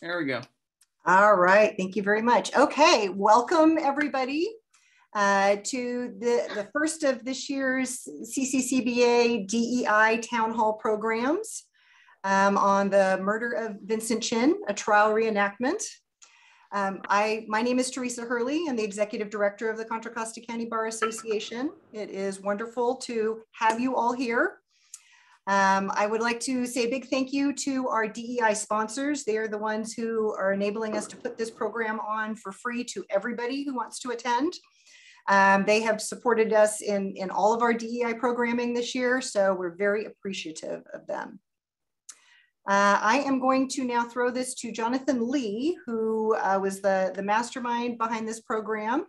There we go. All right, thank you very much. Okay, welcome everybody uh, to the, the first of this year's CCCBA DEI Town Hall programs um, on the murder of Vincent Chin, a trial reenactment. Um, I, my name is Teresa Hurley. I'm the Executive Director of the Contra Costa County Bar Association. It is wonderful to have you all here. Um, I would like to say a big thank you to our DEI sponsors. They are the ones who are enabling us to put this program on for free to everybody who wants to attend. Um, they have supported us in, in all of our DEI programming this year, so we're very appreciative of them. Uh, I am going to now throw this to Jonathan Lee, who uh, was the, the mastermind behind this program.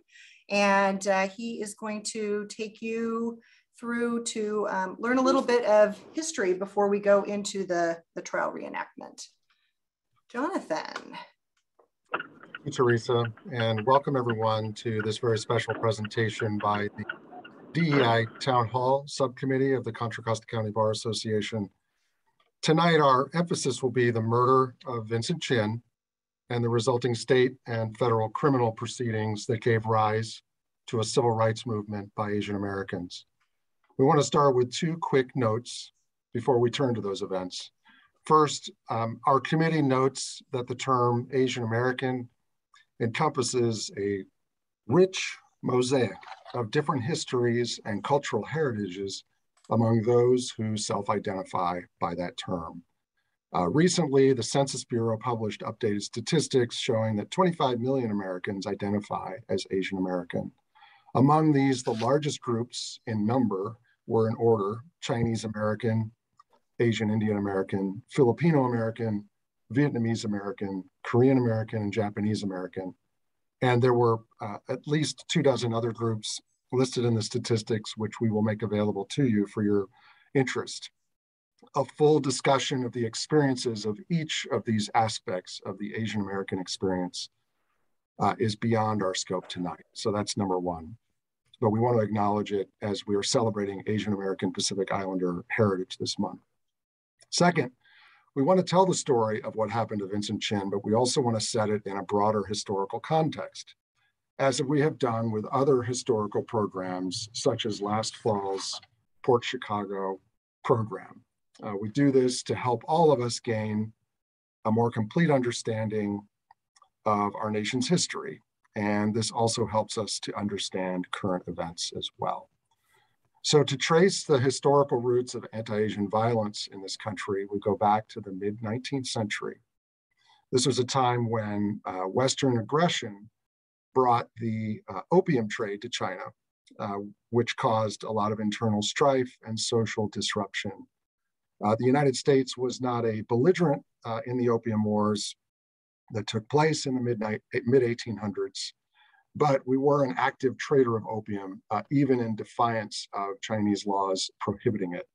And uh, he is going to take you through to um, learn a little bit of history before we go into the, the trial reenactment. Jonathan. Thank you, Teresa, and welcome everyone to this very special presentation by the DEI Town Hall Subcommittee of the Contra Costa County Bar Association. Tonight, our emphasis will be the murder of Vincent Chin and the resulting state and federal criminal proceedings that gave rise to a civil rights movement by Asian Americans. We want to start with two quick notes before we turn to those events. First, um, our committee notes that the term Asian American encompasses a rich mosaic of different histories and cultural heritages among those who self-identify by that term. Uh, recently, the Census Bureau published updated statistics showing that 25 million Americans identify as Asian American. Among these, the largest groups in number were in order Chinese American, Asian Indian American, Filipino American, Vietnamese American, Korean American, and Japanese American. And there were uh, at least two dozen other groups listed in the statistics, which we will make available to you for your interest. A full discussion of the experiences of each of these aspects of the Asian American experience uh, is beyond our scope tonight. So that's number one but we want to acknowledge it as we are celebrating Asian American Pacific Islander heritage this month. Second, we want to tell the story of what happened to Vincent Chin, but we also want to set it in a broader historical context, as we have done with other historical programs, such as last fall's Port Chicago program. Uh, we do this to help all of us gain a more complete understanding of our nation's history and this also helps us to understand current events as well. So to trace the historical roots of anti-Asian violence in this country, we go back to the mid 19th century. This was a time when uh, Western aggression brought the uh, opium trade to China, uh, which caused a lot of internal strife and social disruption. Uh, the United States was not a belligerent uh, in the opium wars, that took place in the mid, mid 1800s. But we were an active trader of opium, uh, even in defiance of Chinese laws prohibiting it.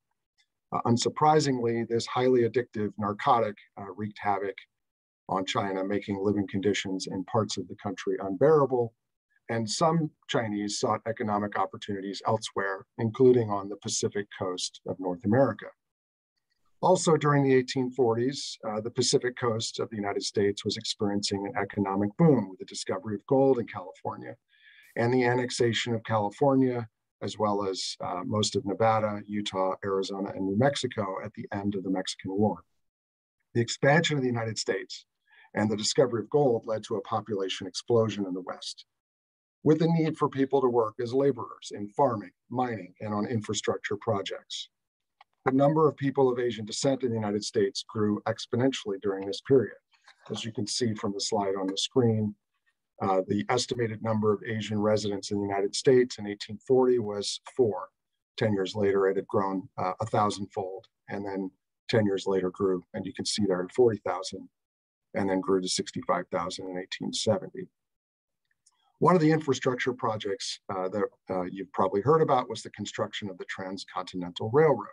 Uh, unsurprisingly, this highly addictive narcotic uh, wreaked havoc on China, making living conditions in parts of the country unbearable. And some Chinese sought economic opportunities elsewhere, including on the Pacific coast of North America. Also during the 1840s, uh, the Pacific coast of the United States was experiencing an economic boom with the discovery of gold in California and the annexation of California, as well as uh, most of Nevada, Utah, Arizona, and New Mexico at the end of the Mexican War. The expansion of the United States and the discovery of gold led to a population explosion in the West, with the need for people to work as laborers in farming, mining, and on infrastructure projects the number of people of Asian descent in the United States grew exponentially during this period. As you can see from the slide on the screen, uh, the estimated number of Asian residents in the United States in 1840 was four. 10 years later, it had grown uh, a thousandfold, and then 10 years later grew, and you can see there at 40,000, and then grew to 65,000 in 1870. One of the infrastructure projects uh, that uh, you've probably heard about was the construction of the Transcontinental Railroad.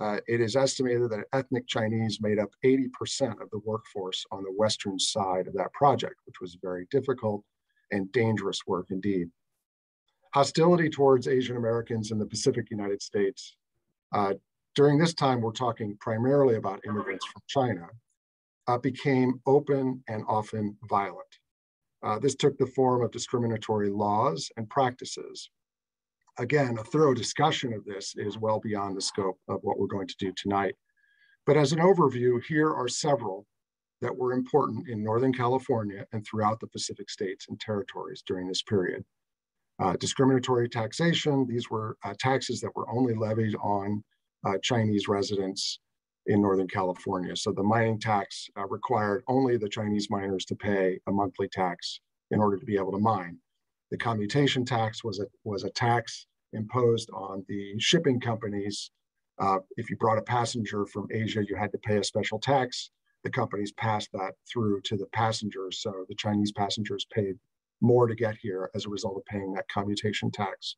Uh, it is estimated that ethnic Chinese made up 80% of the workforce on the western side of that project, which was very difficult and dangerous work indeed. Hostility towards Asian Americans in the Pacific United States. Uh, during this time, we're talking primarily about immigrants from China. uh, became open and often violent. Uh, this took the form of discriminatory laws and practices. Again, a thorough discussion of this is well beyond the scope of what we're going to do tonight. But as an overview, here are several that were important in Northern California and throughout the Pacific states and territories during this period. Uh, discriminatory taxation, these were uh, taxes that were only levied on uh, Chinese residents in Northern California. So the mining tax uh, required only the Chinese miners to pay a monthly tax in order to be able to mine. The commutation tax was a, was a tax imposed on the shipping companies. Uh, if you brought a passenger from Asia, you had to pay a special tax. The companies passed that through to the passengers. So the Chinese passengers paid more to get here as a result of paying that commutation tax.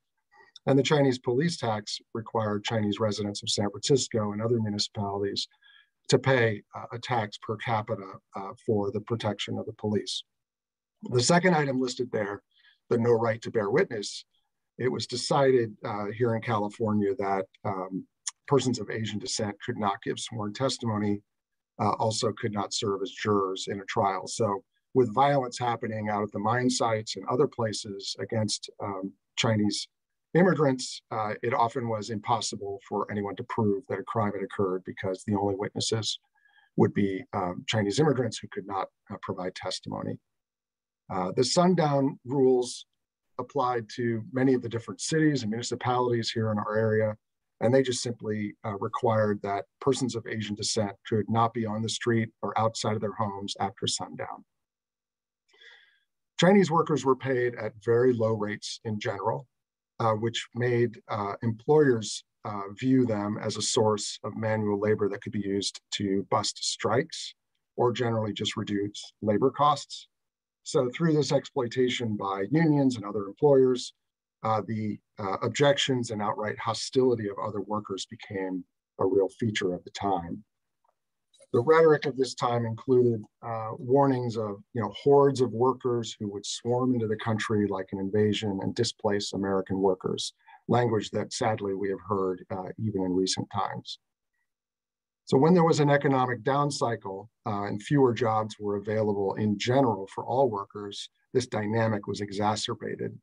And the Chinese police tax required Chinese residents of San Francisco and other municipalities to pay uh, a tax per capita uh, for the protection of the police. The second item listed there, the no right to bear witness, it was decided uh, here in California that um, persons of Asian descent could not give sworn testimony, uh, also could not serve as jurors in a trial. So with violence happening out at the mine sites and other places against um, Chinese immigrants, uh, it often was impossible for anyone to prove that a crime had occurred because the only witnesses would be um, Chinese immigrants who could not uh, provide testimony. Uh, the sundown rules applied to many of the different cities and municipalities here in our area, and they just simply uh, required that persons of Asian descent could not be on the street or outside of their homes after sundown. Chinese workers were paid at very low rates in general, uh, which made uh, employers uh, view them as a source of manual labor that could be used to bust strikes or generally just reduce labor costs. So through this exploitation by unions and other employers, uh, the uh, objections and outright hostility of other workers became a real feature of the time. The rhetoric of this time included uh, warnings of you know, hordes of workers who would swarm into the country like an invasion and displace American workers, language that sadly we have heard uh, even in recent times. So when there was an economic down cycle uh, and fewer jobs were available in general for all workers, this dynamic was exacerbated.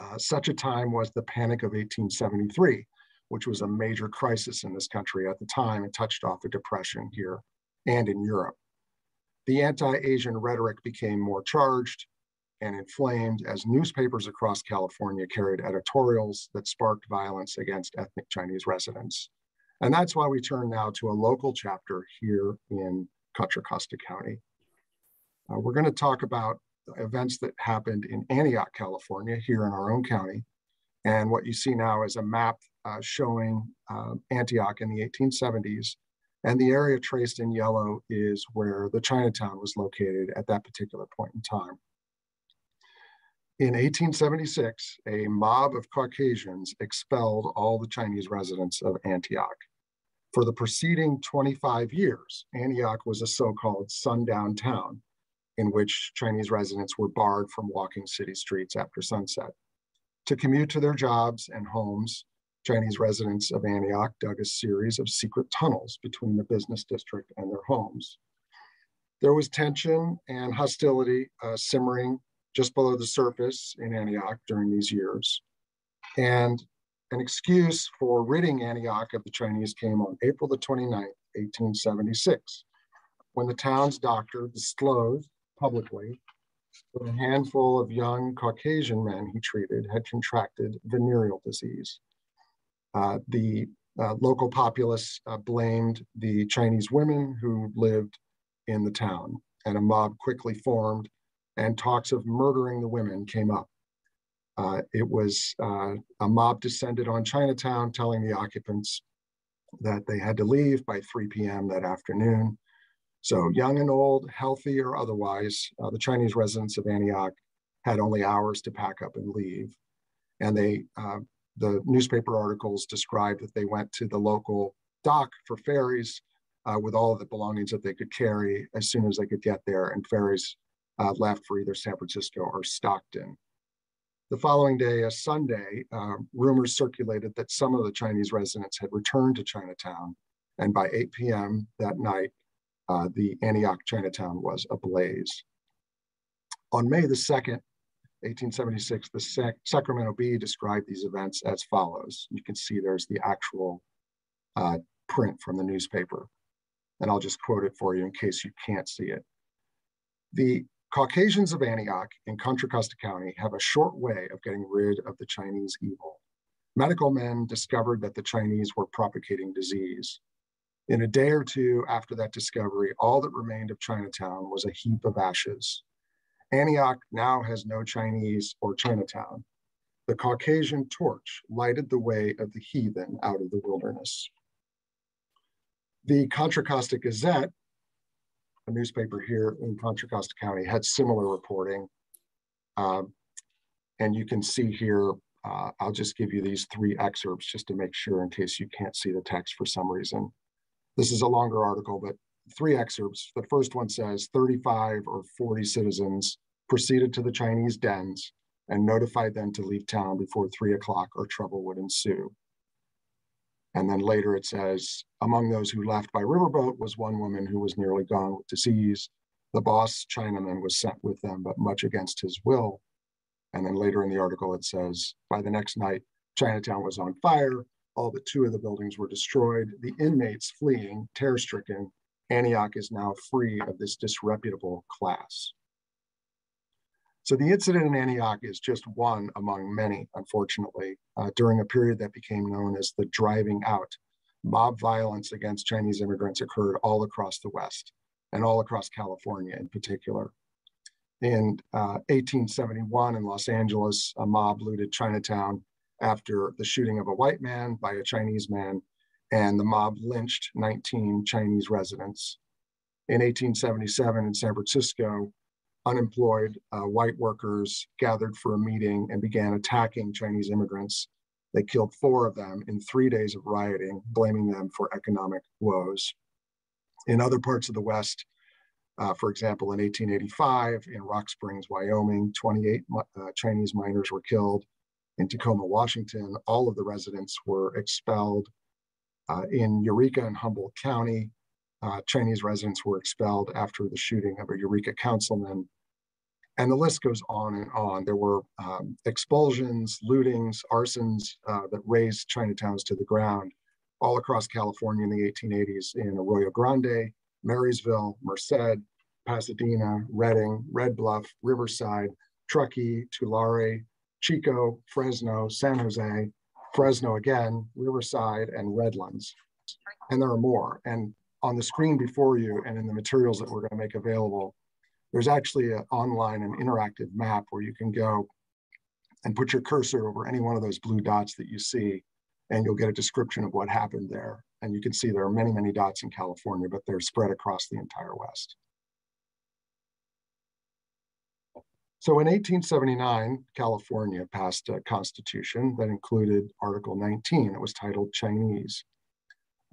Uh, such a time was the Panic of 1873, which was a major crisis in this country at the time and touched off a depression here and in Europe. The anti-Asian rhetoric became more charged and inflamed as newspapers across California carried editorials that sparked violence against ethnic Chinese residents. And that's why we turn now to a local chapter here in Contra Costa County. Uh, we're going to talk about events that happened in Antioch, California, here in our own county. And what you see now is a map uh, showing uh, Antioch in the 1870s. And the area traced in yellow is where the Chinatown was located at that particular point in time. In 1876, a mob of Caucasians expelled all the Chinese residents of Antioch. For the preceding 25 years, Antioch was a so-called sundown town in which Chinese residents were barred from walking city streets after sunset. To commute to their jobs and homes, Chinese residents of Antioch dug a series of secret tunnels between the business district and their homes. There was tension and hostility uh, simmering just below the surface in Antioch during these years. And an excuse for ridding Antioch of the Chinese came on April the 29th, 1876, when the town's doctor disclosed publicly that a handful of young Caucasian men he treated had contracted venereal disease. Uh, the uh, local populace uh, blamed the Chinese women who lived in the town, and a mob quickly formed, and talks of murdering the women came up. Uh, it was uh, a mob descended on Chinatown, telling the occupants that they had to leave by 3 p.m. that afternoon. So, young and old, healthy or otherwise, uh, the Chinese residents of Antioch had only hours to pack up and leave. And they the newspaper articles described that they went to the local dock for ferries uh, with all the belongings that they could carry as soon as they could get there, and ferries uh, left for either San Francisco or Stockton. The following day, a Sunday, uh, rumors circulated that some of the Chinese residents had returned to Chinatown, and by 8 p.m. that night, uh, the Antioch Chinatown was ablaze. On May the 2nd, 1876, the Sac Sacramento Bee described these events as follows. You can see there's the actual uh, print from the newspaper. And I'll just quote it for you in case you can't see it. The Caucasians of Antioch in Contra Costa County have a short way of getting rid of the Chinese evil. Medical men discovered that the Chinese were propagating disease. In a day or two after that discovery, all that remained of Chinatown was a heap of ashes. Antioch now has no Chinese or Chinatown. The Caucasian torch lighted the way of the heathen out of the wilderness. The Contra Costa Gazette, a newspaper here in Contra Costa County, had similar reporting. Um, and you can see here, uh, I'll just give you these three excerpts just to make sure in case you can't see the text for some reason. This is a longer article, but three excerpts. The first one says 35 or 40 citizens proceeded to the Chinese dens and notified them to leave town before three o'clock or trouble would ensue. And then later it says, among those who left by riverboat was one woman who was nearly gone with disease. The boss Chinaman was sent with them, but much against his will. And then later in the article, it says, by the next night, Chinatown was on fire. All but two of the buildings were destroyed. The inmates fleeing, terror stricken, Antioch is now free of this disreputable class. So the incident in Antioch is just one among many, unfortunately, uh, during a period that became known as the driving out. Mob violence against Chinese immigrants occurred all across the West and all across California in particular. In uh, 1871 in Los Angeles, a mob looted Chinatown after the shooting of a white man by a Chinese man, and the mob lynched 19 Chinese residents. In 1877 in San Francisco, unemployed uh, white workers gathered for a meeting and began attacking Chinese immigrants. They killed four of them in three days of rioting, blaming them for economic woes. In other parts of the West, uh, for example, in 1885 in Rock Springs, Wyoming, 28 uh, Chinese miners were killed. In Tacoma, Washington, all of the residents were expelled. Uh, in Eureka and Humboldt County, uh, Chinese residents were expelled after the shooting of a Eureka councilman and the list goes on and on. There were um, expulsions, lootings, arsons uh, that razed Chinatowns to the ground all across California in the 1880s in Arroyo Grande, Marysville, Merced, Pasadena, Redding, Red Bluff, Riverside, Truckee, Tulare, Chico, Fresno, San Jose, Fresno again, Riverside, and Redlands. And there are more. And on the screen before you and in the materials that we're going to make available, there's actually an online and interactive map where you can go and put your cursor over any one of those blue dots that you see, and you'll get a description of what happened there. And you can see there are many, many dots in California, but they're spread across the entire West. So in 1879, California passed a constitution that included Article 19. It was titled Chinese.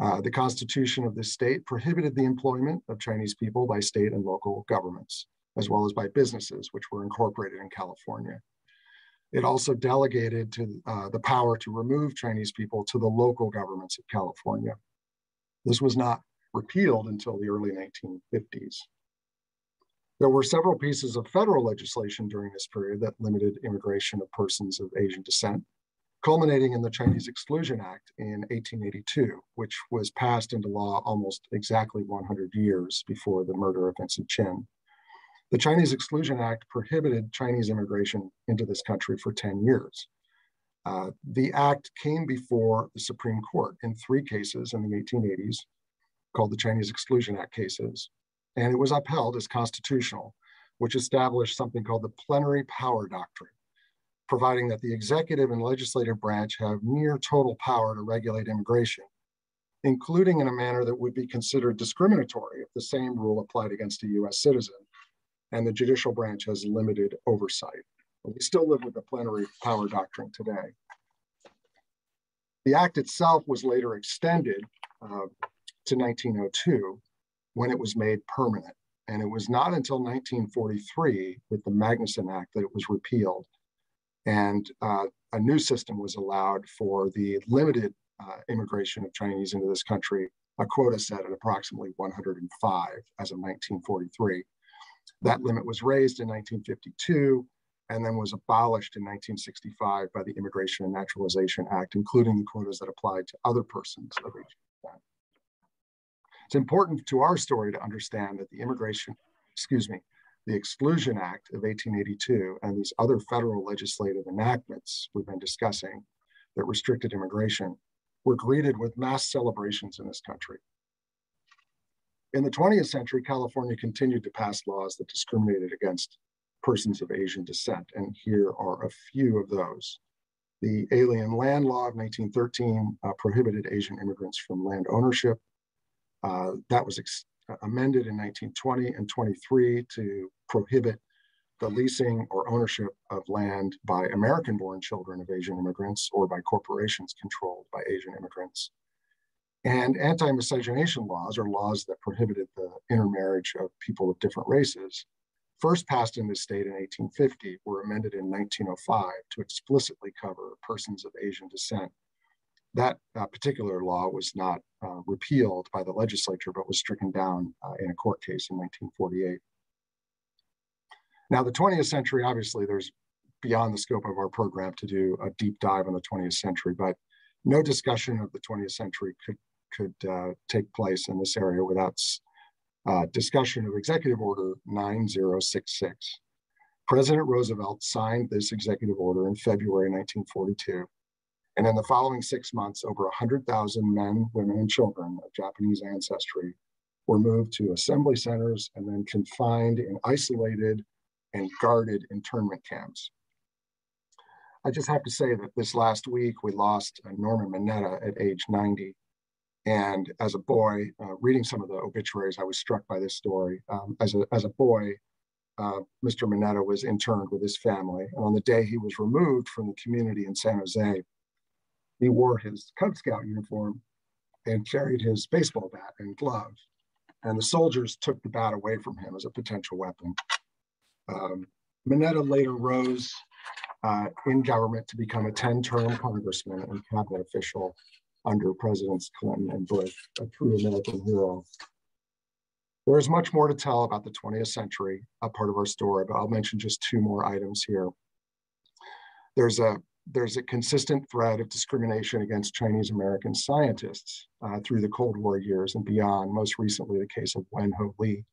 Uh, the constitution of this state prohibited the employment of Chinese people by state and local governments, as well as by businesses, which were incorporated in California. It also delegated to uh, the power to remove Chinese people to the local governments of California. This was not repealed until the early 1950s. There were several pieces of federal legislation during this period that limited immigration of persons of Asian descent, culminating in the Chinese Exclusion Act in 1882, which was passed into law almost exactly 100 years before the murder of Vincent Chin. The Chinese Exclusion Act prohibited Chinese immigration into this country for 10 years. Uh, the act came before the Supreme Court in three cases in the 1880s called the Chinese Exclusion Act cases, and it was upheld as constitutional, which established something called the plenary power doctrine providing that the executive and legislative branch have near total power to regulate immigration, including in a manner that would be considered discriminatory if the same rule applied against a US citizen, and the judicial branch has limited oversight. But we still live with the plenary power doctrine today. The act itself was later extended uh, to 1902 when it was made permanent. And it was not until 1943 with the Magnuson Act that it was repealed and uh, a new system was allowed for the limited uh, immigration of Chinese into this country a quota set at approximately 105 as of 1943. That limit was raised in 1952 and then was abolished in 1965 by the Immigration and Naturalization Act, including the quotas that applied to other persons of. It's important to our story to understand that the immigration, excuse me, the Exclusion Act of 1882 and these other federal legislative enactments we've been discussing that restricted immigration were greeted with mass celebrations in this country. In the 20th century, California continued to pass laws that discriminated against persons of Asian descent, and here are a few of those. The Alien Land Law of 1913 uh, prohibited Asian immigrants from land ownership. Uh, that was amended in 1920 and 23 to prohibit the leasing or ownership of land by American born children of Asian immigrants or by corporations controlled by Asian immigrants. And anti miscegenation laws, or laws that prohibited the intermarriage of people of different races, first passed in this state in 1850, were amended in 1905 to explicitly cover persons of Asian descent. That uh, particular law was not uh, repealed by the legislature, but was stricken down uh, in a court case in 1948. Now, the 20th century, obviously, there's beyond the scope of our program to do a deep dive on the 20th century, but no discussion of the 20th century could, could uh, take place in this area without uh, discussion of Executive Order 9066. President Roosevelt signed this executive order in February 1942. And in the following six months, over 100,000 men, women, and children of Japanese ancestry were moved to assembly centers and then confined in isolated and guarded internment camps. I just have to say that this last week we lost uh, Norman Mineta at age 90. And as a boy, uh, reading some of the obituaries, I was struck by this story. Um, as, a, as a boy, uh, Mr. Mineta was interned with his family. And on the day he was removed from the community in San Jose, he wore his Cub Scout uniform and carried his baseball bat and glove. And the soldiers took the bat away from him as a potential weapon. Um, Mineta later rose uh, in government to become a 10-term congressman and cabinet official under Presidents Clinton and Bush, a true American hero. There is much more to tell about the 20th century, a part of our story, but I'll mention just two more items here. There's a there's a consistent thread of discrimination against Chinese American scientists uh, through the Cold War years and beyond, most recently the case of Wen Ho Lee,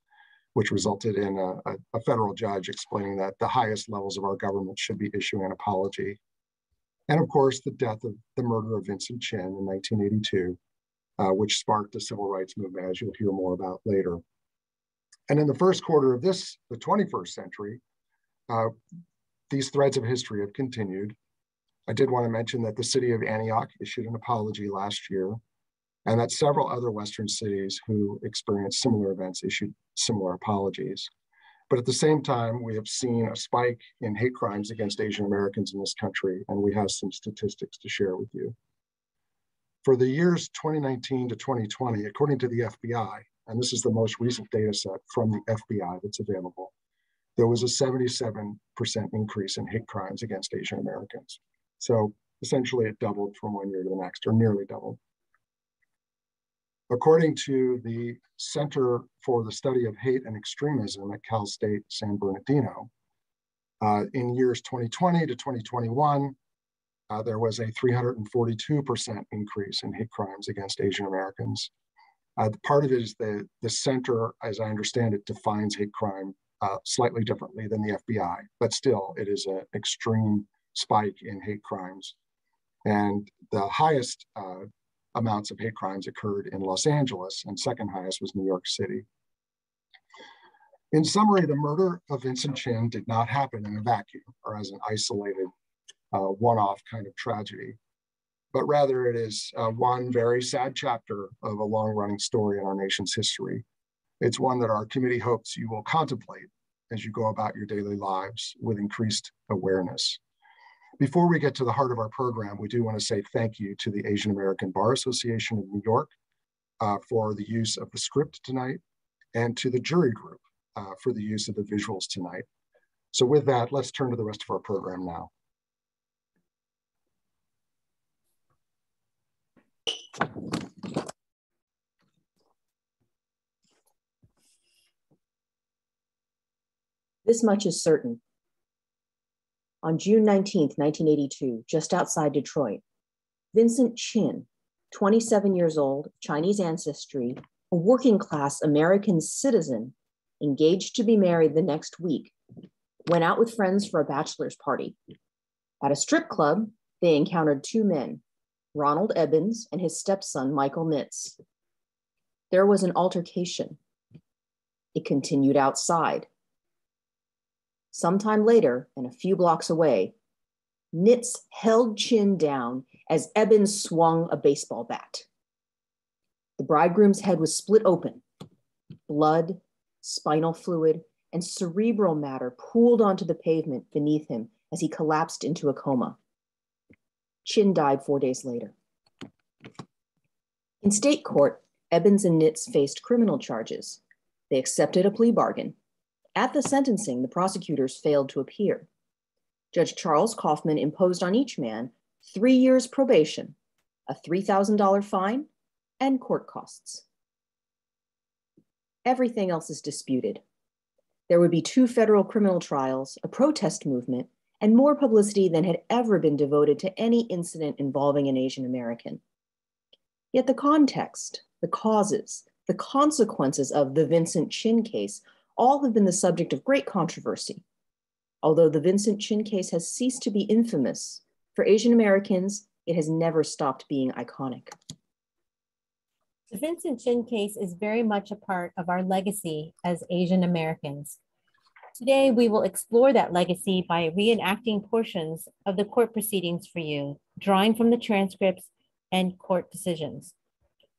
which resulted in a, a, federal judge explaining that the highest levels of our government should be issuing an apology. And of course, the death of the murder of Vincent Chin in 1982, uh, which sparked the civil rights movement, as you'll hear more about later. And in the first quarter of this, the 21st century, uh, these threads of history have continued. I did want to mention that the city of Antioch issued an apology last year and that several other Western cities who experienced similar events issued similar apologies. But at the same time, we have seen a spike in hate crimes against Asian Americans in this country, and we have some statistics to share with you. For the years 2019 to 2020, according to the FBI, and this is the most recent data set from the FBI that's available, there was a 77% increase in hate crimes against Asian Americans. So essentially it doubled from one year to the next, or nearly doubled. According to the Center for the Study of Hate and Extremism at Cal State San Bernardino, uh, in years 2020 to 2021, uh, there was a 342% increase in hate crimes against Asian Americans. Uh, part of it is the, the center, as I understand it, defines hate crime uh, slightly differently than the FBI, but still it is an extreme spike in hate crimes. And the highest uh, amounts of hate crimes occurred in Los Angeles, and second highest was New York City. In summary, the murder of Vincent Chin did not happen in a vacuum or as an isolated uh, one-off kind of tragedy, but rather it is uh, one very sad chapter of a long-running story in our nation's history. It's one that our committee hopes you will contemplate as you go about your daily lives with increased awareness. Before we get to the heart of our program, we do want to say thank you to the Asian American Bar Association of New York uh, for the use of the script tonight and to the jury group uh, for the use of the visuals tonight. So with that, let's turn to the rest of our program now. This much is certain. On June 19, 1982, just outside Detroit, Vincent Chin, 27 years old, Chinese ancestry, a working class American citizen, engaged to be married the next week, went out with friends for a bachelor's party. At a strip club, they encountered two men, Ronald Ebens and his stepson, Michael Nitz. There was an altercation. It continued outside. Sometime later, and a few blocks away, Nitz held Chin down as Ebens swung a baseball bat. The bridegroom's head was split open. Blood, spinal fluid, and cerebral matter pooled onto the pavement beneath him as he collapsed into a coma. Chin died four days later. In state court, Ebens and Nitz faced criminal charges. They accepted a plea bargain. At the sentencing, the prosecutors failed to appear. Judge Charles Kaufman imposed on each man three years probation, a $3,000 fine, and court costs. Everything else is disputed. There would be two federal criminal trials, a protest movement, and more publicity than had ever been devoted to any incident involving an Asian American. Yet the context, the causes, the consequences of the Vincent Chin case all have been the subject of great controversy. Although the Vincent Chin case has ceased to be infamous, for Asian Americans, it has never stopped being iconic. The Vincent Chin case is very much a part of our legacy as Asian Americans. Today, we will explore that legacy by reenacting portions of the court proceedings for you, drawing from the transcripts and court decisions.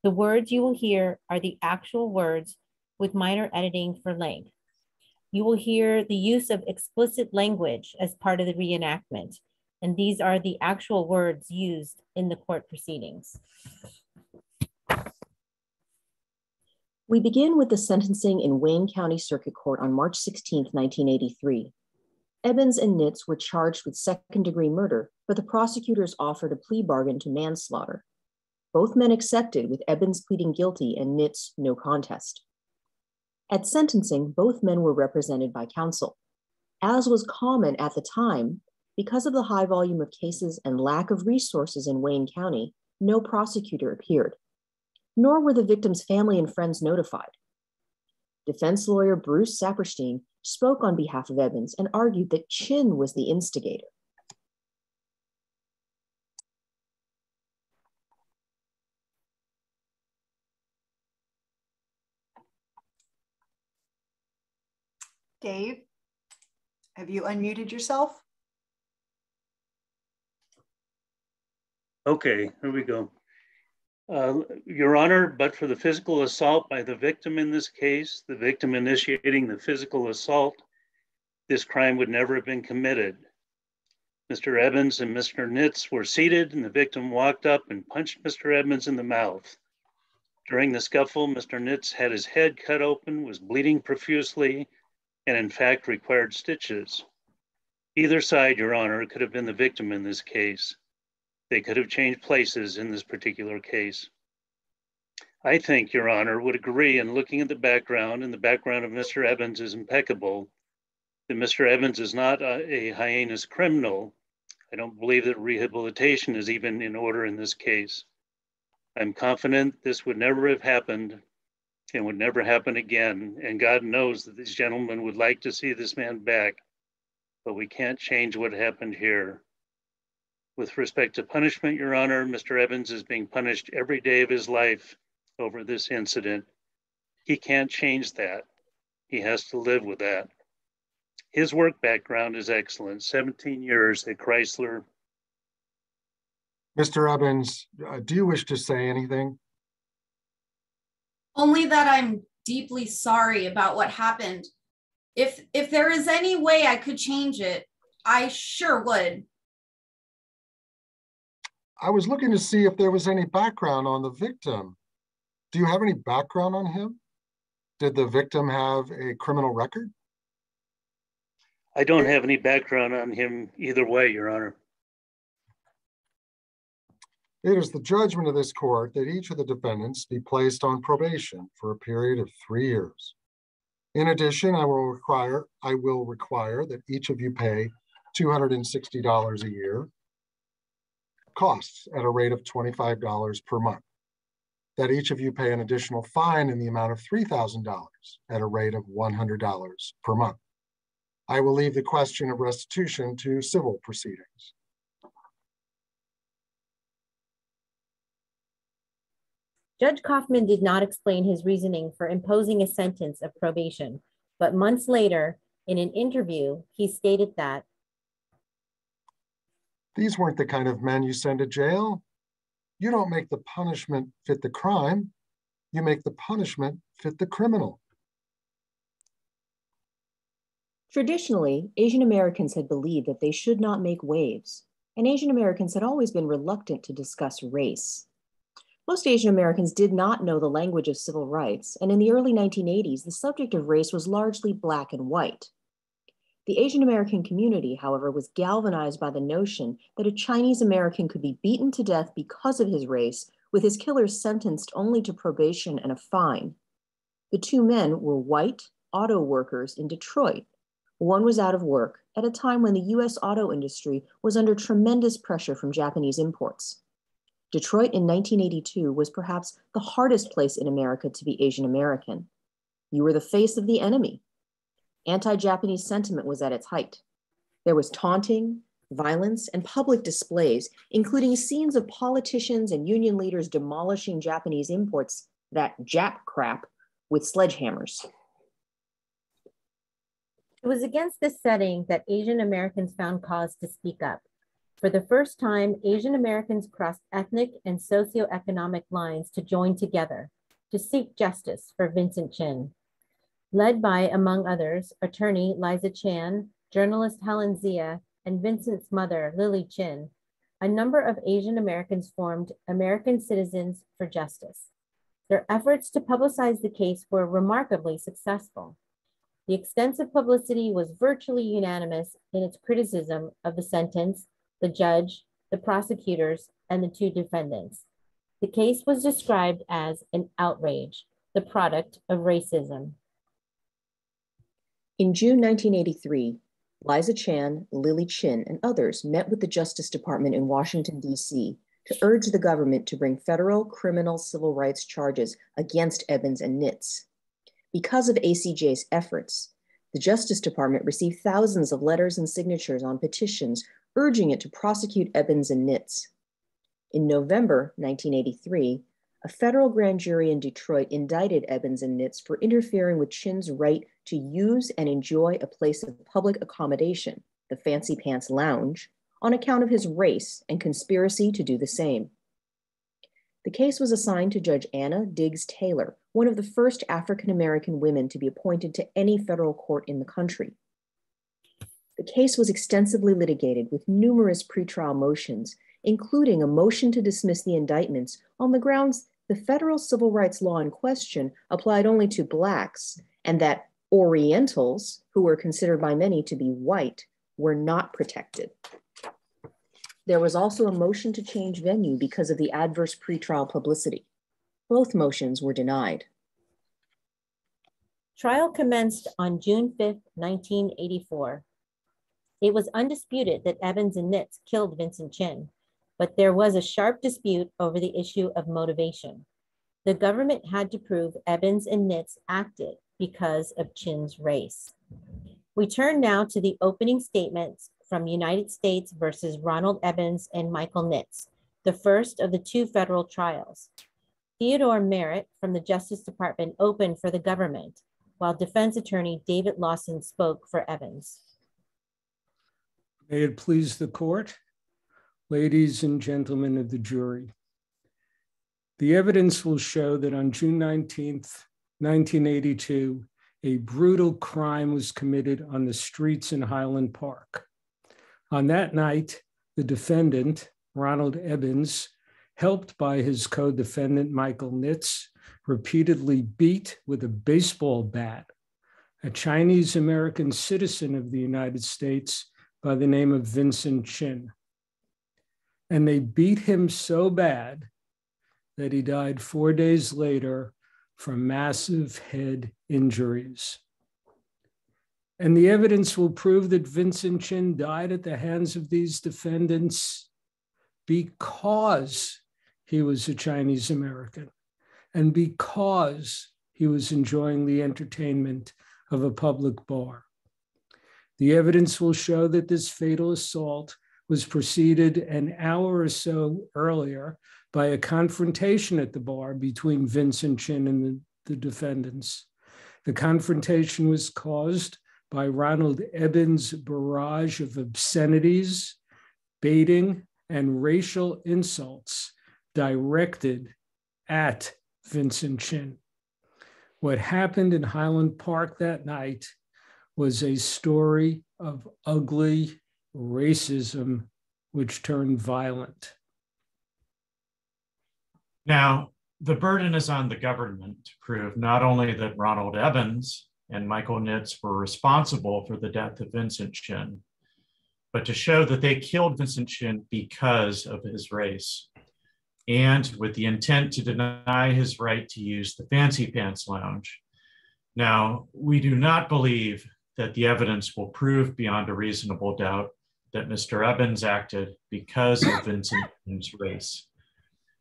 The words you will hear are the actual words with minor editing for length. You will hear the use of explicit language as part of the reenactment, and these are the actual words used in the court proceedings. We begin with the sentencing in Wayne County Circuit Court on March 16, 1983. Ebens and Nitz were charged with second degree murder, but the prosecutors offered a plea bargain to manslaughter. Both men accepted, with Ebens pleading guilty and Nitz no contest. At sentencing, both men were represented by counsel. As was common at the time, because of the high volume of cases and lack of resources in Wayne County, no prosecutor appeared nor were the victim's family and friends notified. Defense lawyer Bruce Saperstein spoke on behalf of Ebens and argued that Chin was the instigator. Dave, have you unmuted yourself? Okay, here we go. Uh, Your Honor, but for the physical assault by the victim in this case, the victim initiating the physical assault, this crime would never have been committed. Mr. Ebens and Mr. Nitz were seated and the victim walked up and punched Mr. Ebens in the mouth. During the scuffle, Mr. Nitz had his head cut open, was bleeding profusely, and in fact required stitches. Either side, Your Honor, could have been the victim in this case. They could have changed places in this particular case. I think, Your Honor, would agree in looking at the background, and the background of Mr. Ebens is impeccable, that Mr. Ebens is not a, a heinous criminal. I don't believe that rehabilitation is even in order in this case. I'm confident this would never have happened and would never happen again. And God knows that these gentlemen would like to see this man back, but we can't change what happened here. With respect to punishment, Your Honor, Mr. Ebens is being punished every day of his life over this incident. He can't change that. He has to live with that. His work background is excellent 17 years at Chrysler. Mr. Ebens, uh, do you wish to say anything? Only that I'm deeply sorry about what happened. If if there is any way I could change it, I sure would. I was looking to see if there was any background on the victim. Do you have any background on him? Did the victim have a criminal record? I don't have any background on him either way, Your Honor. It is the judgment of this court that each of the defendants be placed on probation for a period of three years. In addition, I will require, I will require that each of you pay $260 a year costs at a rate of $25 per month. That each of you pay an additional fine in the amount of $3,000 at a rate of $100 per month. I will leave the question of restitution to civil proceedings. Judge Kaufman did not explain his reasoning for imposing a sentence of probation, but months later, in an interview, he stated that these weren't the kind of men you send to jail. You don't make the punishment fit the crime, you make the punishment fit the criminal. Traditionally, Asian Americans had believed that they should not make waves, and Asian Americans had always been reluctant to discuss race. Most Asian Americans did not know the language of civil rights, and in the early 1980s, the subject of race was largely black and white. The Asian American community, however, was galvanized by the notion that a Chinese American could be beaten to death because of his race, with his killers sentenced only to probation and a fine. The two men were white auto workers in Detroit one was out of work at a time when the US auto industry was under tremendous pressure from Japanese imports. Detroit in 1982 was perhaps the hardest place in America to be Asian American. You were the face of the enemy. Anti Japanese sentiment was at its height. There was taunting, violence, and public displays, including scenes of politicians and union leaders demolishing Japanese imports, that Jap crap, with sledgehammers. It was against this setting that Asian Americans found cause to speak up. For the first time, Asian Americans crossed ethnic and socioeconomic lines to join together to seek justice for Vincent Chin. Led by, among others, attorney Liza Chan, journalist Helen Zia, and Vincent's mother, Lily Chin, a number of Asian Americans formed American Citizens for Justice. Their efforts to publicize the case were remarkably successful. The extensive publicity was virtually unanimous in its criticism of the sentence, the judge, the prosecutors, and the two defendants. The case was described as an outrage, the product of racism. In June 1983, Liza Chan, Lily Chin, and others met with the Justice Department in Washington, D.C. to urge the government to bring federal criminal civil rights charges against Ebens and Nitz. Because of ACJ's efforts, the Justice Department received thousands of letters and signatures on petitions urging it to prosecute Ebens and Nitz. In November 1983, a federal grand jury in Detroit indicted Ebens and Nitz for interfering with Chin's right to use and enjoy a place of public accommodation, the Fancy Pants Lounge, on account of his race and conspiracy to do the same. The case was assigned to Judge Anna Diggs Taylor, one of the first African American women to be appointed to any federal court in the country. The case was extensively litigated with numerous pretrial motions, including a motion to dismiss the indictments on the grounds the federal civil rights law in question applied only to Blacks and that Orientals, who were considered by many to be white, were not protected. There was also a motion to change venue because of the adverse pretrial publicity. Both motions were denied. Trial commenced on June 5, 1984. It was undisputed that Ebens and Nitz killed Vincent Chin, but there was a sharp dispute over the issue of motivation. The government had to prove Ebens and Nitz acted because of Chin's race. We turn now to the opening statements from United States versus Ronald Ebens and Michael Nitz, the first of the two federal trials. Theodore Merritt from the Justice Department opened for the government, while defense attorney David Lawson spoke for Ebens. May it please the court, ladies and gentlemen of the jury. The evidence will show that on June 19th, 1982, a brutal crime was committed on the streets in Highland Park. On that night, the defendant, Ronald Ebens, helped by his co defendant Michael Nitz, repeatedly beat with a baseball bat a Chinese American citizen of the United States by the name of Vincent Chin. And they beat him so bad that he died four days later from massive head injuries. And the evidence will prove that Vincent Chin died at the hands of these defendants because he was a Chinese American and because he was enjoying the entertainment of a public bar. The evidence will show that this fatal assault was preceded an hour or so earlier by a confrontation at the bar between Vincent Chin and the, the defendants. The confrontation was caused by Ronald Ebens' barrage of obscenities, baiting, and racial insults directed at Vincent Chin. What happened in Highland Park that night was a story of ugly racism which turned violent. Now, the burden is on the government to prove not only that Ronald Ebens and Michael Nitz were responsible for the death of Vincent Chin, but to show that they killed Vincent Chin because of his race and with the intent to deny his right to use the Fancy Pants Lounge. Now, we do not believe that the evidence will prove beyond a reasonable doubt that Mr. Ebens acted because of Vincent's race.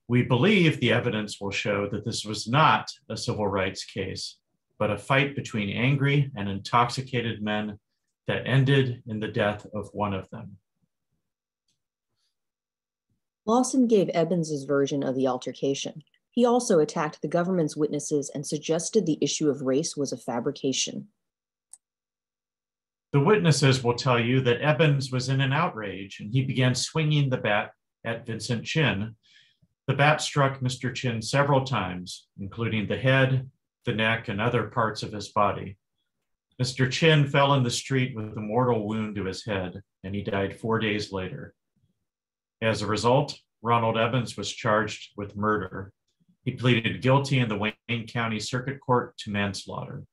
We believe the evidence will show that this was not a civil rights case, but a fight between angry and intoxicated men that ended in the death of one of them. Lawson gave Ebens' version of the altercation. He also attacked the government's witnesses and suggested the issue of race was a fabrication. The witnesses will tell you that Ebens was in an outrage and he began swinging the bat at Vincent Chin. The bat struck Mr. Chin several times, including the head, the neck, and other parts of his body. Mr. Chin fell in the street with a mortal wound to his head, and he died four days later. As a result, Ronald Ebens was charged with murder. He pleaded guilty in the Wayne County Circuit Court to manslaughter.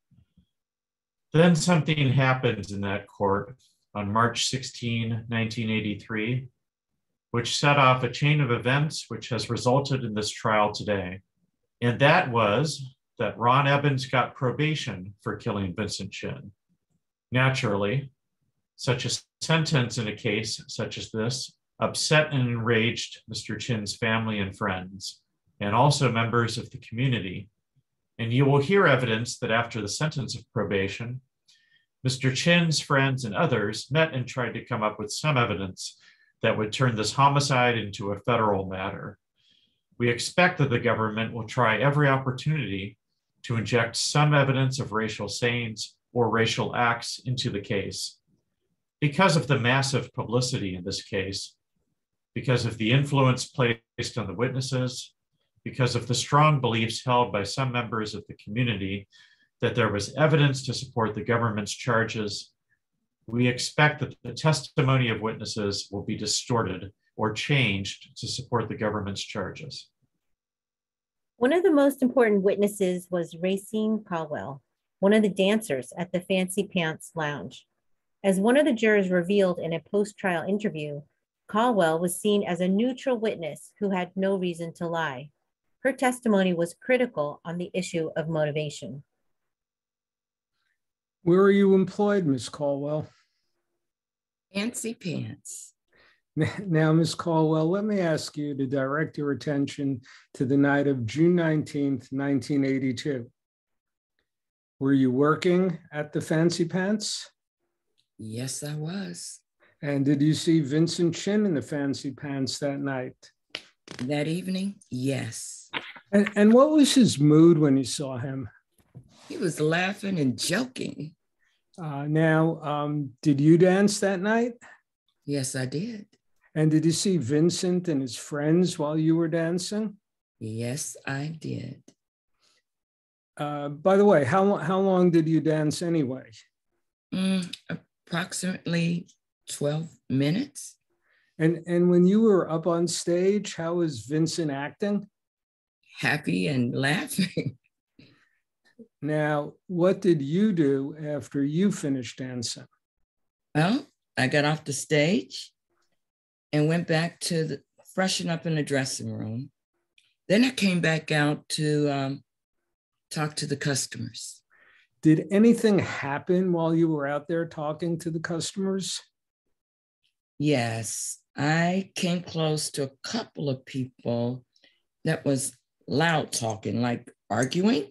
Then something happens in that court on March 16, 1983, which set off a chain of events which has resulted in this trial today. And that was that Ron Ebens got probation for killing Vincent Chin. Naturally, such a sentence in a case such as this upset and enraged Mr. Chin's family and friends, and also members of the community and you will hear evidence that after the sentence of probation, Mr. Chin's friends and others met and tried to come up with some evidence that would turn this homicide into a federal matter. We expect that the government will try every opportunity to inject some evidence of racial sayings or racial acts into the case. Because of the massive publicity in this case, because of the influence placed on the witnesses, because of the strong beliefs held by some members of the community that there was evidence to support the government's charges, we expect that the testimony of witnesses will be distorted or changed to support the government's charges. One of the most important witnesses was Racine Caldwell, one of the dancers at the Fancy Pants Lounge. As one of the jurors revealed in a post trial interview, Caldwell was seen as a neutral witness who had no reason to lie. Her testimony was critical on the issue of motivation. Where are you employed, Ms. Caldwell? Fancy pants. Now, Ms. Caldwell, let me ask you to direct your attention to the night of June 19th, 1982. Were you working at the Fancy Pants? Yes, I was. And did you see Vincent Chin in the Fancy Pants that night? That evening, yes. And, and what was his mood when you saw him? He was laughing and joking. Uh, now, um, did you dance that night? Yes, I did. And did you see Vincent and his friends while you were dancing? Yes, I did. Uh, by the way, how, how long did you dance anyway? Mm, approximately 12 minutes. And and when you were up on stage, how was Vincent acting? Happy and laughing. Now, what did you do after you finished dancing? Well, I got off the stage and went back to the, freshen up in the dressing room. Then I came back out to um, talk to the customers. Did anything happen while you were out there talking to the customers? Yes, I came close to a couple of people that was loud talking, like arguing.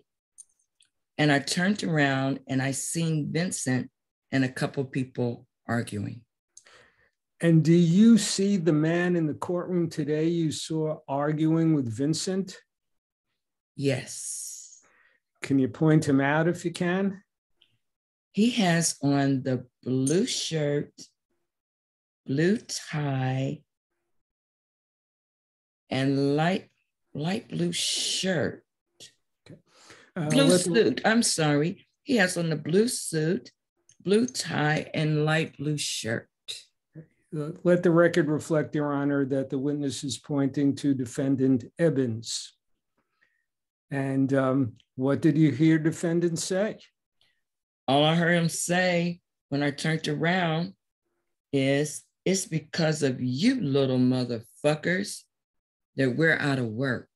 And I turned around and I seen Vincent and a couple people arguing. And do you see the man in the courtroom today you saw arguing with Vincent? Yes. Can you point him out if you can? He has on the blue shirt, blue tie, and light light blue shirt. Uh, blue suit. I'm sorry. He has on the blue suit, blue tie, and light blue shirt. Uh, let the record reflect, Your Honor, that the witness is pointing to defendant Ebens. And um, what did you hear defendant say? All I heard him say when I turned around is, it's because of you little motherfuckers that we're out of work.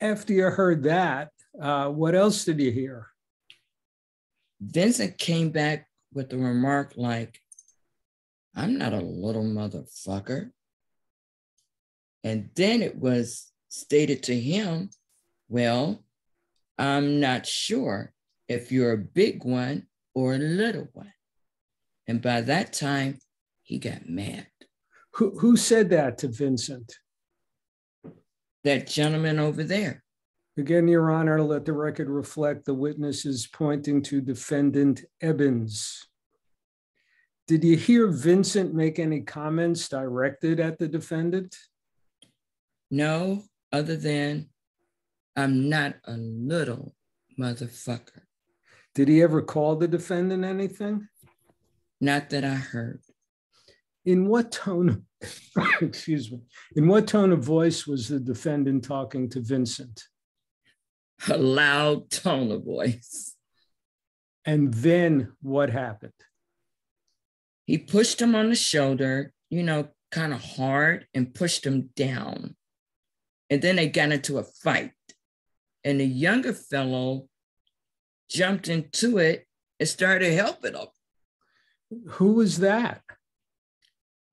After you heard that, uh, what else did you hear? Vincent came back with the remark like, I'm not a little motherfucker. And then it was stated to him, Well, I'm not sure if you're a big one or a little one. And by that time, he got mad. Who, who said that to Vincent? That gentleman over there. Again, Your Honor, let the record reflect the witnesses pointing to defendant Ebens. Did you hear Vincent make any comments directed at the defendant? No, other than I'm not a little motherfucker. Did he ever call the defendant anything? Not that I heard. In what tone, excuse me, in what tone of voice was the defendant talking to Vincent? A loud tone of voice. And then what happened? He pushed him on the shoulder, you know, kind of hard and pushed him down. And then they got into a fight. And the younger fellow jumped into it and started helping him. Who was that?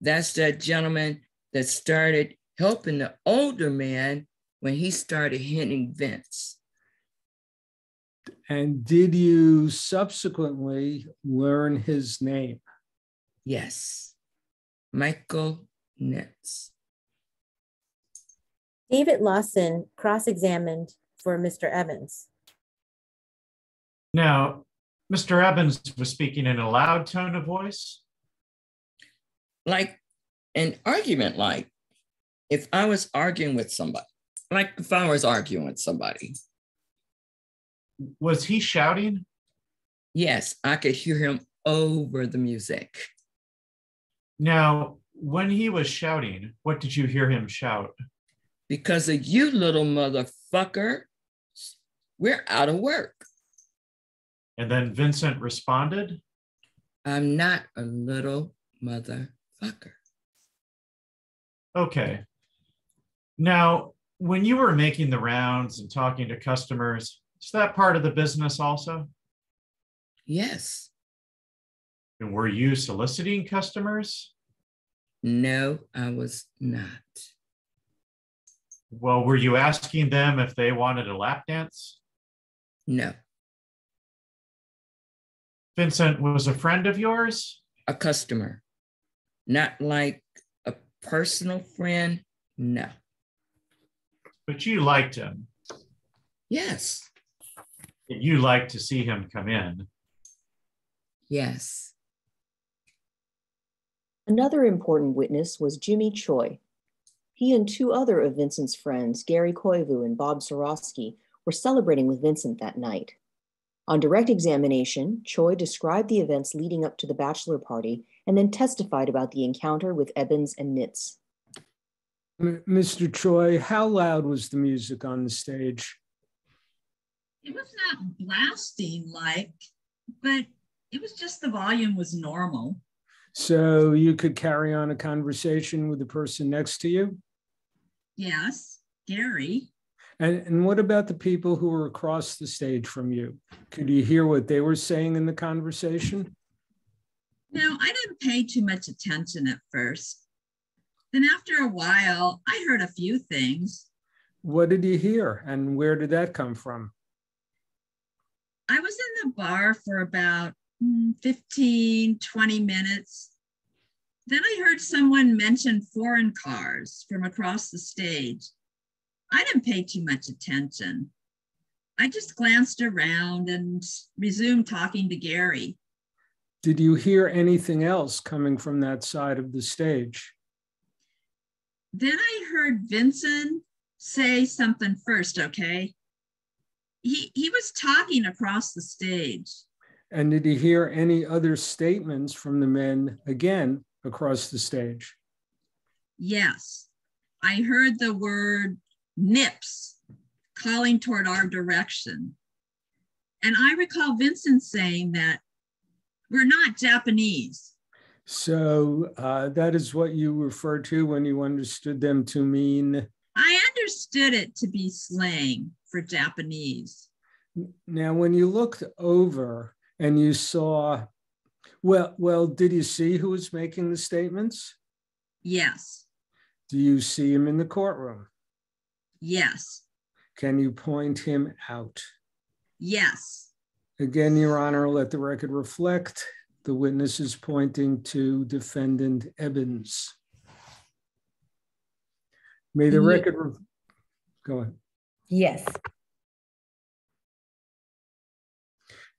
That's that gentleman that started helping the older man when he started hitting Vince. And did you subsequently learn his name? Yes, Michael Nitz. David Lawson cross-examined for Mr. Ebens. Now, Mr. Ebens was speaking in a loud tone of voice. Like an argument, like if I was arguing with somebody, like if I was arguing with somebody. Was he shouting? Yes, I could hear him over the music. Now, when he was shouting, what did you hear him shout? Because of you, little motherfucker, we're out of work. And then Vincent responded, I'm not a little Okay. Now, when you were making the rounds and talking to customers, is that part of the business also? Yes. And were you soliciting customers? No, I was not. Well, were you asking them if they wanted a lap dance? No. Vincent was a friend of yours? A customer. Not like a personal friend, no. But you liked him. Yes. You liked to see him come in. Yes. Another important witness was Jimmy Choi. He and two other of Vincent's friends, Gary Koivu and Bob Sorosky, were celebrating with Vincent that night. On direct examination, Choi described the events leading up to the bachelor party and then testified about the encounter with Ebens and Nitz. Mr. Choi, how loud was the music on the stage? It was not blasting like, but it was just the volume was normal. So you could carry on a conversation with the person next to you? Yes, Gary. And, and what about the people who were across the stage from you? Could you hear what they were saying in the conversation? No, I didn't pay too much attention at first. Then after a while, I heard a few things. What did you hear and where did that come from? I was in the bar for about mm, 15, 20 minutes. Then I heard someone mention foreign cars from across the stage. I didn't pay too much attention. I just glanced around and resumed talking to Gary. Did you hear anything else coming from that side of the stage? Then I heard Vincent say something first, okay? He, he was talking across the stage. And did you hear any other statements from the men again across the stage? Yes. I heard the word nips calling toward our direction. And I recall Vincent saying that we're not Japanese. So uh, that is what you referred to when you understood them to mean? I understood it to be slang for Japanese. Now, when you looked over and you saw, well, well, did you see who was making the statements? Yes. Do you see him in the courtroom? Yes. Can you point him out? Yes. Again, Your Honor, let the record reflect the witness is pointing to defendant Ebens. May the record, re- go ahead. Yes.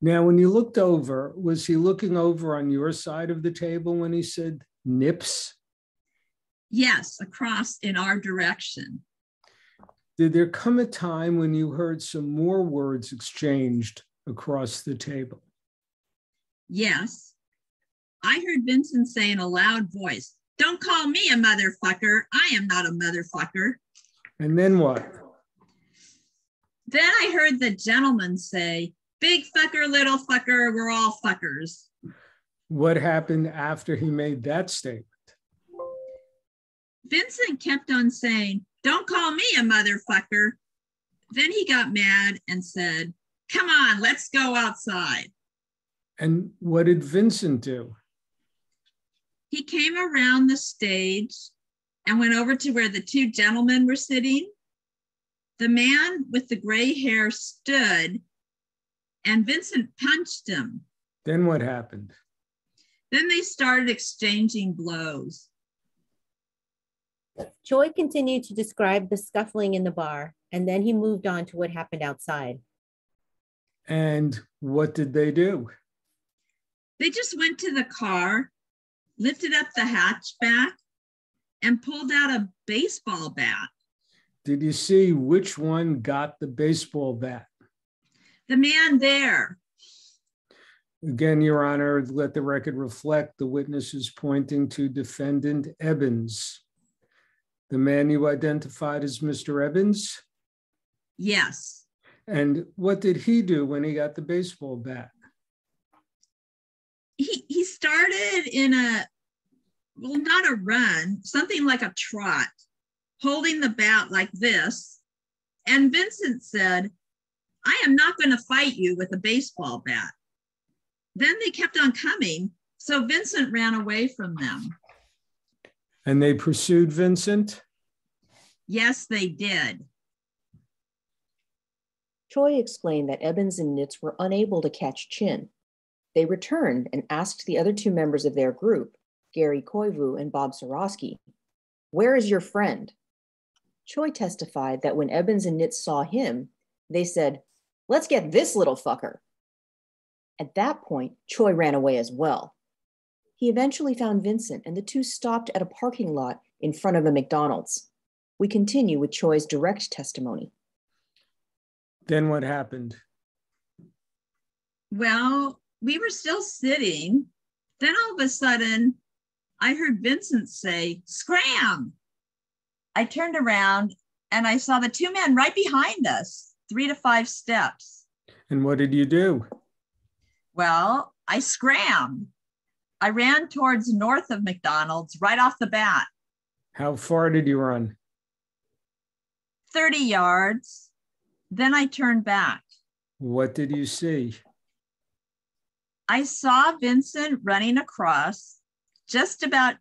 Now, when you looked over, was he looking over on your side of the table when he said nips? Yes, across in our direction. Did there come a time when you heard some more words exchanged across the table? Yes. I heard Vincent say in a loud voice, Don't call me a motherfucker. I am not a motherfucker. And then what? Then I heard the gentleman say, Big fucker, little fucker, we're all fuckers. What happened after he made that statement? Vincent kept on saying, Don't call me a motherfucker. Then he got mad and said, Come on, let's go outside. And what did Vincent do? He came around the stage and went over to where the two gentlemen were sitting. The man with the gray hair stood and Vincent punched him. Then what happened? Then they started exchanging blows. Choi continued to describe the scuffling in the bar, and then he moved on to what happened outside. And what did they do? They just went to the car, lifted up the hatchback, and pulled out a baseball bat. Did you see which one got the baseball bat? The man there. Again, Your Honor, let the record reflect the witness is pointing to defendant Ebens. The man you identified as Mr. Ebens? Yes. And what did he do when he got the baseball bat? He, he started in a, well, not a run, something like a trot, holding the bat like this. And Vincent said, I am not going to fight you with a baseball bat. Then they kept on coming. So Vincent ran away from them. And they pursued Vincent? Yes, they did. Choi explained that Ebens and Nitz were unable to catch Chin. They returned and asked the other two members of their group, Gary Koivu and Bob Sorosky, Where is your friend? Choi testified that when Ebens and Nitz saw him, they said, Let's get this little fucker. At that point, Choi ran away as well. He eventually found Vincent, and the two stopped at a parking lot in front of a McDonald's. We continue with Choi's direct testimony. Then what happened? Well, we were still sitting. Then all of a sudden, I heard Vincent say, Scram! I turned around and I saw the two men right behind us, three to five steps. And what did you do? Well, I scrammed. I ran towards north of McDonald's right off the bat. How far did you run? 30 yards. Then I turned back. What did you see? I saw Vincent running across, just about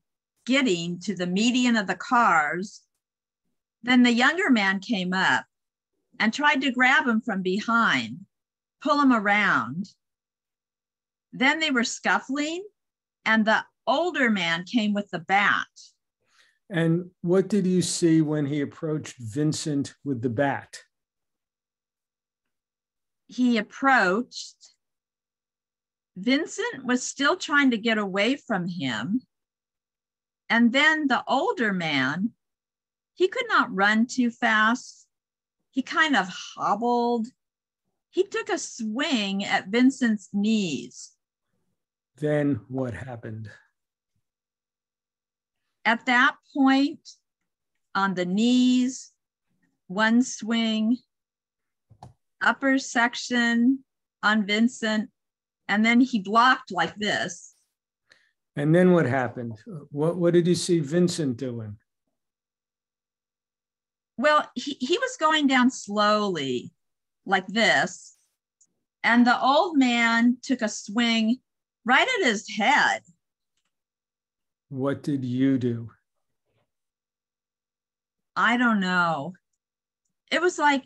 getting to the median of the cars. Then the younger man came up and tried to grab him from behind, pull him around. Then they were scuffling, and the older man came with the bat. And what did you see when he approached Vincent with the bat? He approached. Vincent was still trying to get away from him. And then the older man, he could not run too fast. He kind of hobbled. He took a swing at Vincent's knees. Then what happened? At that point, on the knees, one swing, upper section on Vincent, and then he blocked like this. And then what happened? What, what did you see Vincent doing? Well, he, he was going down slowly like this. And the old man took a swing right at his head. What did you do? I don't know. It was like,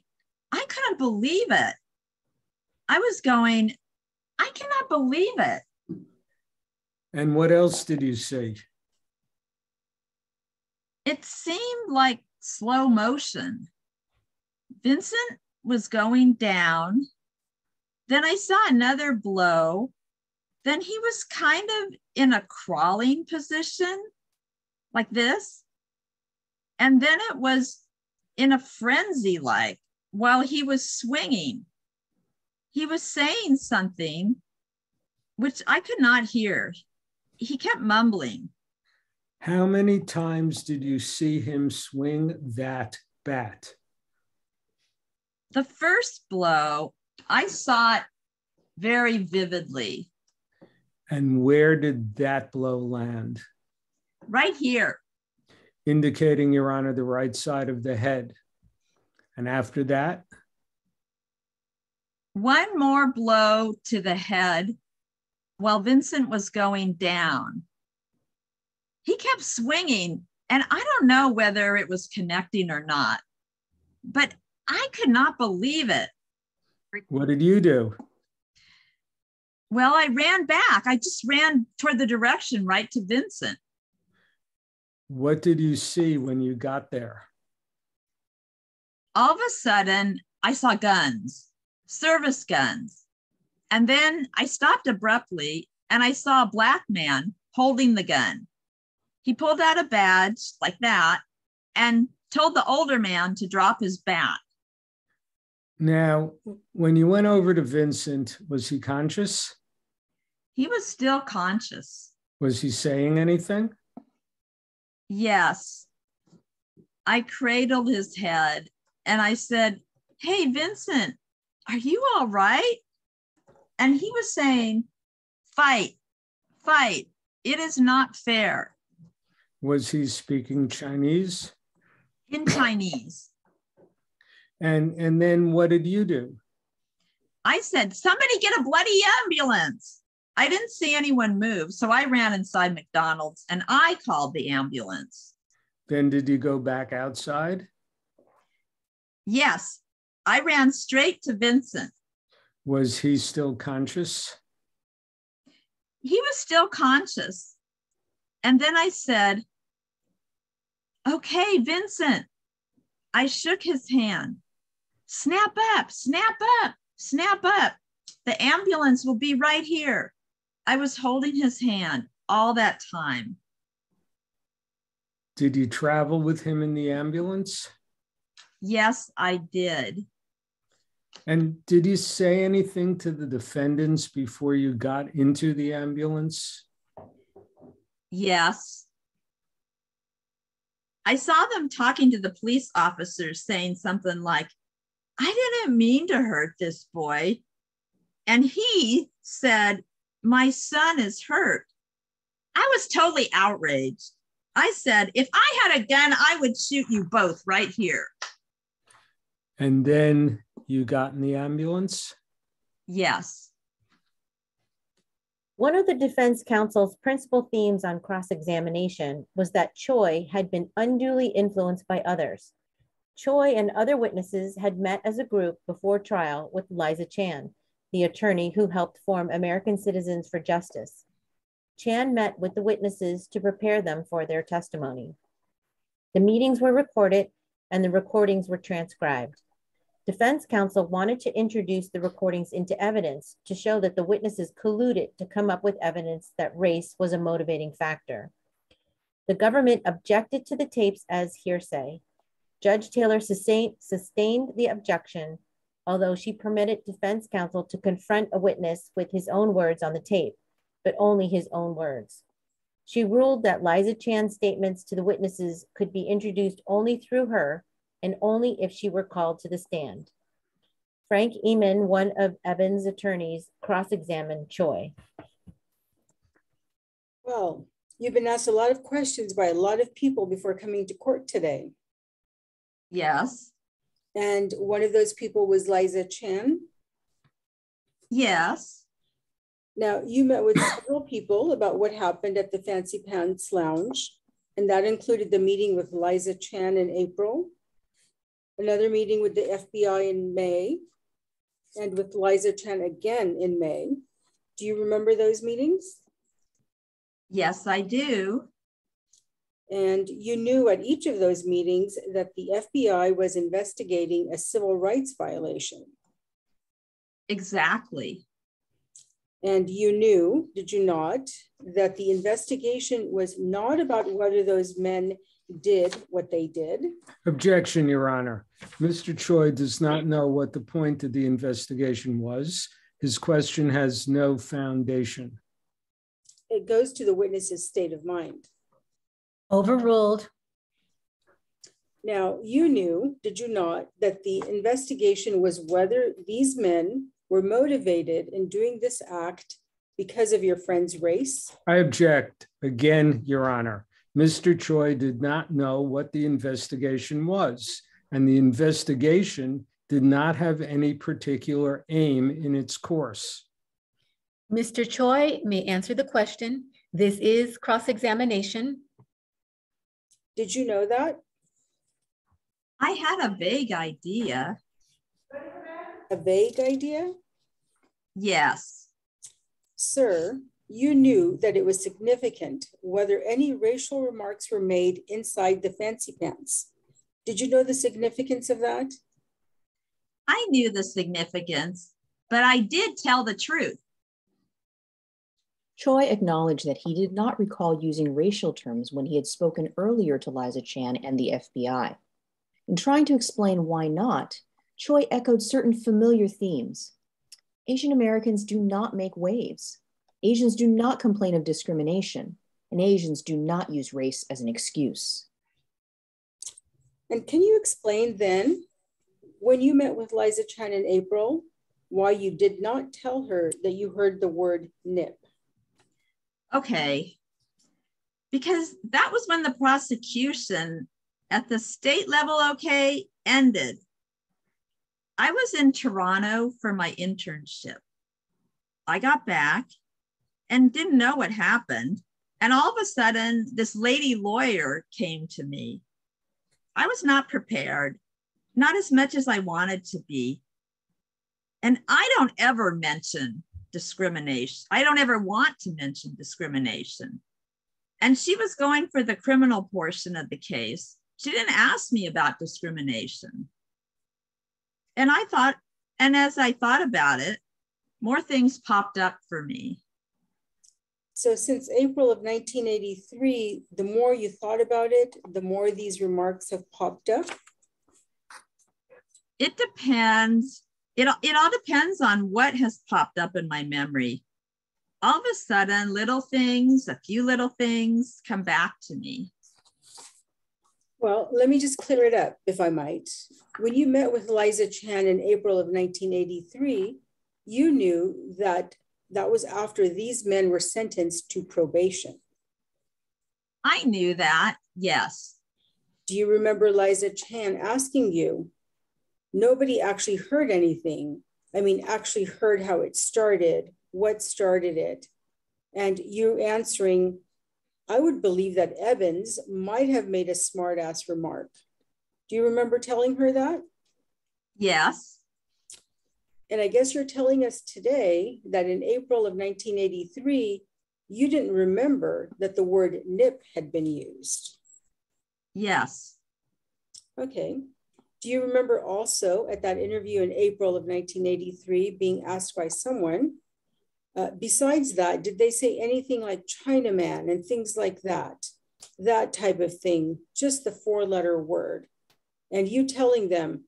I couldn't believe it. I was going, I cannot believe it. And what else did you see? It seemed like slow motion. Vincent was going down. Then I saw another blow. Then he was kind of in a crawling position like this. And then it was in a frenzy like while he was swinging. He was saying something which I could not hear. He kept mumbling. How many times did you see him swing that bat? The first blow, I saw it very vividly. And where did that blow land? Right here. Indicating, Your Honor, the right side of the head. And after that? One more blow to the head while Vincent was going down. He kept swinging, and I don't know whether it was connecting or not, but I could not believe it. What did you do? Well, I ran back. I just ran toward the direction right to Vincent. What did you see when you got there? All of a sudden, I saw guns, service guns. And then I stopped abruptly and I saw a black man holding the gun. He pulled out a badge like that and told the older man to drop his bat. Now, when you went over to Vincent, was he conscious? He was still conscious. Was he saying anything? Yes. I cradled his head and I said, Hey, Vincent, are you all right? And he was saying, Fight, fight. It is not fair. Was he speaking Chinese? In Chinese. And and then what did you do? I said, Somebody get a bloody ambulance. I didn't see anyone move. So I ran inside McDonald's and I called the ambulance. Then did you go back outside? Yes, I ran straight to Vincent. Was he still conscious? He was still conscious. And then I said, Okay, Vincent. I shook his hand. Snap up, snap up, snap up. The ambulance will be right here. I was holding his hand all that time. Did you travel with him in the ambulance? Yes, I did. And did you say anything to the defendants before you got into the ambulance? Yes. I saw them talking to the police officers saying something like, I didn't mean to hurt this boy. And he said, My son is hurt. I was totally outraged. I said, If I had a gun, I would shoot you both right here. And then You got in the ambulance? Yes. One of the defense counsel's principal themes on cross-examination was that Choi had been unduly influenced by others. Choi and other witnesses had met as a group before trial with Liza Chan, the attorney who helped form American Citizens for Justice. Chan met with the witnesses to prepare them for their testimony. The meetings were recorded and the recordings were transcribed. Defense counsel wanted to introduce the recordings into evidence to show that the witnesses colluded to come up with evidence that race was a motivating factor. The government objected to the tapes as hearsay. Judge Taylor sustained, the objection, although she permitted defense counsel to confront a witness with his own words on the tape, but only his own words. She ruled that Liza Chan's statements to the witnesses could be introduced only through her and only if she were called to the stand. Frank Eaman, one of Ebens' attorneys, cross-examined Choi. Well, you've been asked a lot of questions by a lot of people before coming to court today. Yes. And one of those people was Liza Chan. Yes. Now, you met with several people about what happened at the Fancy Pants Lounge, and that included the meeting with Liza Chan in April, another meeting with the FBI in May, and with Liza Chan again in May. Do you remember those meetings? Yes, I do. And you knew at each of those meetings that the FBI was investigating a civil rights violation. Exactly. And you knew, did you not, that the investigation was not about whether those men did what they did. Objection, Your Honor. Mr. Choi does not know what the point of the investigation was. His question has no foundation. It goes to the witness's state of mind. Overruled. Now, you knew, did you not, that the investigation was whether these men were motivated in doing this act because of your friend's race? I object. Again, Your Honor. Mr. Choi did not know what the investigation was, and the investigation did not have any particular aim in its course. Mr. Choi may answer the question. This is cross-examination. Did you know that? I had a vague idea. A vague idea? Yes. Sir, you knew that it was significant whether any racial remarks were made inside the fancy pants. Did you know the significance of that? I knew the significance, but I did tell the truth. Choi acknowledged that he did not recall using racial terms when he had spoken earlier to Liza Chan and the FBI. In trying to explain why not, Choi echoed certain familiar themes. Asian Americans do not make waves. Asians do not complain of discrimination, and Asians do not use race as an excuse. And can you explain then, when you met with Liza Chan in April, why you did not tell her that you heard the word nip? Okay. Because that was when the prosecution at the state level, okay, ended. I was in Toronto for my internship. I got back and didn't know what happened. And all of a sudden, this lady lawyer came to me. I was not prepared, not as much as I wanted to be. And I don't ever mention discrimination. I don't ever want to mention discrimination. And she was going for the criminal portion of the case. She didn't ask me about discrimination. And I thought, and as I thought about it, more things popped up for me. So since April of 1983, the more you thought about it, the more these remarks have popped up? It depends. It, it all depends on what has popped up in my memory. All of a sudden, little things, a few little things come back to me. Well, let me just clear it up, if I might. When you met with Liza Chan in April of 1983, you knew that that was after these men were sentenced to probation. I knew that, yes. Do you remember Liza Chan asking you, nobody actually heard anything. I mean, actually heard how it started, what started it. And you answering, I would believe that Ebens might have made a smartass remark. Do you remember telling her that? Yes. And I guess you're telling us today that in April of 1983, you didn't remember that the word nip had been used. Yes. Okay. Do you remember also at that interview in April of 1983 being asked by someone, uh, besides that, did they say anything like Chinaman and things like that? That type of thing, just the four letter word. And you telling them,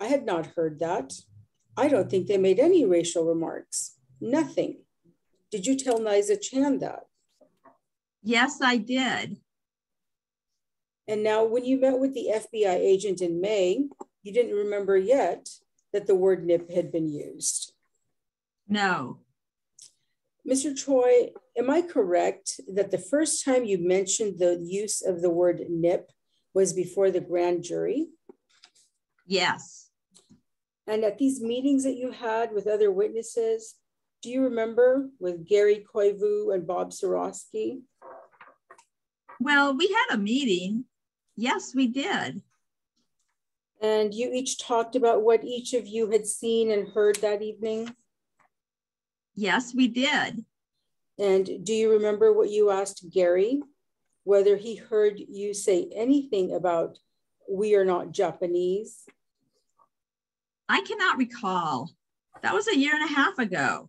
I had not heard that. I don't think they made any racial remarks. Nothing. Did you tell Liza Chan that? Yes, I did. And now, when you met with the FBI agent in May, you didn't remember yet that the word NIP had been used. No. Mr. Choi, am I correct that the first time you mentioned the use of the word NIP was before the grand jury? Yes. And at these meetings that you had with other witnesses, do you remember with Gary Koivu and Bob Sorosky? Well, we had a meeting. Yes, we did. And you each talked about what each of you had seen and heard that evening? Yes, we did. And do you remember what you asked Gary? Whether he heard you say anything about we are not Japanese? I cannot recall. That was a year and a half ago.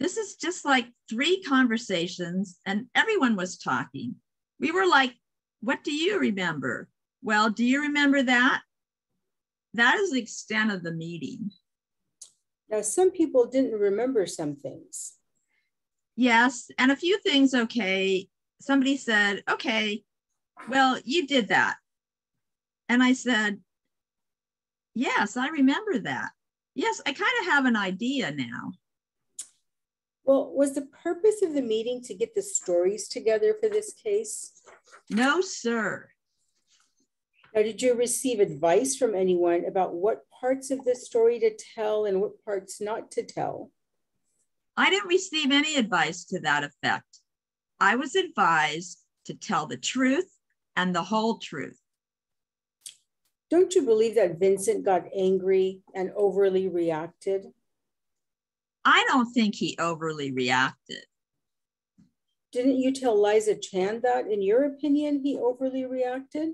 This is just like three conversations, and everyone was talking. We were like, What do you remember? Well, do you remember that? That is the extent of the meeting. Now, some people didn't remember some things. Yes, and a few things, okay. Somebody said, Okay, well, you did that. And I said, Yes, I remember that. Yes, I kind of have an idea now. Well, was the purpose of the meeting to get the stories together for this case? No, sir. Now, did you receive advice from anyone about what parts of the story to tell and what parts not to tell? I didn't receive any advice to that effect. I was advised to tell the truth and the whole truth. Don't you believe that Vincent got angry and overly reacted? I don't think he overly reacted. Didn't you tell Liza Chan that, in your opinion, he overly reacted?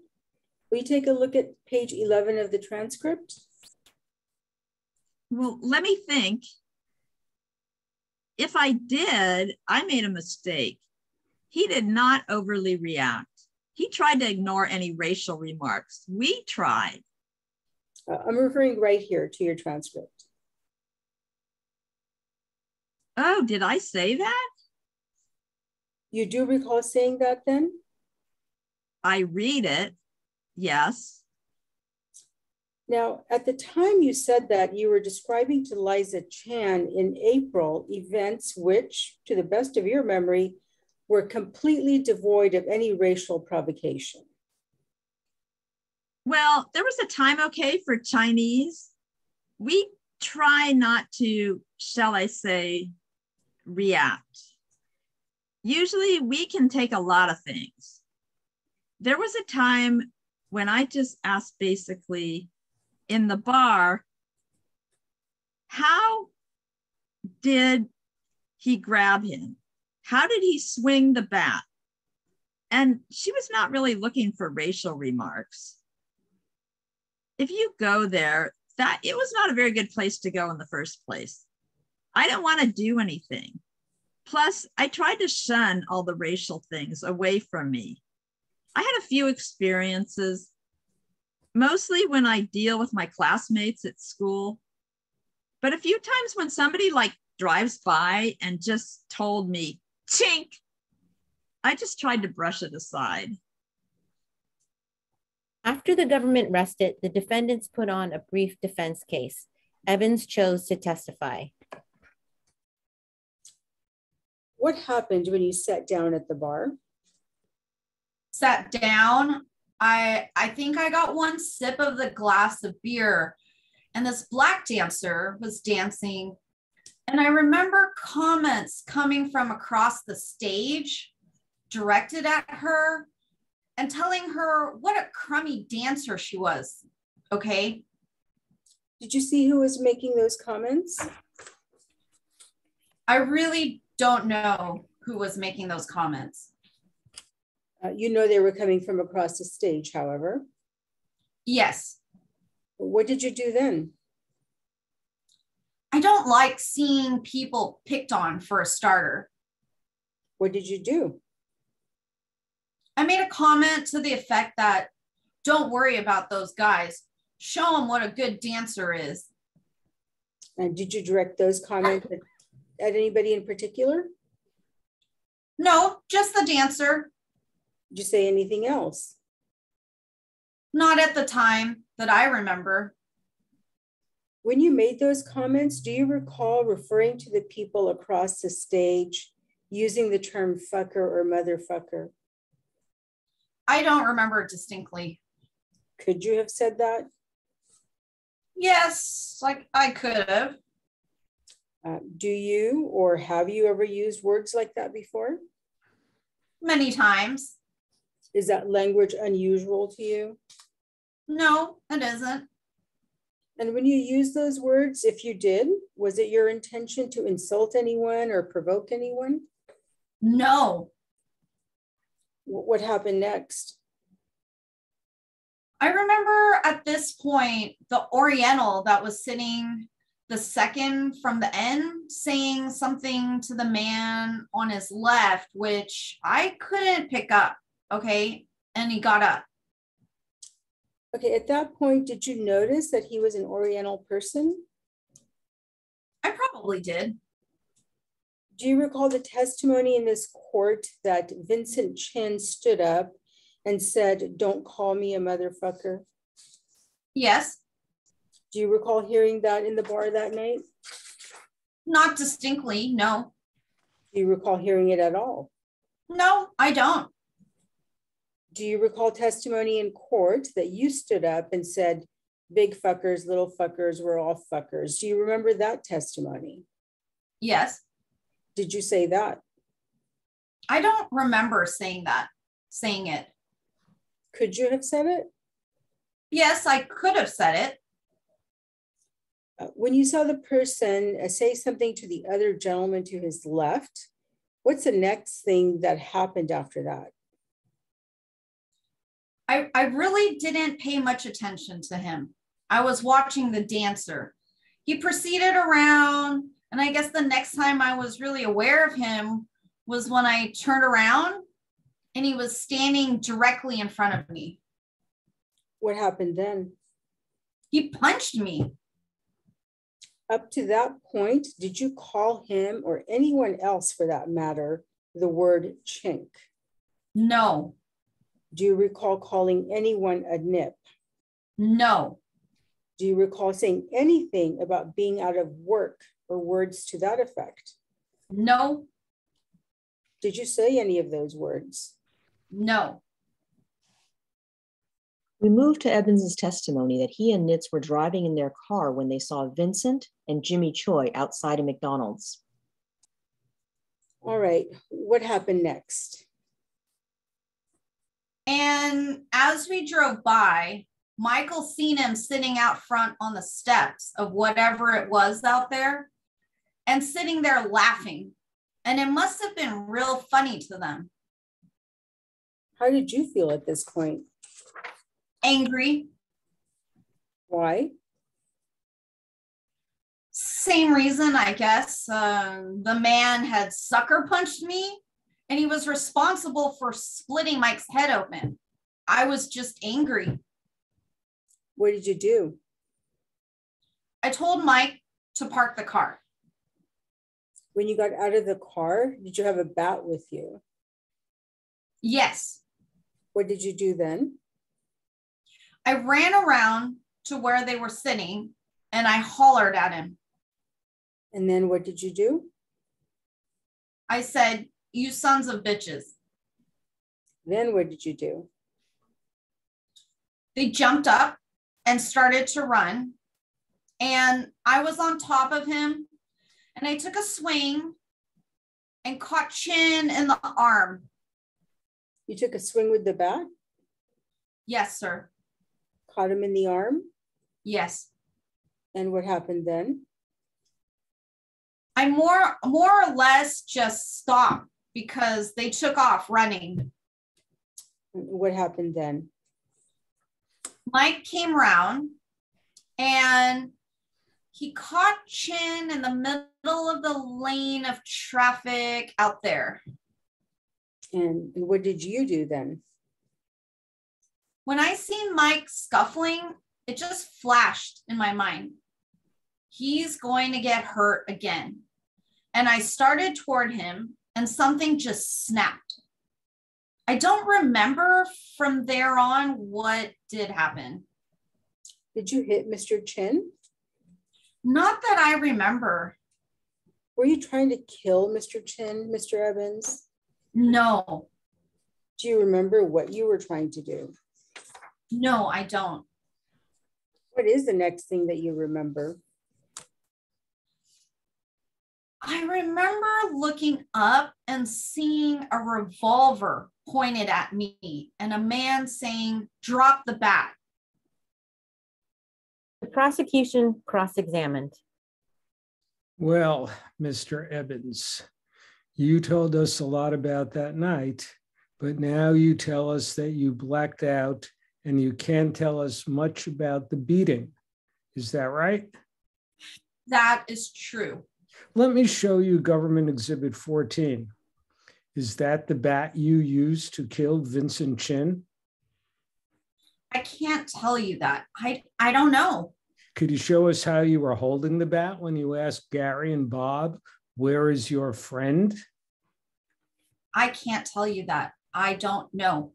Will you take a look at page 11 of the transcript? Well, let me think. If I did, I made a mistake. He did not overly react. He tried to ignore any racial remarks. We tried. Uh, I'm referring right here to your transcript. Oh, did I say that? You do recall saying that then? I read it, yes. Now, at the time you said that, you were describing to Liza Chan in April events which, to the best of your memory, were completely devoid of any racial provocation. Well, there was a time, okay, for Chinese. We try not to, shall I say, react. Usually we can take a lot of things. There was a time when I just asked basically in the bar, how did he grab him? How did he swing the bat? And she was not really looking for racial remarks. If you go there, that it was not a very good place to go in the first place. I didn't want to do anything. Plus, I tried to shun all the racial things away from me. I had a few experiences, mostly when I deal with my classmates at school, but a few times when somebody like drives by and just told me, chink, I just tried to brush it aside. After the government rested, the defendants put on a brief defense case. Ebens chose to testify. What happened when you sat down at the bar? Sat down. I I think I got one sip of the glass of beer and this black dancer was dancing. And I remember comments coming from across the stage directed at her and telling her what a crummy dancer she was. Okay. Did you see who was making those comments? I really don't know who was making those comments. Uh, you know they were coming from across the stage, however. Yes. What did you do then? I don't like seeing people picked on for a starter. What did you do? I made a comment to the effect that don't worry about those guys. Show them what a good dancer is. And did you direct those comments at, at anybody in particular? No, just the dancer. Did you say anything else? Not at the time that I remember. When you made those comments, do you recall referring to the people across the stage using the term fucker or motherfucker? I don't remember distinctly. Could you have said that? Yes, like I could have. Uh, do you or have you ever used words like that before? Many times. Is that language unusual to you? No, it isn't. And when you use those words, if you did, was it your intention to insult anyone or provoke anyone? No. What happened next? I remember at this point, the Oriental that was sitting the second from the end saying something to the man on his left, which I couldn't pick up. Okay. And he got up. Okay. At that point, did you notice that he was an Oriental person? I probably did. Do you recall the testimony in this court that Vincent Chin stood up and said, Don't call me a motherfucker? Yes. Do you recall hearing that in the bar that night? Not distinctly, no. Do you recall hearing it at all? No, I don't. Do you recall testimony in court that you stood up and said, big fuckers, little fuckers, we're all fuckers? Do you remember that testimony? Yes. Did you say that? I don't remember saying that, saying it. Could you have said it? Yes, I could have said it. Uh, when you saw the person uh, say something to the other gentleman to his left, what's the next thing that happened after that? I, I really didn't pay much attention to him. I was watching the dancer. He proceeded around, and I guess the next time I was really aware of him was when I turned around and he was standing directly in front of me. What happened then? He punched me. Up to that point, did you call him or anyone else for that matter the word chink? No. Do you recall calling anyone a nip? No. Do you recall saying anything about being out of work or words to that effect? No. Did you say any of those words? No. We move to Ebens's testimony that he and Nitz were driving in their car when they saw Vincent and Jimmy Choi outside a McDonald's. All right, what happened next? And as we drove by, Michael seen him sitting out front on the steps of whatever it was out there and sitting there laughing. And it must have been real funny to them. How did you feel at this point? Angry. Why? Same reason, I guess. Um, the man had sucker punched me and he was responsible for splitting Mike's head open. I was just angry. What did you do? I told Mike to park the car. When you got out of the car, did you have a bat with you? Yes. What did you do then? I ran around to where they were sitting and I hollered at him. And then what did you do? I said, You sons of bitches. Then what did you do? They jumped up and started to run. and I was on top of him and I took a swing and caught Chin in the arm. You took a swing with the bat? Yes, sir. Caught him in the arm? Yes. And what happened then? I more more or less just stopped because they took off running. What happened then? Mike came around and he caught Chin in the middle of the lane of traffic out there. And what did you do then? When I seen Mike scuffling, it just flashed in my mind. He's going to get hurt again. And I started toward him, and something just snapped. I don't remember from there on what did happen. Did you hit Mr. Chin? Not that I remember. Were you trying to kill Mr. Chin, Mr. Ebens? No. Do you remember what you were trying to do? No, I don't. What is the next thing that you remember? I remember looking up and seeing a revolver pointed at me and a man saying, Drop the bat. The prosecution cross examined. Well, Mr. Ebens, you told us a lot about that night, but now you tell us that you blacked out and you can't tell us much about the beating. Is that right? That is true. Let me show you Government Exhibit 14. Is that the bat you used to kill Vincent Chin? I can't tell you that. I, I don't know. Could you show us how you were holding the bat when you asked Gary and Bob, where is your friend? I can't tell you that. I don't know.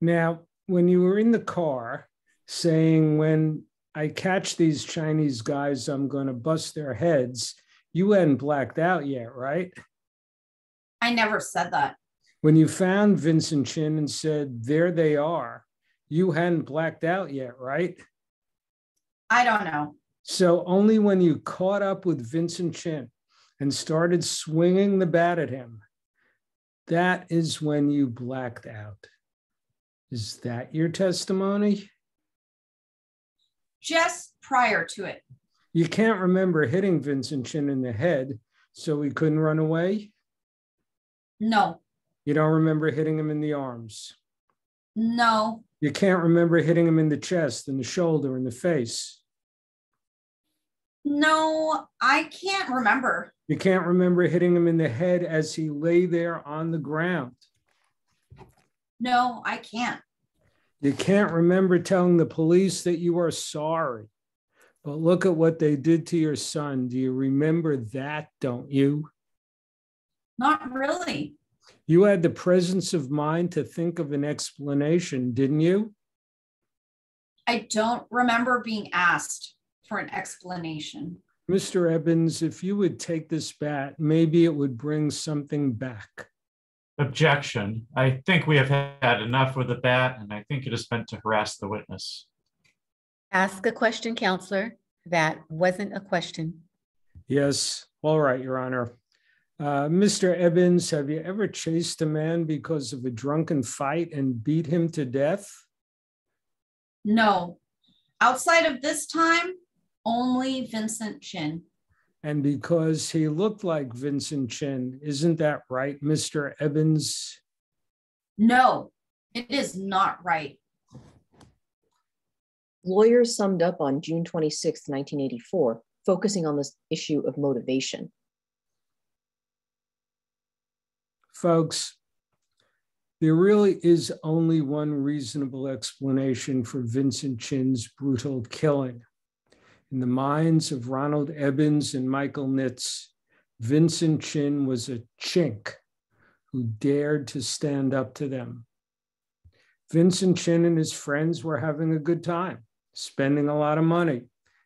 Now, when you were in the car saying, when I catch these Chinese guys, I'm going to bust their heads, you hadn't blacked out yet, right? I never said that. When you found Vincent Chin and said, there they are, you hadn't blacked out yet, right? I don't know. So only when you caught up with Vincent Chin and started swinging the bat at him, that is when you blacked out. Is that your testimony? Just prior to it. You can't remember hitting Vincent Chin in the head, so he couldn't run away? No. You don't remember hitting him in the arms? No. You can't remember hitting him in the chest, in the shoulder, in the face? No, I can't remember. You can't remember hitting him in the head as he lay there on the ground? No, I can't. You can't remember telling the police that you are sorry. But look at what they did to your son. Do you remember that, don't you? Not really. You had the presence of mind to think of an explanation, didn't you? I don't remember being asked for an explanation. Mr. Ebens, if you would take this bat, maybe it would bring something back. Objection. I think we have had enough with the bat, and I think it is meant to harass the witness. Ask a question, counselor. That wasn't a question. Yes, all right, Your Honor. Uh, Mr. Ebens, have you ever chased a man because of a drunken fight and beat him to death? No. Outside of this time, only Vincent Chin. And because he looked like Vincent Chin, isn't that right, Mr. Ebens? No, it is not right. Lawyers summed up on June 26, 1984, focusing on this issue of motivation. Folks, there really is only one reasonable explanation for Vincent Chin's brutal killing. In the minds of Ronald Ebens and Michael Nitz, Vincent Chin was a chink who dared to stand up to them. Vincent Chin and his friends were having a good time, spending a lot of money,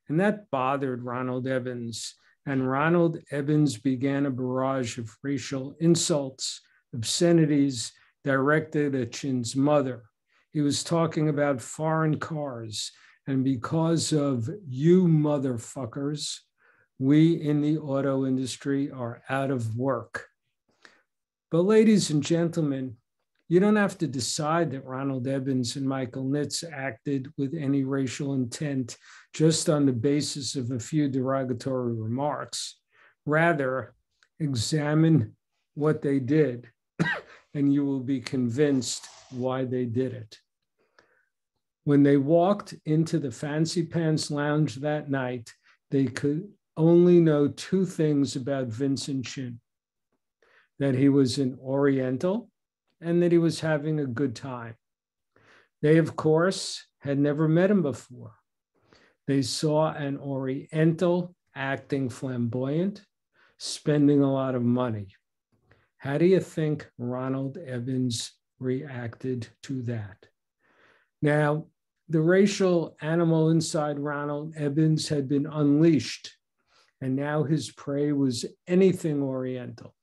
and that bothered Ronald Ebens. And Ronald Ebens began a barrage of racial insults, obscenities directed at Chin's mother. He was talking about foreign cars And because of you motherfuckers, we in the auto industry are out of work. But, ladies and gentlemen, you don't have to decide that Ronald Ebens and Michael Nitz acted with any racial intent just on the basis of a few derogatory remarks. Rather, examine what they did, and you will be convinced why they did it. When they walked into the Fancy Pants Lounge that night, they could only know two things about Vincent Chin that he was an Oriental and that he was having a good time. They, of course, had never met him before. They saw an Oriental acting flamboyant, spending a lot of money. How do you think Ronald Ebens reacted to that? Now, the racial animal inside Ronald Ebens had been unleashed, and now his prey was anything Oriental.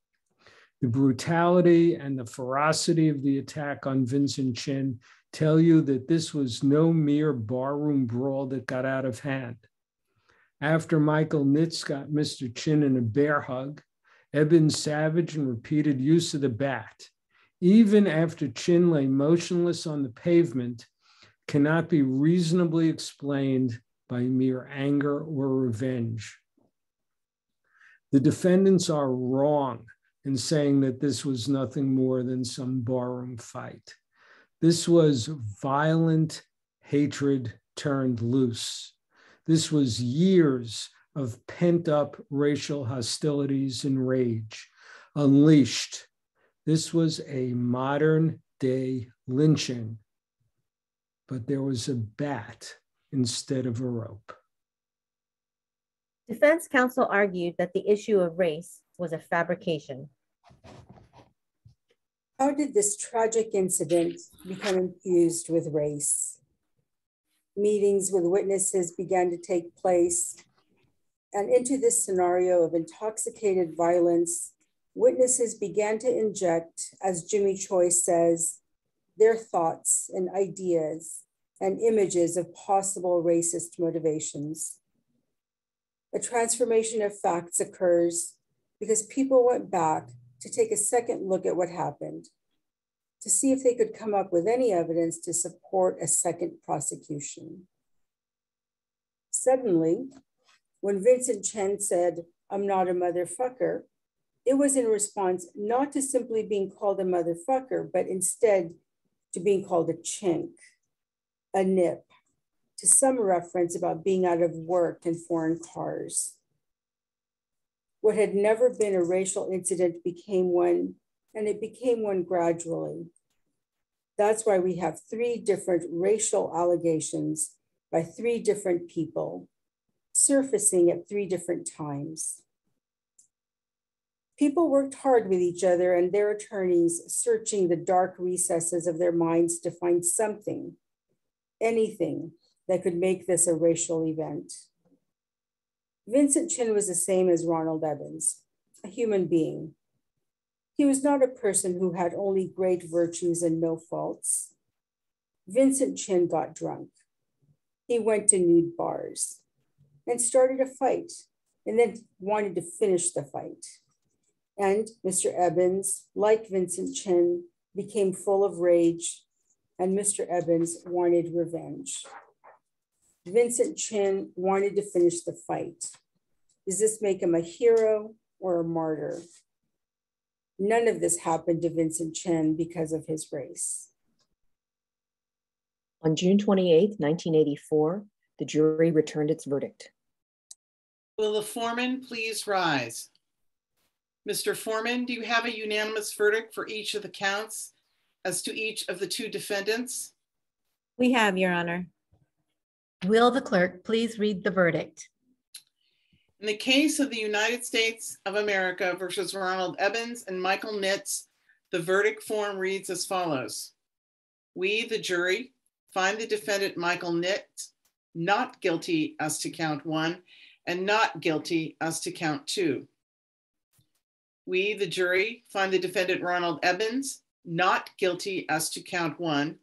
The brutality and the ferocity of the attack on Vincent Chin tell you that this was no mere barroom brawl that got out of hand. After Michael Nitz got Mr. Chin in a bear hug, Ebens' savage and repeated use of the bat, even after Chin lay motionless on the pavement, cannot be reasonably explained by mere anger or revenge. The defendants are wrong in saying that this was nothing more than some barroom fight. This was violent hatred turned loose. This was years of pent up racial hostilities and rage unleashed. This was a modern day lynching, but there was a bat instead of a rope. Defense counsel argued that the issue of race was a fabrication. How did this tragic incident become infused with race? Meetings with witnesses began to take place, and into this scenario of intoxicated violence, witnesses began to inject, as Jimmy Choi says, their thoughts and ideas and images of possible racist motivations. A transformation of facts occurs because people went back to take a second look at what happened to see if they could come up with any evidence to support a second prosecution. Suddenly, when Vincent Chin said, I'm not a motherfucker, it was in response not to simply being called a motherfucker, but instead to being called a chink, a nip, to some reference about being out of work in foreign cars. What had never been a racial incident became one, and it became one gradually. That's why we have three different racial allegations by three different people surfacing at three different times. People worked hard with each other and their attorneys searching the dark recesses of their minds to find something, anything that could make this a racial event. Vincent Chin was the same as Ronald Ebens, a human being. He was not a person who had only great virtues and no faults. Vincent Chin got drunk. He went to nude bars and started a fight and then wanted to finish the fight. And Mr. Ebens, like Vincent Chin, became full of rage, and Mr. Ebens wanted revenge. Vincent Chin wanted to finish the fight. Does this make him a hero or a martyr? None of this happened to Vincent Chin because of his race. On June 28, 1984, the jury returned its verdict. Will the foreman please rise? Mr. Foreman, do you have a unanimous verdict for each of the counts as to each of the two defendants? We have, Your Honor. Will the clerk please read the verdict? In the case of the United States of America versus Ronald Ebens and Michael Nitz, the verdict form reads as follows. We, the jury, find the defendant Michael Nitz not guilty as to count one and not guilty as to count two. We, the jury, find the defendant Ronald Ebens not guilty as to count one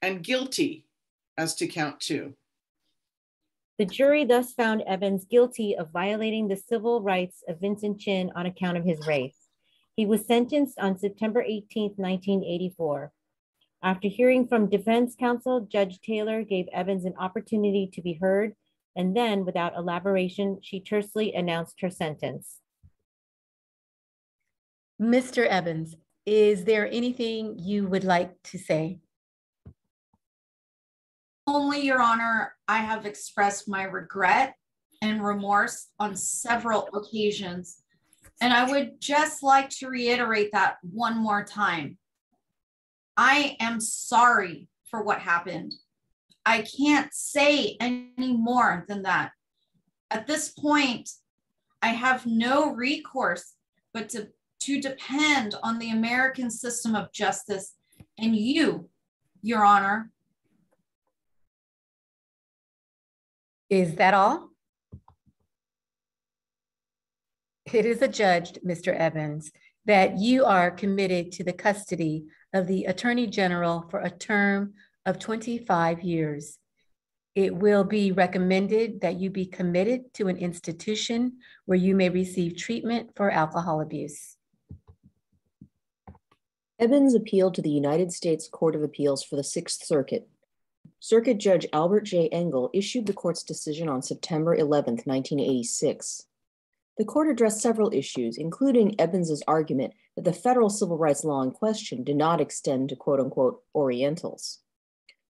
and guilty as to count two. The jury thus found Ebens guilty of violating the civil rights of Vincent Chin on account of his race. He was sentenced on September 18, 1984. After hearing from defense counsel, Judge Taylor gave Ebens an opportunity to be heard, and then, without elaboration, she tersely announced her sentence. Mr. Ebens, is there anything you would like to say? Only, Your Honor, I have expressed my regret and remorse on several occasions. And I would just like to reiterate that one more time. I am sorry for what happened. I can't say any more than that. At this point, I have no recourse but to, to depend on the American system of justice and you, Your Honor. Is that all? It is adjudged, Mr. Ebens, that you are committed to the custody of the Attorney General for a term of 25 years. It will be recommended that you be committed to an institution where you may receive treatment for alcohol abuse. Ebens appealed to the United States Court of Appeals for the Sixth Circuit. Circuit Judge Albert J. Engel issued the court's decision on September 11, 1986. The court addressed several issues, including Ebens's argument that the federal civil rights law in question did not extend to quote unquote Orientals.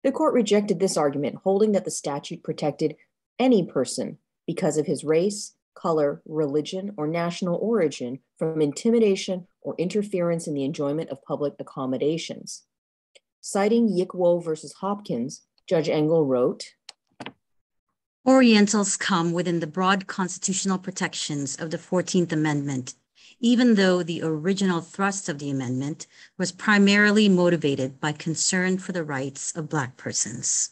The court rejected this argument, holding that the statute protected any person because of his race, color, religion, or national origin from intimidation or interference in the enjoyment of public accommodations. Citing Yick Wo versus Hopkins, Judge Engel wrote, Orientals come within the broad constitutional protections of the 14th Amendment, even though the original thrust of the amendment was primarily motivated by concern for the rights of Black persons.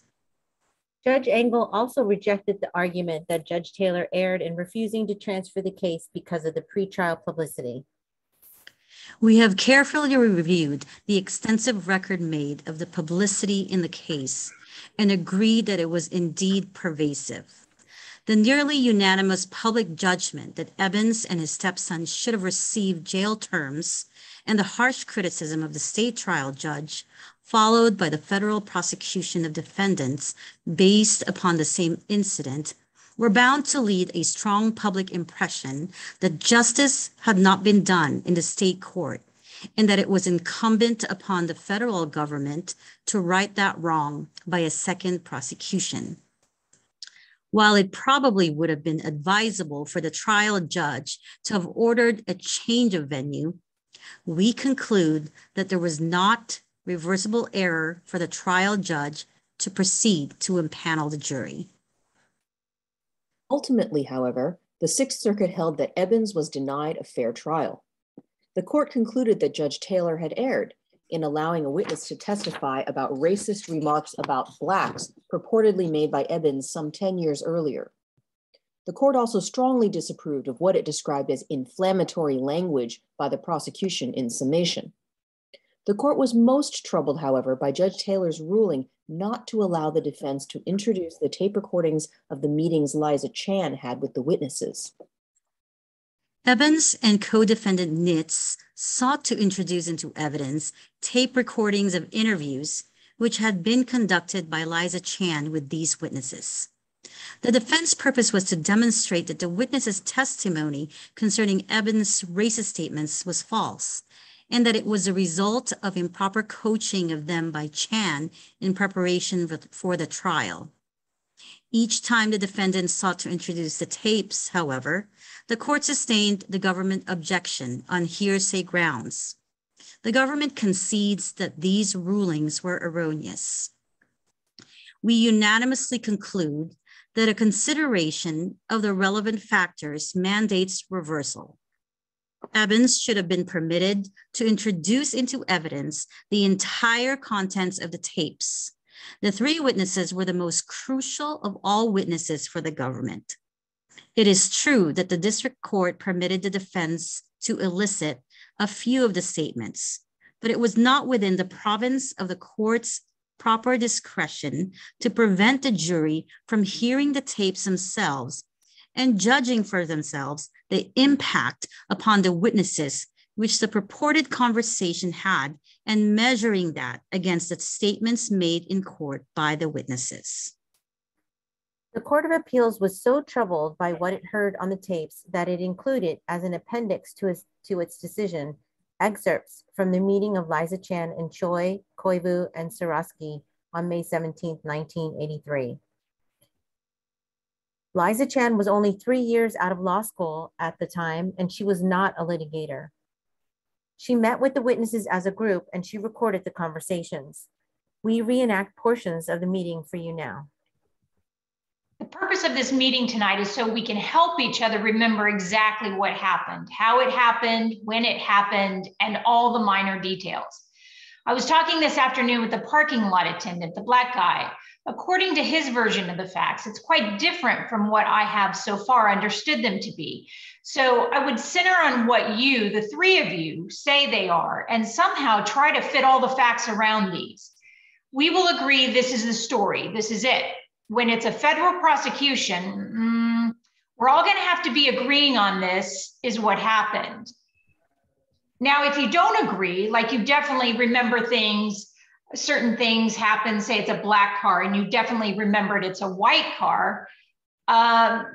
Judge Engel also rejected the argument that Judge Taylor erred in refusing to transfer the case because of the pretrial publicity. We have carefully reviewed the extensive record made of the publicity in the case and agreed that it was indeed pervasive. The nearly unanimous public judgment that Ebens and his stepson should have received jail terms and the harsh criticism of the state trial judge, followed by the federal prosecution of defendants based upon the same incident, were bound to lead a strong public impression that justice had not been done in the state court and that it was incumbent upon the federal government to right that wrong by a second prosecution. While it probably would have been advisable for the trial judge to have ordered a change of venue, we conclude that there was not reversible error for the trial judge to proceed to impanel the jury. Ultimately, however, the Sixth Circuit held that Ebens was denied a fair trial. The court concluded that Judge Taylor had erred in allowing a witness to testify about racist remarks about Blacks purportedly made by Ebens some 10 years earlier. The court also strongly disapproved of what it described as inflammatory language by the prosecution in summation. The court was most troubled, however, by Judge Taylor's ruling not to allow the defense to introduce the tape recordings of the meetings Liza Chan had with the witnesses. Ebens and co-defendant Nitz sought to introduce into evidence tape recordings of interviews which had been conducted by Liza Chan with these witnesses. The defense purpose was to demonstrate that the witnesses' testimony concerning Ebens' racist statements was false and that it was a result of improper coaching of them by Chan in preparation for the trial. Each time the defendant sought to introduce the tapes, however, the court sustained the government objection on hearsay grounds. The government concedes that these rulings were erroneous. We unanimously conclude that a consideration of the relevant factors mandates reversal. Ebens should have been permitted to introduce into evidence the entire contents of the tapes. The three witnesses were the most crucial of all witnesses for the government. It is true that the district court permitted the defense to elicit a few of the statements, but it was not within the province of the court's proper discretion to prevent the jury from hearing the tapes themselves and judging for themselves the impact upon the witnesses which the purported conversation had and measuring that against the statements made in court by the witnesses. The Court of Appeals was so troubled by what it heard on the tapes that it included as an appendix to its, to its decision excerpts from the meeting of Liza Chan and Choi, Koivu, and Sirosky on May 17, 1983. Liza Chan was only three years out of law school at the time, and she was not a litigator. She met with the witnesses as a group and she recorded the conversations. We reenact portions of the meeting for you now. The purpose of this meeting tonight is so we can help each other remember exactly what happened, how it happened, when it happened, and all the minor details. I was talking this afternoon with the parking lot attendant, the black guy. According to his version of the facts, it's quite different from what I have so far understood them to be. So I would center on what you, the three of you, say they are, and somehow try to fit all the facts around these. We will agree this is the story, this is it. When it's a federal prosecution, mm, we're all going to have to be agreeing on this, is what happened. Now, if you don't agree, like you definitely remember things, certain things happen, say it's a black car, and you definitely remembered it's a white car. Um,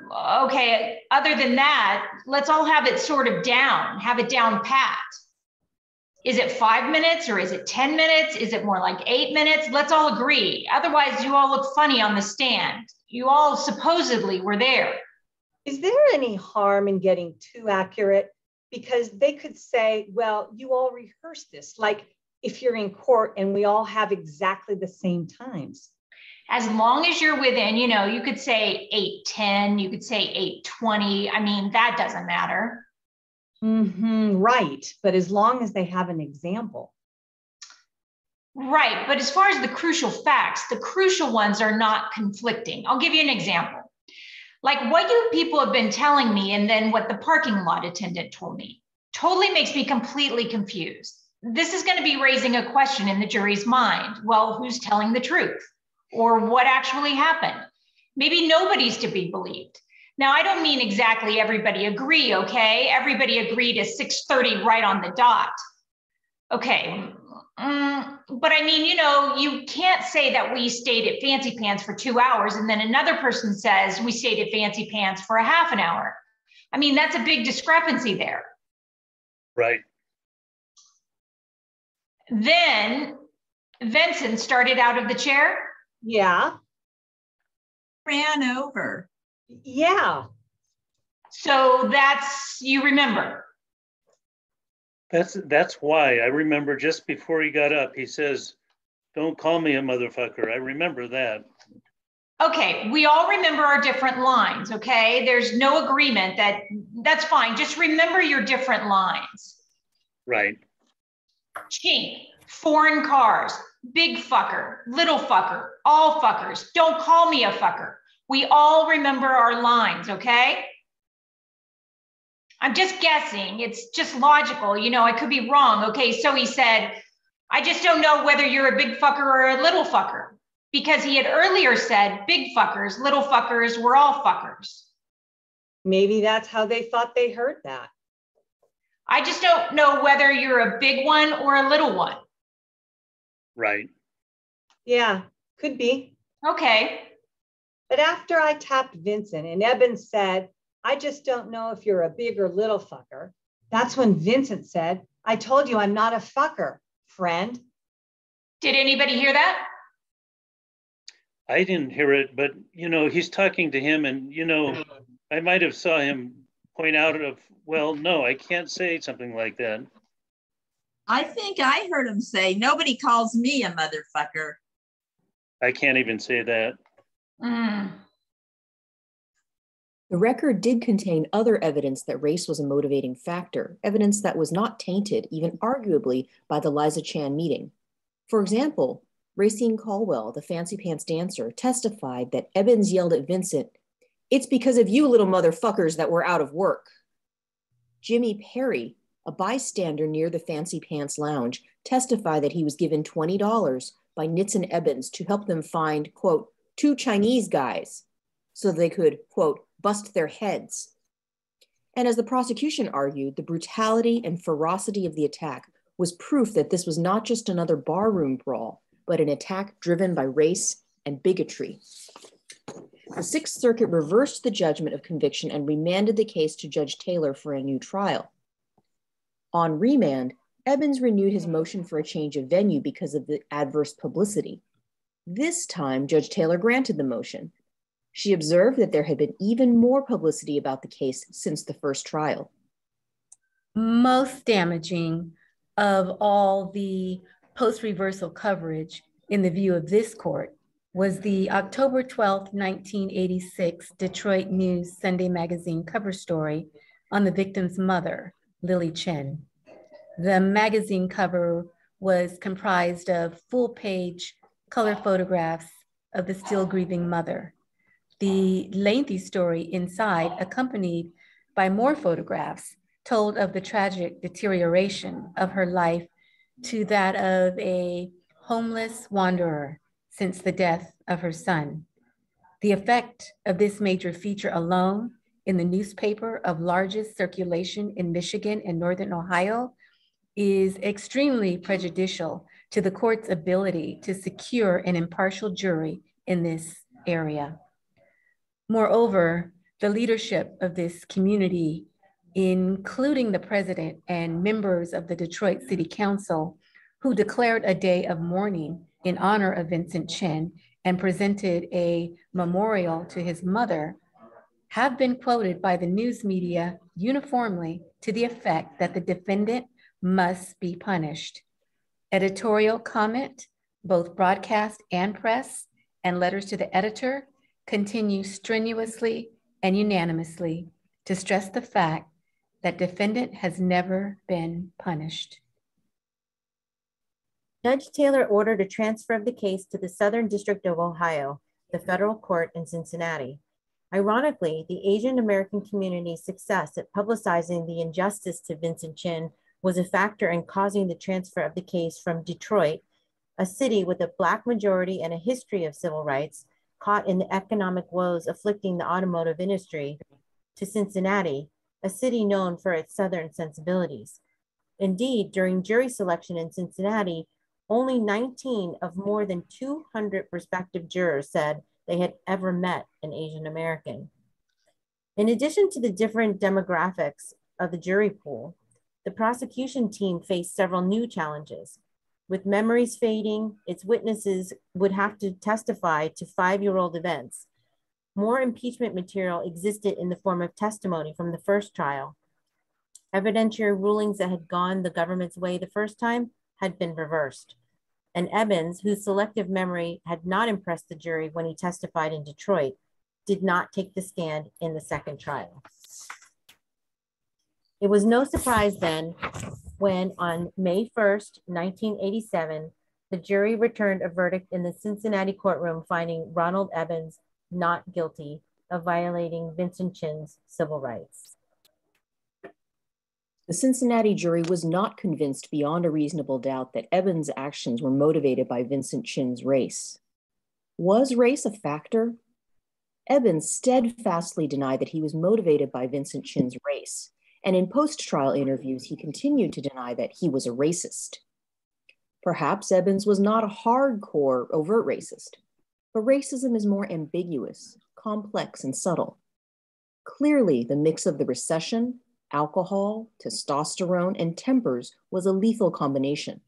okay, other than that, let's all have it sort of down, have it down pat. Is it five minutes or is it 10 minutes? Is it more like eight minutes? Let's all agree. Otherwise, you all look funny on the stand. You all supposedly were there. Is there any harm in getting too accurate? because they could say, well, you all rehearsed this. Like if you're in court and we all have exactly the same times. As long as you're within, you know, you could say 810, you could say 820. I mean, that doesn't matter. Mm-hmm, right. But as long as they have an example. Right. But as far as the crucial facts, the crucial ones are not conflicting. I'll give you an example like what you people have been telling me and then what the parking lot attendant told me totally makes me completely confused. This is going to be raising a question in the jury's mind. Well, who's telling the truth? Or what actually happened? Maybe nobody's to be believed. Now, I don't mean exactly everybody agree, okay? Everybody agreed at 6:30 right on the dot. Okay, Mm, but I mean, you know, you can't say that we stayed at Fancy Pants for two hours and then another person says we stayed at Fancy Pants for a half an hour. I mean, that's a big discrepancy there. Right. Then Vincent started out of the chair. Yeah. Ran over. Yeah. So that's, you remember. That's that's why I remember just before he got up, he says, "Don't call me a motherfucker." I remember that. Okay, we all remember our different lines, okay? There's no agreement that that's fine. Just remember your different lines. Right. Chink, foreign cars, big fucker, little fucker, all fuckers. Don't call me a fucker. We all remember our lines, okay? I'm just guessing. It's just logical. You know, I could be wrong. Okay. So he said, I just don't know whether you're a big fucker or a little fucker because he had earlier said big fuckers, little fuckers, we're all fuckers. Maybe that's how they thought they heard that. I just don't know whether you're a big one or a little one. Right. Yeah, could be. Okay. But after I tapped Vincent and Eben said, I just don't know if you're a big or little fucker. That's when Vincent said, I told you I'm not a fucker, friend. Did anybody hear that? I didn't hear it, but you know, he's talking to him and you know, I might have saw him point out of, well, no, I can't say something like that. I think I heard him say, nobody calls me a motherfucker. I can't even say that. Mm. The record did contain other evidence that race was a motivating factor, evidence that was not tainted, even arguably, by the Liza Chan meeting. For example, Racine Caldwell, the fancy pants dancer, testified that Ebens yelled at Vincent, It's because of you little motherfuckers that we're out of work. Jimmy Perry, A bystander near the Fancy Pants Lounge testified that he was given $20 by Nitz and Ebens to help them find, quote, two Chinese guys so they could, quote, bust their heads. And as the prosecution argued, the brutality and ferocity of the attack was proof that this was not just another barroom brawl, but an attack driven by race and bigotry. The Sixth Circuit reversed the judgment of conviction and remanded the case to Judge Taylor for a new trial. On remand, Ebens renewed his motion for a change of venue because of the adverse publicity. This time, Judge Taylor granted the motion. She observed that there had been even more publicity about the case since the first trial. Most damaging of all the post reversal coverage in the view of this court was the October 12, 1986 Detroit News Sunday Magazine cover story on the victim's mother, Lily Chin. The magazine cover was comprised of full page color photographs of the still grieving mother. The lengthy story inside, accompanied by more photographs, told of the tragic deterioration of her life to that of a homeless wanderer since the death of her son. The effect of this major feature alone in the newspaper of largest circulation in Michigan and Northern Ohio is extremely prejudicial to the court's ability to secure an impartial jury in this area. Moreover, the leadership of this community, including the president and members of the Detroit City Council, who declared a day of mourning in honor of Vincent Chin and presented a memorial to his mother, have been quoted by the news media uniformly to the effect that the defendant must be punished. Editorial comment, both broadcast and press, and letters to the editor continue strenuously and unanimously to stress the fact that defendant has never been punished. Judge Taylor ordered a transfer of the case to the Southern District of Ohio, the federal court in Cincinnati. Ironically, the Asian American community's success at publicizing the injustice to Vincent Chin was a factor in causing the transfer of the case from Detroit, a city with a Black majority and a history of civil rights, caught in the economic woes afflicting the automotive industry, to Cincinnati, a city known for its Southern sensibilities. Indeed, during jury selection in Cincinnati, only 19 of more than 200 prospective jurors said they had ever met an Asian American. In addition to the different demographics of the jury pool, the prosecution team faced several new challenges. With memories fading, its witnesses would have to testify to five year old events. More impeachment material existed in the form of testimony from the first trial. Evidentiary rulings that had gone the government's way the first time had been reversed. And Ebens, whose selective memory had not impressed the jury when he testified in Detroit, did not take the stand in the second trial. It was no surprise then when on May 1st, 1987, the jury returned a verdict in the Cincinnati courtroom finding Ronald Ebens not guilty of violating Vincent Chin's civil rights. The Cincinnati jury was not convinced beyond a reasonable doubt that Ebens' actions were motivated by Vincent Chin's race. Was race a factor? Ebens steadfastly denied that he was motivated by Vincent Chin's race, and in post trial interviews, he continued to deny that he was a racist. Perhaps Ebens was not a hardcore, overt racist, but racism is more ambiguous, complex, and subtle. Clearly, the mix of the recession, alcohol, testosterone, and tempers was a lethal combination.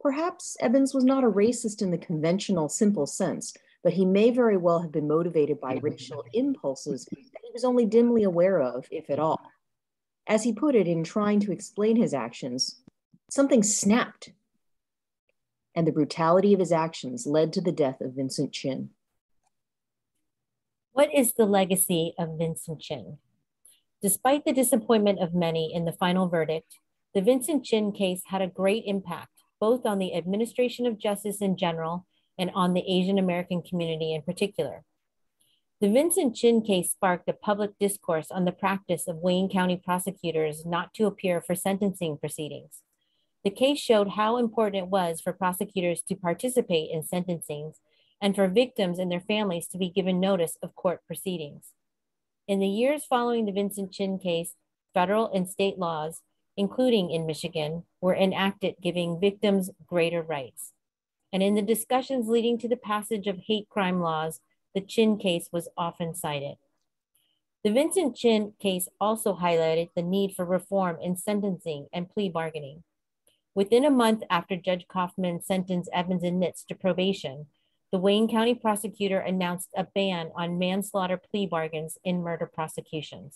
Perhaps Ebens was not a racist in the conventional, simple sense, but he may very well have been motivated by racial impulses that he was only dimly aware of, if at all. As he put it in trying to explain his actions, something snapped, and the brutality of his actions led to the death of Vincent Chin. What is the legacy of Vincent Chin? Despite the disappointment of many in the final verdict, the Vincent Chin case had a great impact, both on the administration of justice in general and on the Asian American community in particular. The Vincent Chin case sparked a public discourse on the practice of Wayne County prosecutors not to appear for sentencing proceedings. The case showed how important it was for prosecutors to participate in sentencings and for victims and their families to be given notice of court proceedings. In the years following the Vincent Chin case, federal and state laws, including in Michigan, were enacted giving victims greater rights. And in the discussions leading to the passage of hate crime laws, the Chin case was often cited. The Vincent Chin case also highlighted the need for reform in sentencing and plea bargaining. Within a month after Judge Kaufman sentenced Ebens and Nitz to probation, the Wayne County prosecutor announced a ban on manslaughter plea bargains in murder prosecutions.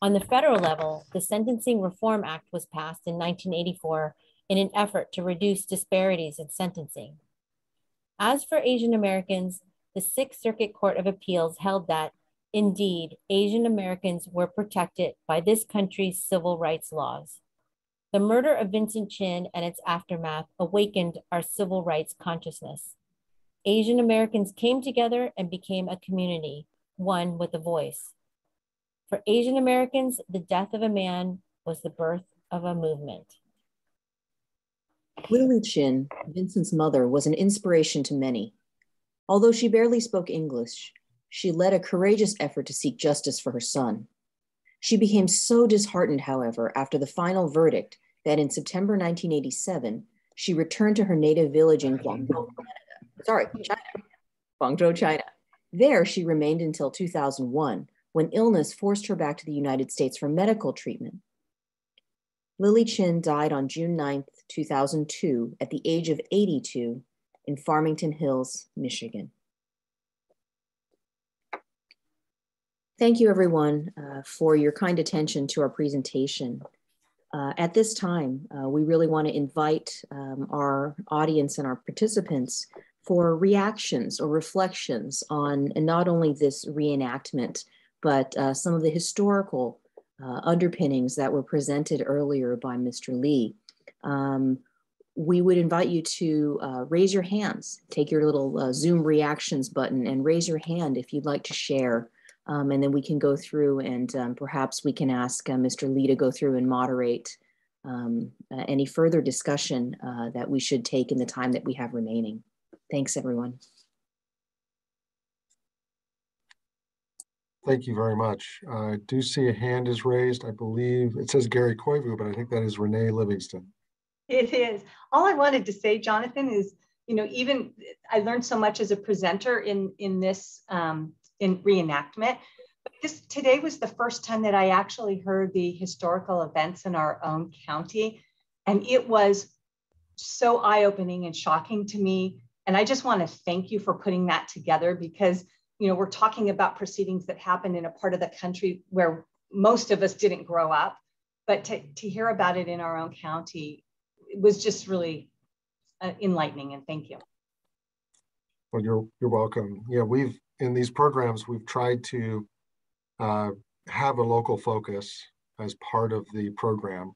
On the federal level, the Sentencing Reform Act was passed in 1984 in an effort to reduce disparities in sentencing. As for Asian Americans, the Sixth Circuit Court of Appeals held that, indeed, Asian Americans were protected by this country's civil rights laws. The murder of Vincent Chin and its aftermath awakened our civil rights consciousness. Asian Americans came together and became a community, one with a voice. For Asian Americans, the death of a man was the birth of a movement. Lily Chin, Vincent's mother, was an inspiration to many. Although she barely spoke English, she led a courageous effort to seek justice for her son. She became so disheartened, however, after the final verdict that in September 1987, she returned to her native village in Guangzhou, Canada. Sorry, China. Guangzhou, China. There, she remained until 2001, when illness forced her back to the United States for medical treatment. Lily Chin died on June 9, 2002, at the age of 82 in Farmington Hills, Michigan. Thank you, everyone, uh, for your kind attention to our presentation. Uh, at this time, uh, we really want to invite um, our audience and our participants for reactions or reflections on not only this reenactment, but uh, some of the historical uh, underpinnings that were presented earlier by Mr. Lee. Um, we would invite you to uh, raise your hands, take your little uh, Zoom reactions button and raise your hand if you'd like to share. Um, and then we can go through and um, perhaps we can ask uh, Mr. Lee to go through and moderate um, uh, any further discussion uh, that we should take in the time that we have remaining. Thanks, everyone. Thank you very much. I do see a hand is raised. I believe it says Gary Koivu, but I think that is Renee Livingston. It is. All I wanted to say, Jonathan, is you know even I learned so much as a presenter in in this um, in reenactment. But this today was the first time that I actually heard the historical events in our own county, and it was so eye-opening and shocking to me. And I just want to thank you for putting that together because you know we're talking about proceedings that happened in a part of the country where most of us didn't grow up but to, to hear about it in our own county was just really uh, enlightening and thank you. Well, you're, you're welcome. Yeah, we've, in these programs, we've tried to uh, have a local focus as part of the program.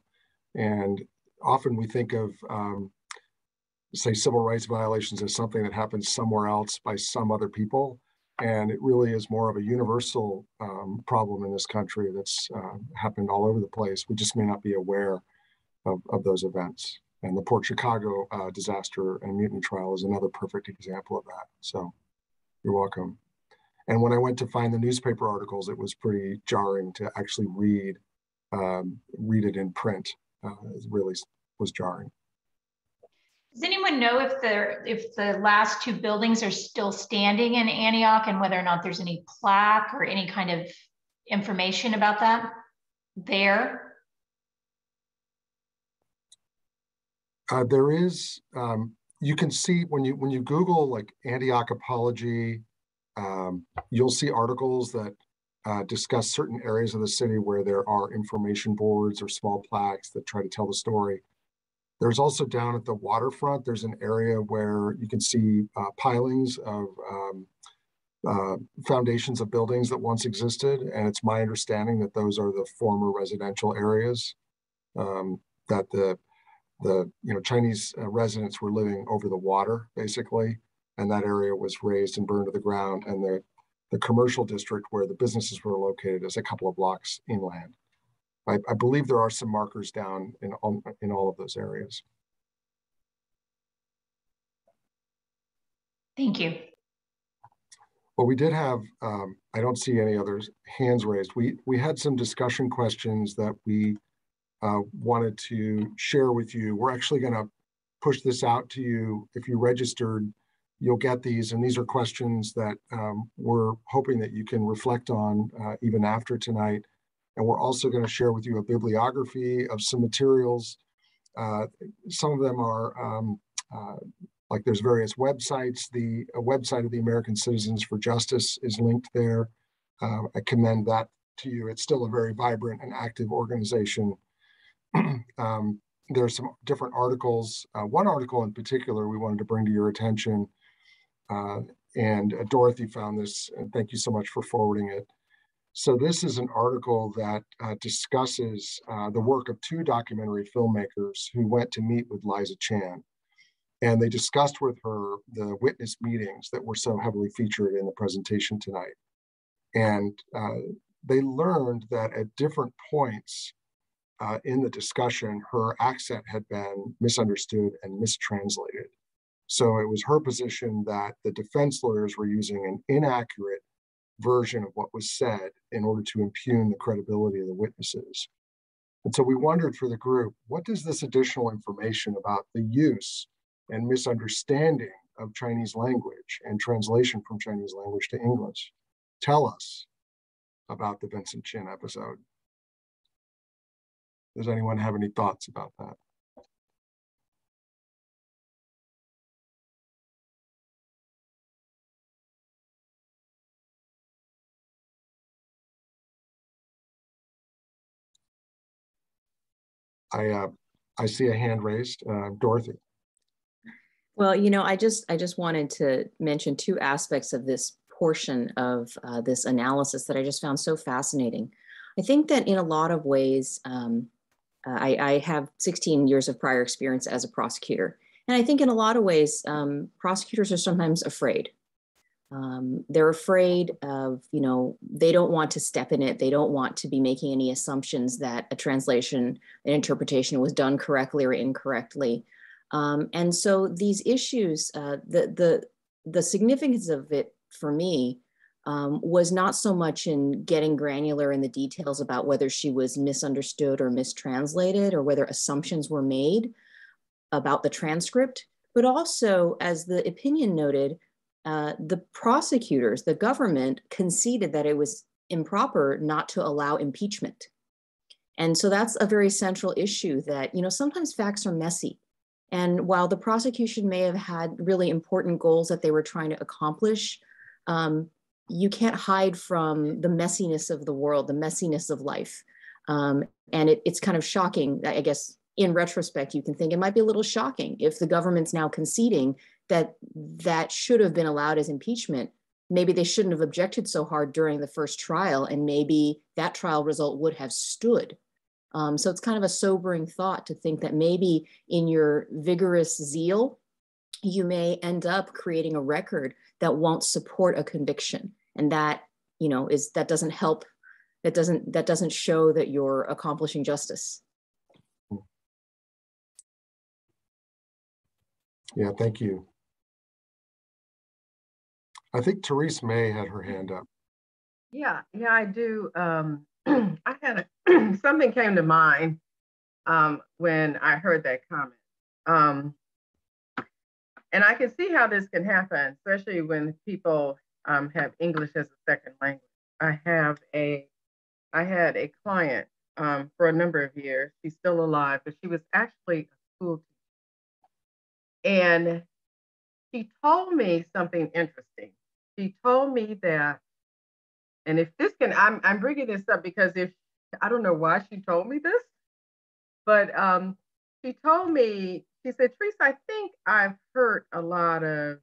And often we think of, um, say, civil rights violations as something that happens somewhere else by some other people. And it really is more of a universal um, problem in this country that's uh, happened all over the place. We just may not be aware of, of those events. And the Port Chicago uh, disaster and mutiny trial is another perfect example of that. So you're welcome. And when I went to find the newspaper articles, it was pretty jarring to actually read um, read it in print. Uh, it really was jarring. Does anyone know if the if the last two buildings are still standing in Antioch and whether or not there's any plaque or any kind of information about that there? Uh, there is, um, you can see when you when you Google like Antioch apology, um, you'll see articles that uh, discuss certain areas of the city where there are information boards or small plaques that try to tell the story. There's also down at the waterfront, there's an area where you can see uh, pilings of um, uh, foundations of buildings that once existed. And it's my understanding that those are the former residential areas um, that the the you know Chinese uh, residents were living over the water basically, and that area was razed and burned to the ground, and the the commercial district where the businesses were located is a couple of blocks inland. I, I believe there are some markers down in all, in all of those areas. Thank you. Well, we did have, um, I don't see any others hands raised. We, we had some discussion questions that we uh, wanted to share with you. We're actually going to push this out to you. If you registered, you'll get these. And these are questions that um, we're hoping that you can reflect on uh, even after tonight. And we're also going to share with you a bibliography of some materials. Uh, some of them are um, uh, like there's various websites. The website of the American Citizens for Justice is linked there. Uh, I commend that to you. It's still a very vibrant and active organization. um, there's some different articles. Uh, one article in particular we wanted to bring to your attention, uh, and uh, Dorothy found this, and thank you so much for forwarding it. So this is an article that uh, discusses uh, the work of two documentary filmmakers who went to meet with Liza Chan. And they discussed with her the witness meetings that were so heavily featured in the presentation tonight. And uh, they learned that at different points uh, in the discussion, her accent had been misunderstood and mistranslated. So it was her position that the defense lawyers were using an inaccurate version of what was said in order to impugn the credibility of the witnesses. And so we wondered for the group, what does this additional information about the use and misunderstanding of Chinese language and translation from Chinese language to English tell us about the Vincent Chin episode? Does anyone have any thoughts about that? I uh, I see a hand raised, uh, Dorothy. Well, you know, I just I just wanted to mention two aspects of this portion of uh, this analysis that I just found so fascinating. I think that in a lot of ways, um, I, I, have 16 years of prior experience as a prosecutor, and I think in a lot of ways, um, prosecutors are sometimes afraid. Um, they're afraid of, you know, they don't want to step in it. They don't want to be making any assumptions that a translation, an interpretation was done correctly or incorrectly. Um, and so these issues, uh, the, the, the significance of it for me um, was not so much in getting granular in the details about whether she was misunderstood or mistranslated or whether assumptions were made about the transcript, but also, as the opinion noted, uh, the prosecutors, the government conceded that it was improper not to allow impeachment. And so that's a very central issue that, you know, sometimes facts are messy. And while the prosecution may have had really important goals that they were trying to accomplish, um, you can't hide from the messiness of the world, the messiness of life. Um, and it, it's kind of shocking, I guess, in retrospect, you can think it might be a little shocking if the government's now conceding that that should have been allowed as impeachment. Maybe they shouldn't have objected so hard during the first trial, and maybe that trial result would have stood. Um, so it's kind of a sobering thought to think that maybe in your vigorous zeal, you may end up creating a record that won't support a conviction, and that you know is that doesn't help. That doesn't that doesn't show that you're accomplishing justice. Yeah, thank you. I think Therese May had her hand up. Yeah, yeah, I do. Um, I had a, something came to mind um, when I heard that comment. Um, and I can see how this can happen, especially when people um, have English as a second language. I have a, I had a client um, for a number of years. She's still alive, but she was actually a school teacher. And she told me something interesting. She told me that and if this can, I'm, I'm bringing this up because if, I don't know why she told me this, but um, she told me, she said, Teresa, I think I've hurt a lot of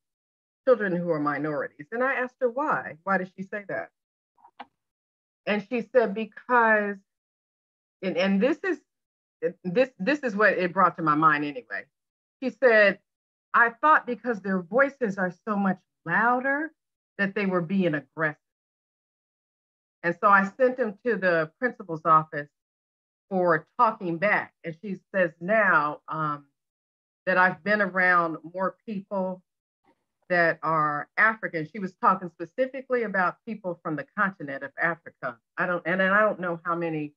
children who are minorities. And I asked her why. Why did she say that? And she said, because, and, and this is this this is what it brought to my mind anyway. She said, I thought because their voices are so much louder that they were being aggressive. And so I sent him to the principal's office for talking back. And she says now um, that I've been around more people that are African. She was talking specifically about people from the continent of Africa. I don't, and and I don't know how many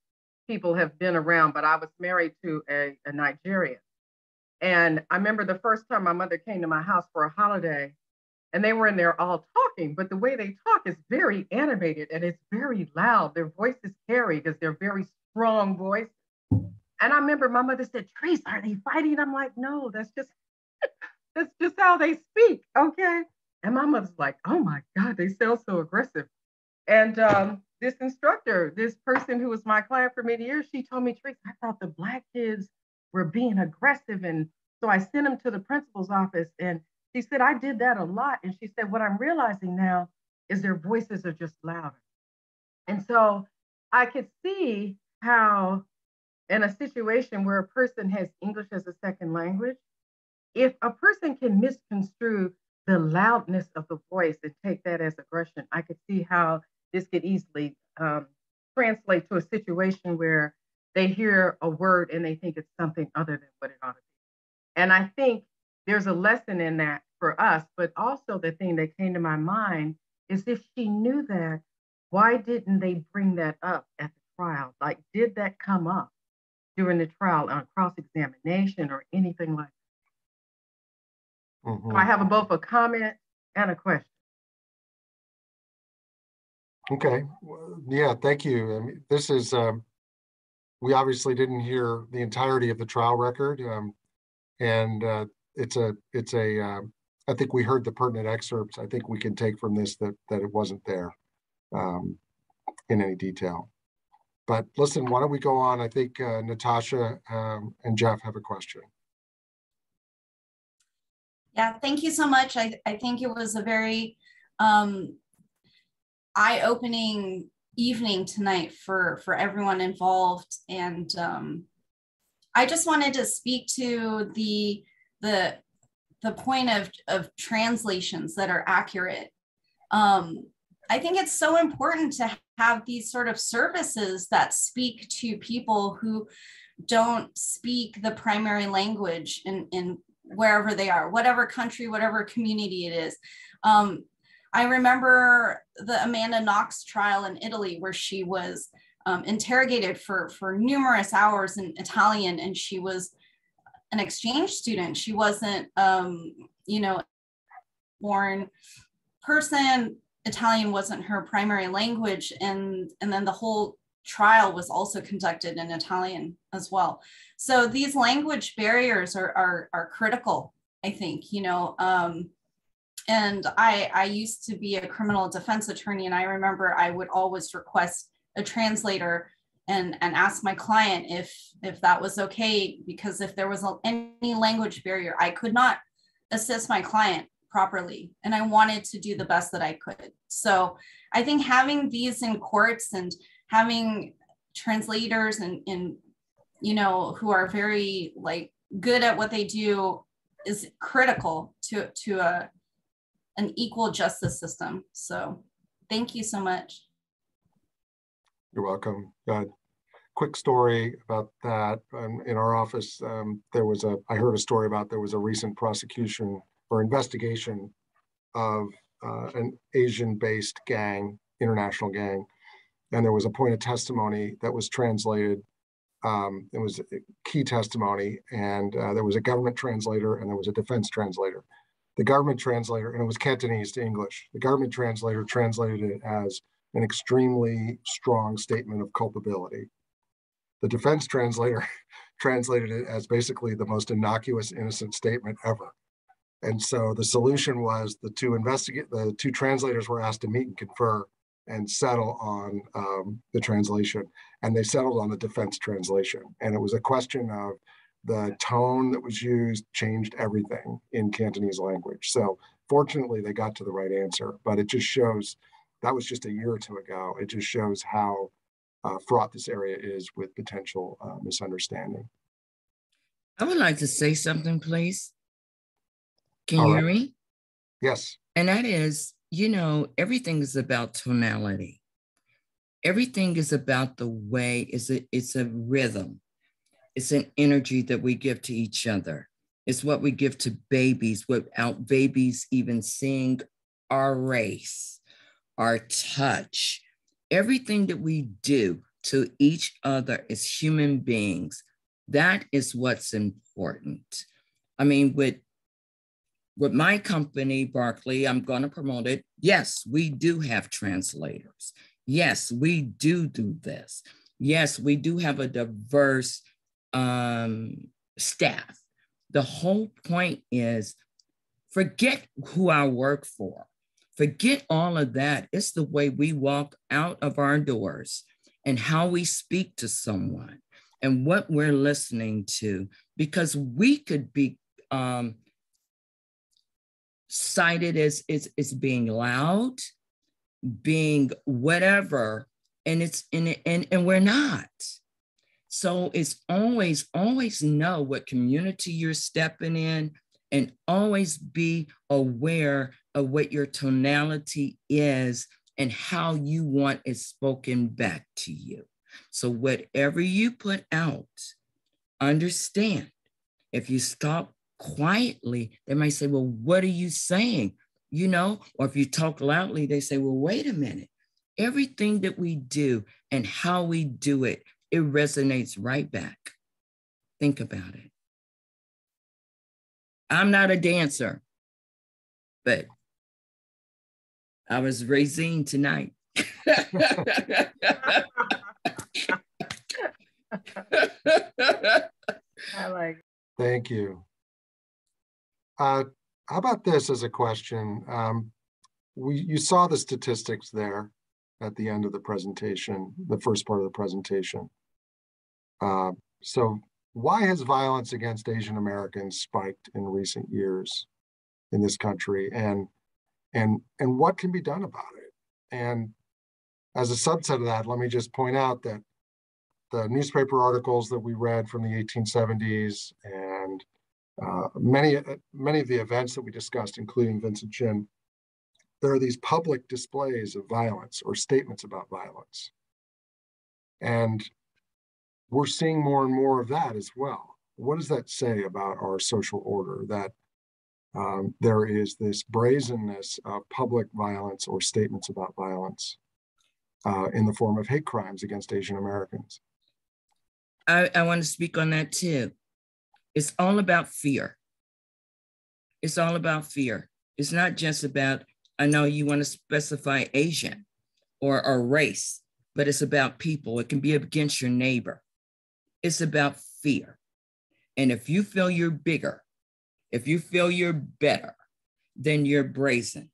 people have been around, but I was married to a, a Nigerian. And I remember the first time my mother came to my house for a holiday, and they were in there all talking, but the way they talk is very animated and it's very loud. Their voices carry because they're very strong voice. And I remember my mother said, Trace, are they fighting? I'm like, no, that's just that's just how they speak. Okay. And my mother's like, oh my God, they sound so aggressive. And um, this instructor, this person who was my client for many years, she told me, Trace, I thought the black kids were being aggressive. And so I sent them to the principal's office and she said, I did that a lot. And she said, what I'm realizing now is their voices are just louder. And so I could see how in a situation where a person has English as a second language, if a person can misconstrue the loudness of the voice and take that as aggression, I could see how this could easily um, translate to a situation where they hear a word and they think it's something other than what it ought to be. And I think there's a lesson in that for us, but also the thing that came to my mind is if she knew that, why didn't they bring that up at the trial? Like, did that come up during the trial on cross examination or anything like that? Mm-hmm. So I have a, both a comment and a question. Okay. Yeah, thank you. I mean, this is, um, we obviously didn't hear the entirety of the trial record. Um, and uh, it's a, it's a, uh, I think we heard the pertinent excerpts. I think we can take from this that, that it wasn't there um, in any detail. But listen, why don't we go on? I think uh, Natasha um, and Jeff have a question. Yeah, thank you so much. I, I think it was a very um, eye-opening evening tonight for, for everyone involved. And um, I just wanted to speak to the, the, the point of, of translations that are accurate. Um, I think it's so important to have these sort of services that speak to people who don't speak the primary language in, in wherever they are, whatever country, whatever community it is. Um, I remember the Amanda Knox trial in Italy where she was um, interrogated for, for numerous hours in Italian and she was an exchange student. She wasn't, um, you know, born person Italian wasn't her primary language, and and then the whole trial was also conducted in Italian as well. So these language barriers are are, are critical, I think. You know, um, and I I used to be a criminal defense attorney, and I remember I would always request a translator and and ask my client if if that was okay because if there was any language barrier, I could not assist my client properly and i wanted to do the best that i could. So i think having these in courts and having translators and, and you know who are very like good at what they do is critical to to a an equal justice system. So thank you so much. You're welcome. Uh, quick story about that um, in our office um, there was a i heard a story about there was a recent prosecution or investigation of uh, an Asian-based gang, international gang, and there was a point of testimony that was translated. Um, it was key testimony, and uh, there was a government translator and there was a defense translator. The government translator, and it was Cantonese to English. The government translator translated it as an extremely strong statement of culpability. The defense translator translated it as basically the most innocuous, innocent statement ever. And so the solution was the two investigate the two translators were asked to meet and confer and settle on um, the translation. And they settled on the defense translation. And it was a question of the tone that was used changed everything in Cantonese language. So fortunately, they got to the right answer. But it just shows that was just a year or two ago. It just shows how fraught this area is with potential uh, misunderstanding. I would like to say something, please. Can you hear me? Yes. And that is, you know, everything is about tonality. Everything is about the way, it's a, it's a rhythm. It's an energy that we give to each other. It's what we give to babies without babies even seeing our race, our touch, everything that we do to each other as human beings. That is what's important. I mean, with with my company, Barkley, I'm going to promote it. Yes, we do have translators. Yes, we do do this. Yes, we do have a diverse um, staff. The whole point is forget who I work for. Forget all of that. It's the way we walk out of our doors and how we speak to someone and what we're listening to, because we could be um, cited as, as, as being loud, being whatever, and it's and, and and we're not. So it's always, always know what community you're stepping in and always be aware of what your tonality is and how you want it spoken back to you. So, whatever you put out, understand if you stop quietly, they might say, Well, what are you saying? You know, or if you talk loudly, they say, Well, wait a minute. Everything that we do and how we do it, it resonates right back. Think about it. I'm not a dancer, but I was raising tonight. I like. Thank you. Uh, how about this as a question? Um, we you saw the statistics there at the end of the presentation, the first part of the presentation. Uh, so why has violence against Asian Americans spiked in recent years in this country, and and and what can be done about it? And as a subset of that, let me just point out that the newspaper articles that we read from the 1870s and uh, many uh, many of the events that we discussed, including Vincent Chin, there are these public displays of violence or statements about violence. And we're seeing more and more of that as well. What does that say about our social order? That um, there is this brazenness of public violence or statements about violence uh, in the form of hate crimes against Asian Americans. I, I want to speak on that too. It's all about fear. It's all about fear. It's not just about, I know you want to specify Asian or, a race, but it's about people. It can be against your neighbor. It's about fear. And if you feel you're bigger, if you feel you're better, then you're brazen.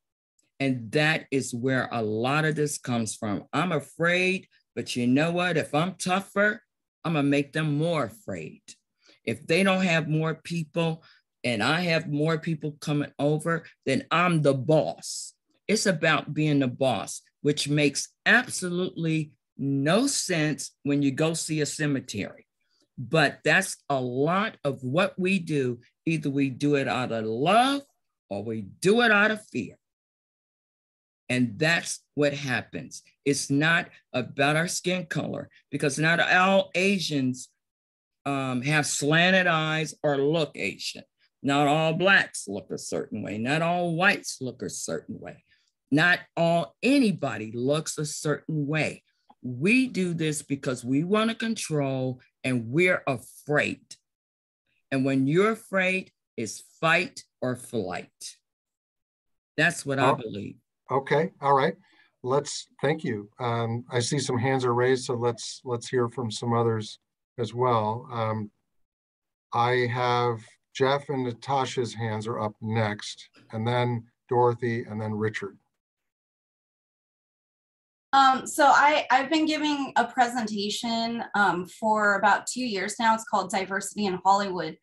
And that is where a lot of this comes from. I'm afraid, but you know what? If I'm tougher, I'm going to make them more afraid. If they don't have more people and I have more people coming over, then I'm the boss. It's about being the boss, which makes absolutely no sense when you go see a cemetery. But that's a lot of what we do. Either we do it out of love or we do it out of fear. And that's what happens. It's not about our skin color because not all Asians um, have slanted eyes or look Asian. Not all blacks look a certain way. Not all whites look a certain way. Not all anybody looks a certain way. We do this because we want to control and we're afraid. And when you're afraid, it's fight or flight. That's what oh, I believe. Okay. All right. Let's thank you. Um, I see some hands are raised, so let's let's hear from some others as well. Um, I have Jeff and Natasha's hands are up next, and then Dorothy, and then Richard. Um, so I, I've been giving a presentation um, for about two years now. It's called Diversity in Hollywood.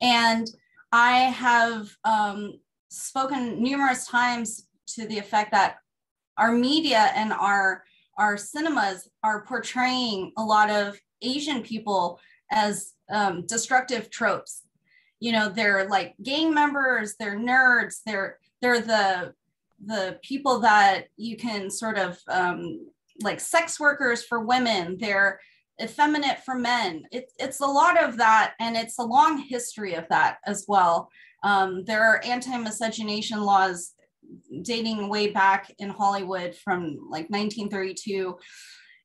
And I have um, spoken numerous times to the effect that our media and our, our cinemas are portraying a lot of Asian people as um, destructive tropes. You know, they're like gang members, they're nerds, they're they're the the people that you can sort of um, like sex workers for women. They're effeminate for men. It, it's a lot of that, and it's a long history of that as well. Um, there are anti-miscegenation laws dating way back in Hollywood from like 1932.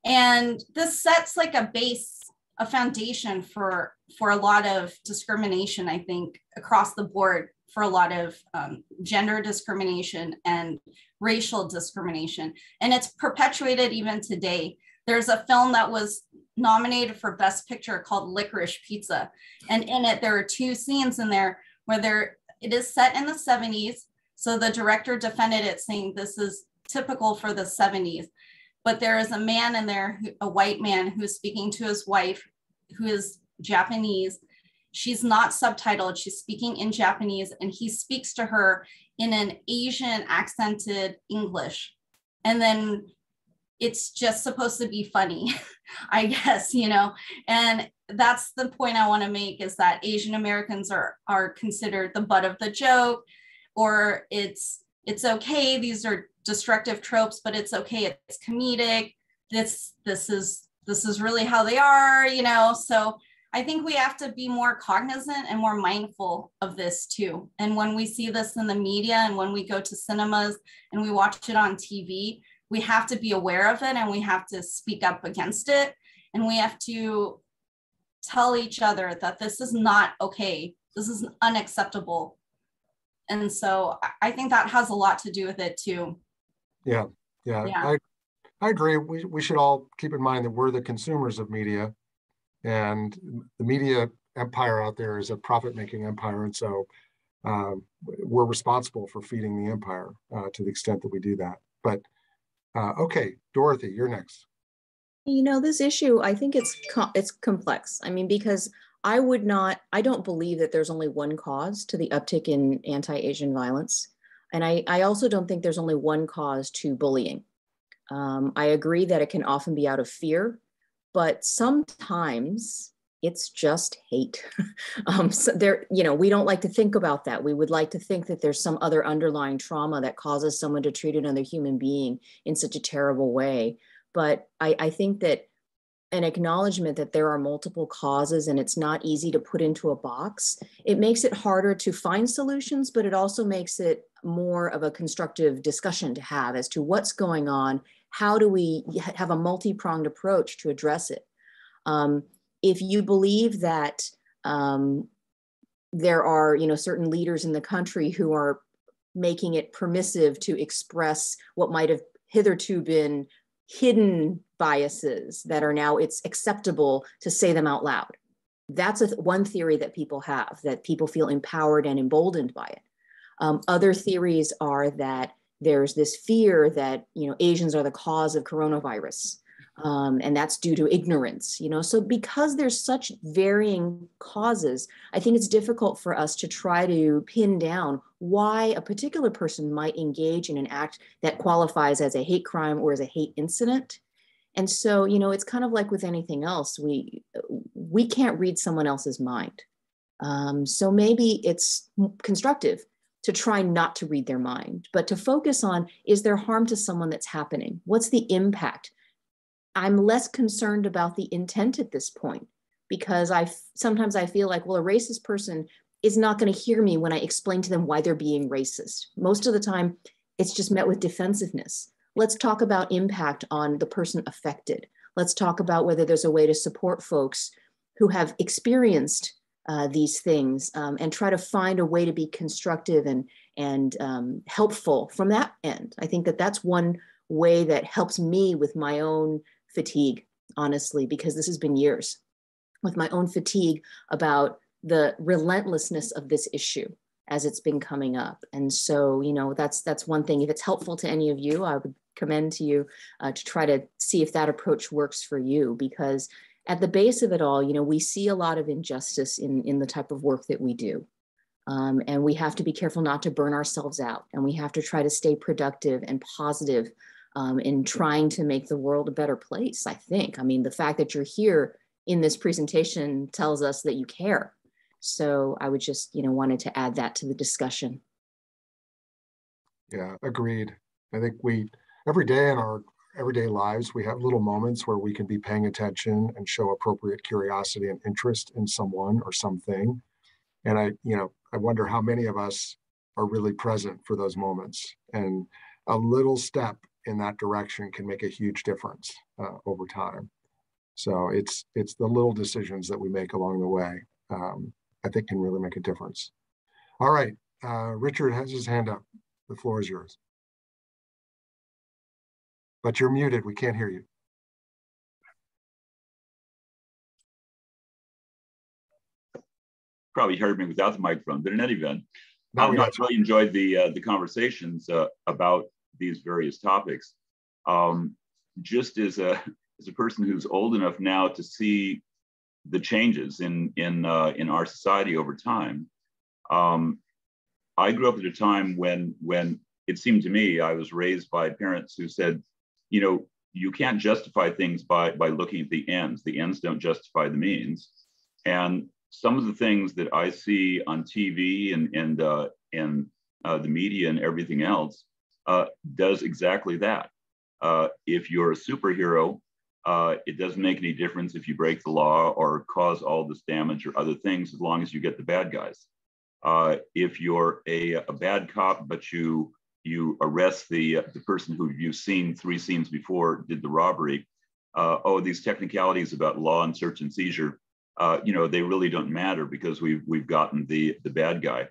And this sets like a base, a foundation for, for a lot of discrimination, I think, across the board for a lot of um, gender discrimination and racial discrimination. And it's perpetuated even today. There's a film that was nominated for Best Picture called Licorice Pizza. And in it, there are two scenes in there where there it is set in the 70s. So the director defended it, saying this is typical for the 70s. But there is a man in there, a white man, who is speaking to his wife, who is Japanese. She's not subtitled, she's speaking in Japanese, and he speaks to her in an Asian accented English. And then it's just supposed to be funny, I guess, you know. And that's the point I want to make is that Asian Americans are are considered the butt of the joke, or it's it's okay. These are destructive tropes, but it's okay. It's comedic. This this is this is really how they are, you know. So I think we have to be more cognizant and more mindful of this too. And when we see this in the media and when we go to cinemas and we watch it on TV, we have to be aware of it and we have to speak up against it. And we have to tell each other that this is not okay. This is unacceptable. And so I think that has a lot to do with it too. Yeah, yeah, yeah. I, I agree. We, we should all keep in mind that we're the consumers of media and the media empire out there is a profit making empire. And so um, we're responsible for feeding the empire uh, to the extent that we do that. But uh, okay, Dorothy, you're next. You know, this issue, I think it's it's complex. I mean, because I would not, I don't believe that there's only one cause to the uptick in anti-Asian violence. And I, I also don't think there's only one cause to bullying. Um, I agree that it can often be out of fear, but sometimes it's just hate. um, so there, you know, we don't like to think about that. We would like to think that there's some other underlying trauma that causes someone to treat another human being in such a terrible way. But I, I think that an acknowledgement that there are multiple causes and it's not easy to put into a box, it makes it harder to find solutions, but it also makes it more of a constructive discussion to have as to what's going on. How do we have a multi pronged approach to address it? Um, if you believe that um, there are you know certain leaders in the country who are making it permissive to express what might have hitherto been hidden biases that are now it's acceptable to say them out loud that's th- one theory that people have that people feel empowered and emboldened by it um, other theories are that there's this fear that you know asians are the cause of coronavirus um, and that's due to ignorance you know? So because there's such varying causes i think it's difficult for us to try to pin down why a particular person might engage in an act that qualifies as a hate crime or as a hate incident. And so you know it's kind of like with anything else we we can't read someone else's mind. Um, so maybe it's constructive to try not to read their mind but to focus on is there harm to someone that's happening what's the impact I'm less concerned about the intent at this point because I sometimes I feel like, well, a racist person is not going to hear me when I explain to them why they're being racist. Most of the time, it's just met with defensiveness. Let's talk about impact on the person affected. Let's talk about whether there's a way to support folks who have experienced uh, these things um, and try to find a way to be constructive and and um, helpful from that end. I think that that's one way that helps me with my own fatigue, honestly, because this has been years with my own fatigue about the relentlessness of this issue as it's been coming up. And so, you know, that's that's one thing. If it's helpful to any of you, I would commend to you uh, to try to see if that approach works for you because at the base of it all, you know, we see a lot of injustice in, in the type of work that we do. Um, and we have to be careful not to burn ourselves out. And we have to try to stay productive and positive um, in trying to make the world a better place, I think. I mean, the fact that you're here in this presentation tells us that you care. So I would just, you know, wanted to add that to the discussion. Yeah, agreed. I think we, every day in our, everyday lives, we have little moments where we can be paying attention and show appropriate curiosity and interest in someone or something. And I, you know, I wonder how many of us are really present for those moments. And a little step in that direction can make a huge difference uh, over time. So it's it's the little decisions that we make along the way. Um, I think can really make a difference. All right, uh, Richard has his hand up. The floor is yours. But you're muted. We can't hear you. Probably heard me without the microphone, but in any event, I've not really enjoyed the uh, the conversations uh, about these various topics. Um, just as a as a person who's old enough now to see the changes in in uh, in our society over time, um, I grew up at a time when when it seemed to me I was raised by parents who said, you know, you can't justify things by by looking at the ends. The ends don't justify the means, and some of the things that I see on TV and and uh, and uh, the media and everything else uh, does exactly that. Uh, if you're a superhero, uh, it doesn't make any difference if you break the law or cause all this damage or other things, as long as you get the bad guys. Uh, if you're a, a bad cop, but you you arrest the the person who you've seen three scenes before did the robbery, oh, these technicalities about law and search and seizure uh, you know, they really don't matter because we've we've gotten the the bad guy.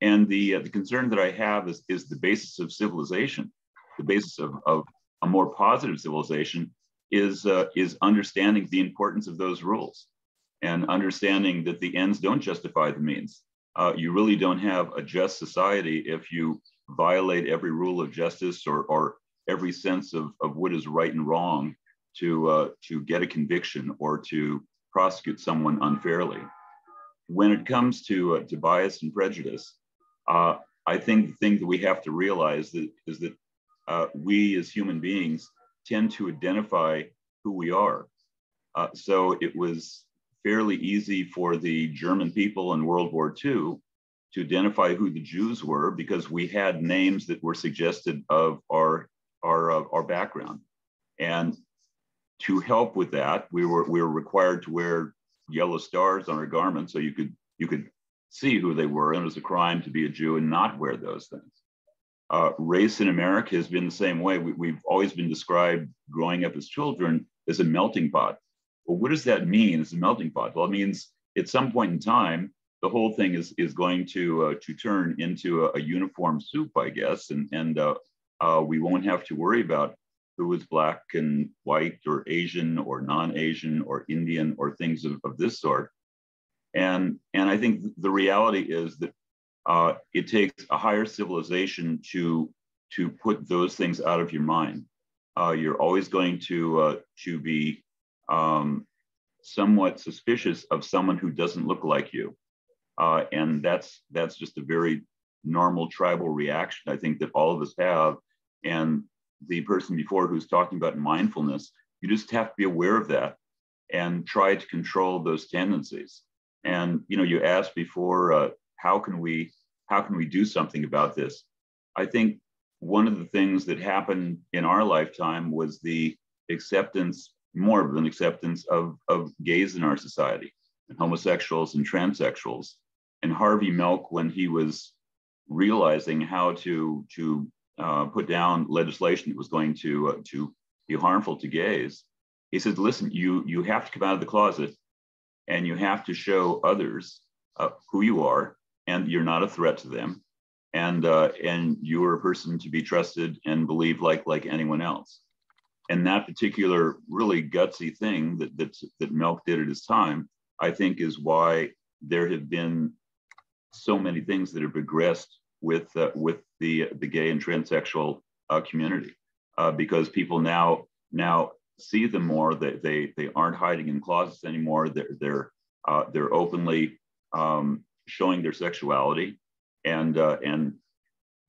And the uh, the concern that I have is is the basis of civilization, the basis of, of a more positive civilization is uh, is understanding the importance of those rules and understanding that the ends don't justify the means. Uh, you really don't have a just society if you violate every rule of justice or, or every sense of, of what is right and wrong to, uh, to get a conviction or to prosecute someone unfairly. When it comes to, uh, to bias and prejudice, uh, I think the thing that we have to realize that, is that uh, we as human beings tend to identify who we are. Uh, so it was fairly easy for the German people in World War II to identify who the Jews were because we had names that were suggested of our, our, uh, our background. And to help with that, we were we were required to wear yellow stars on our garments so you could you could see who they were, and it was a crime to be a Jew and not wear those things. Uh, race in America has been the same way. We, have always been described growing up as children as a melting pot. Well, what does that mean as a melting pot? Well, it means at some point in time, the whole thing is, is going to, uh, to turn into a, a, uniform soup, I guess, and, and uh, uh we won't have to worry about who is black and white or Asian or non-Asian or Indian or things of, of this sort. And, and I think the reality is that uh, it takes a higher civilization to, to put those things out of your mind. Uh, you're always going to, uh, to be um, somewhat suspicious of someone who doesn't look like you. Uh, and that's, that's just a very normal tribal reaction, I think, that all of us have. And the person before who's talking about mindfulness, you just have to be aware of that and try to control those tendencies. And you know, you asked before, uh, how can we how can we do something about this? I think one of the things that happened in our lifetime was the acceptance, more of an acceptance of, of gays in our society, and homosexuals and transsexuals. And Harvey Milk, when he was realizing how to to uh, put down legislation that was going to uh, to be harmful to gays. He said, "Listen, you you have to come out of the closet, and you have to show others uh, who you are, and you're not a threat to them, and uh, and you are a person to be trusted and believed like like anyone else." And that particular really gutsy thing that that that Milk did at his time, I think, is why there have been so many things that have progressed with uh, with the the gay and transsexual uh, community uh, because people now now see them more. They they they aren't hiding in closets anymore. They're they're uh, they're openly um, showing their sexuality, and uh, and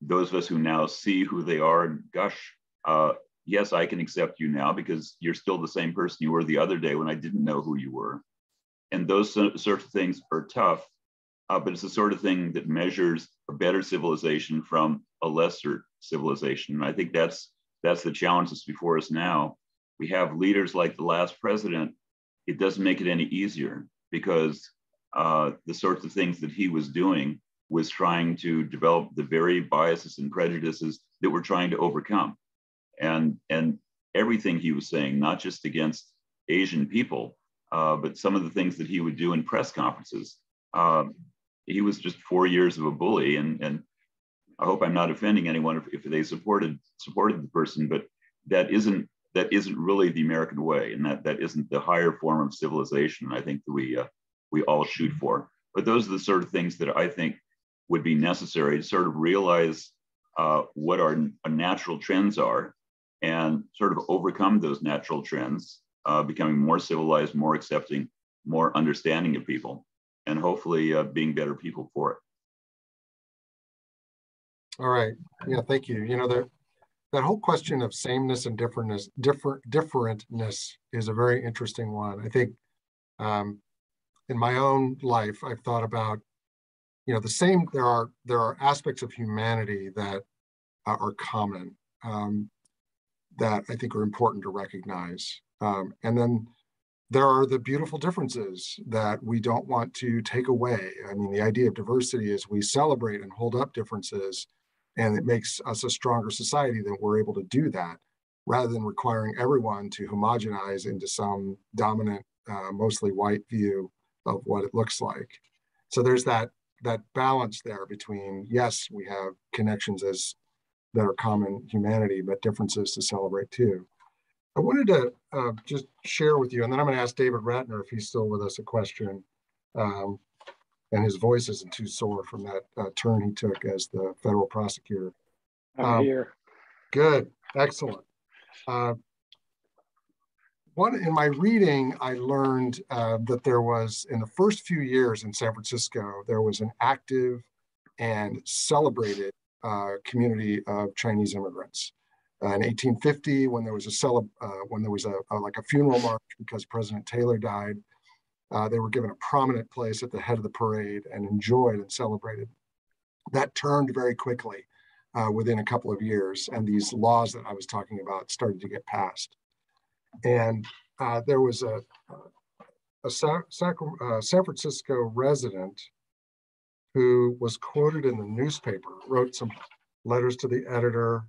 those of us who now see who they are gosh. Uh, yes, I can accept you now because you're still the same person you were the other day when I didn't know who you were. And those sorts of things are tough uh, but it's the sort of thing that measures a better civilization from a lesser civilization. And I think that's that's the challenge that's before us now. We have leaders like the last president. It doesn't make it any easier because uh, the sorts of things that he was doing was trying to develop the very biases and prejudices that we're trying to overcome. And, and everything he was saying, not just against Asian people, uh, but some of the things that he would do in press conferences. Uh, he was just four years of a bully, and, and I hope I'm not offending anyone if, if they supported supported the person, but that isn't that isn't really the American way, and that that isn't the higher form of civilization. I think that we uh, we all shoot for. But those are the sort of things that I think would be necessary to sort of realize uh, what our, our, natural trends are and sort of overcome those natural trends, uh, becoming more civilized, more accepting, more understanding of people, and hopefully uh, being better people for it. All right. Yeah, thank you. You know, the, that whole question of sameness and differentness, different differentness is a very interesting one. I think um, in my own life, I've thought about, you know, the same. There are there are aspects of humanity that uh, are common um, that I think are important to recognize, um, and then there are the beautiful differences that we don't want to take away. I mean, the idea of diversity is we celebrate and hold up differences and it makes us a stronger society that we're able to do that rather than requiring everyone to homogenize into some dominant, uh, mostly white view of what it looks like. So there's that that balance there between yes, we have connections as that are common humanity, but differences to celebrate too. I wanted to uh, just share with you, and then I'm going to ask David Ratner if he's still with us a question. Um, and his voice isn't too sore from that uh, turn he took as the federal prosecutor. I'm um, here. Good, excellent. Uh, one in my reading, I learned uh, that there was in the first few years in San Francisco, there was an active and celebrated uh, community of Chinese immigrants. Uh, in 1850, when there was a celeb, uh, when there was a, a, like a funeral march because President Taylor died, uh, they were given a prominent place at the head of the parade and enjoyed and celebrated. That turned very quickly within a couple of years, and these laws that I was talking about started to get passed. And there was a, a Sa uh, San Francisco resident who was quoted in the newspaper, wrote some letters to the editor,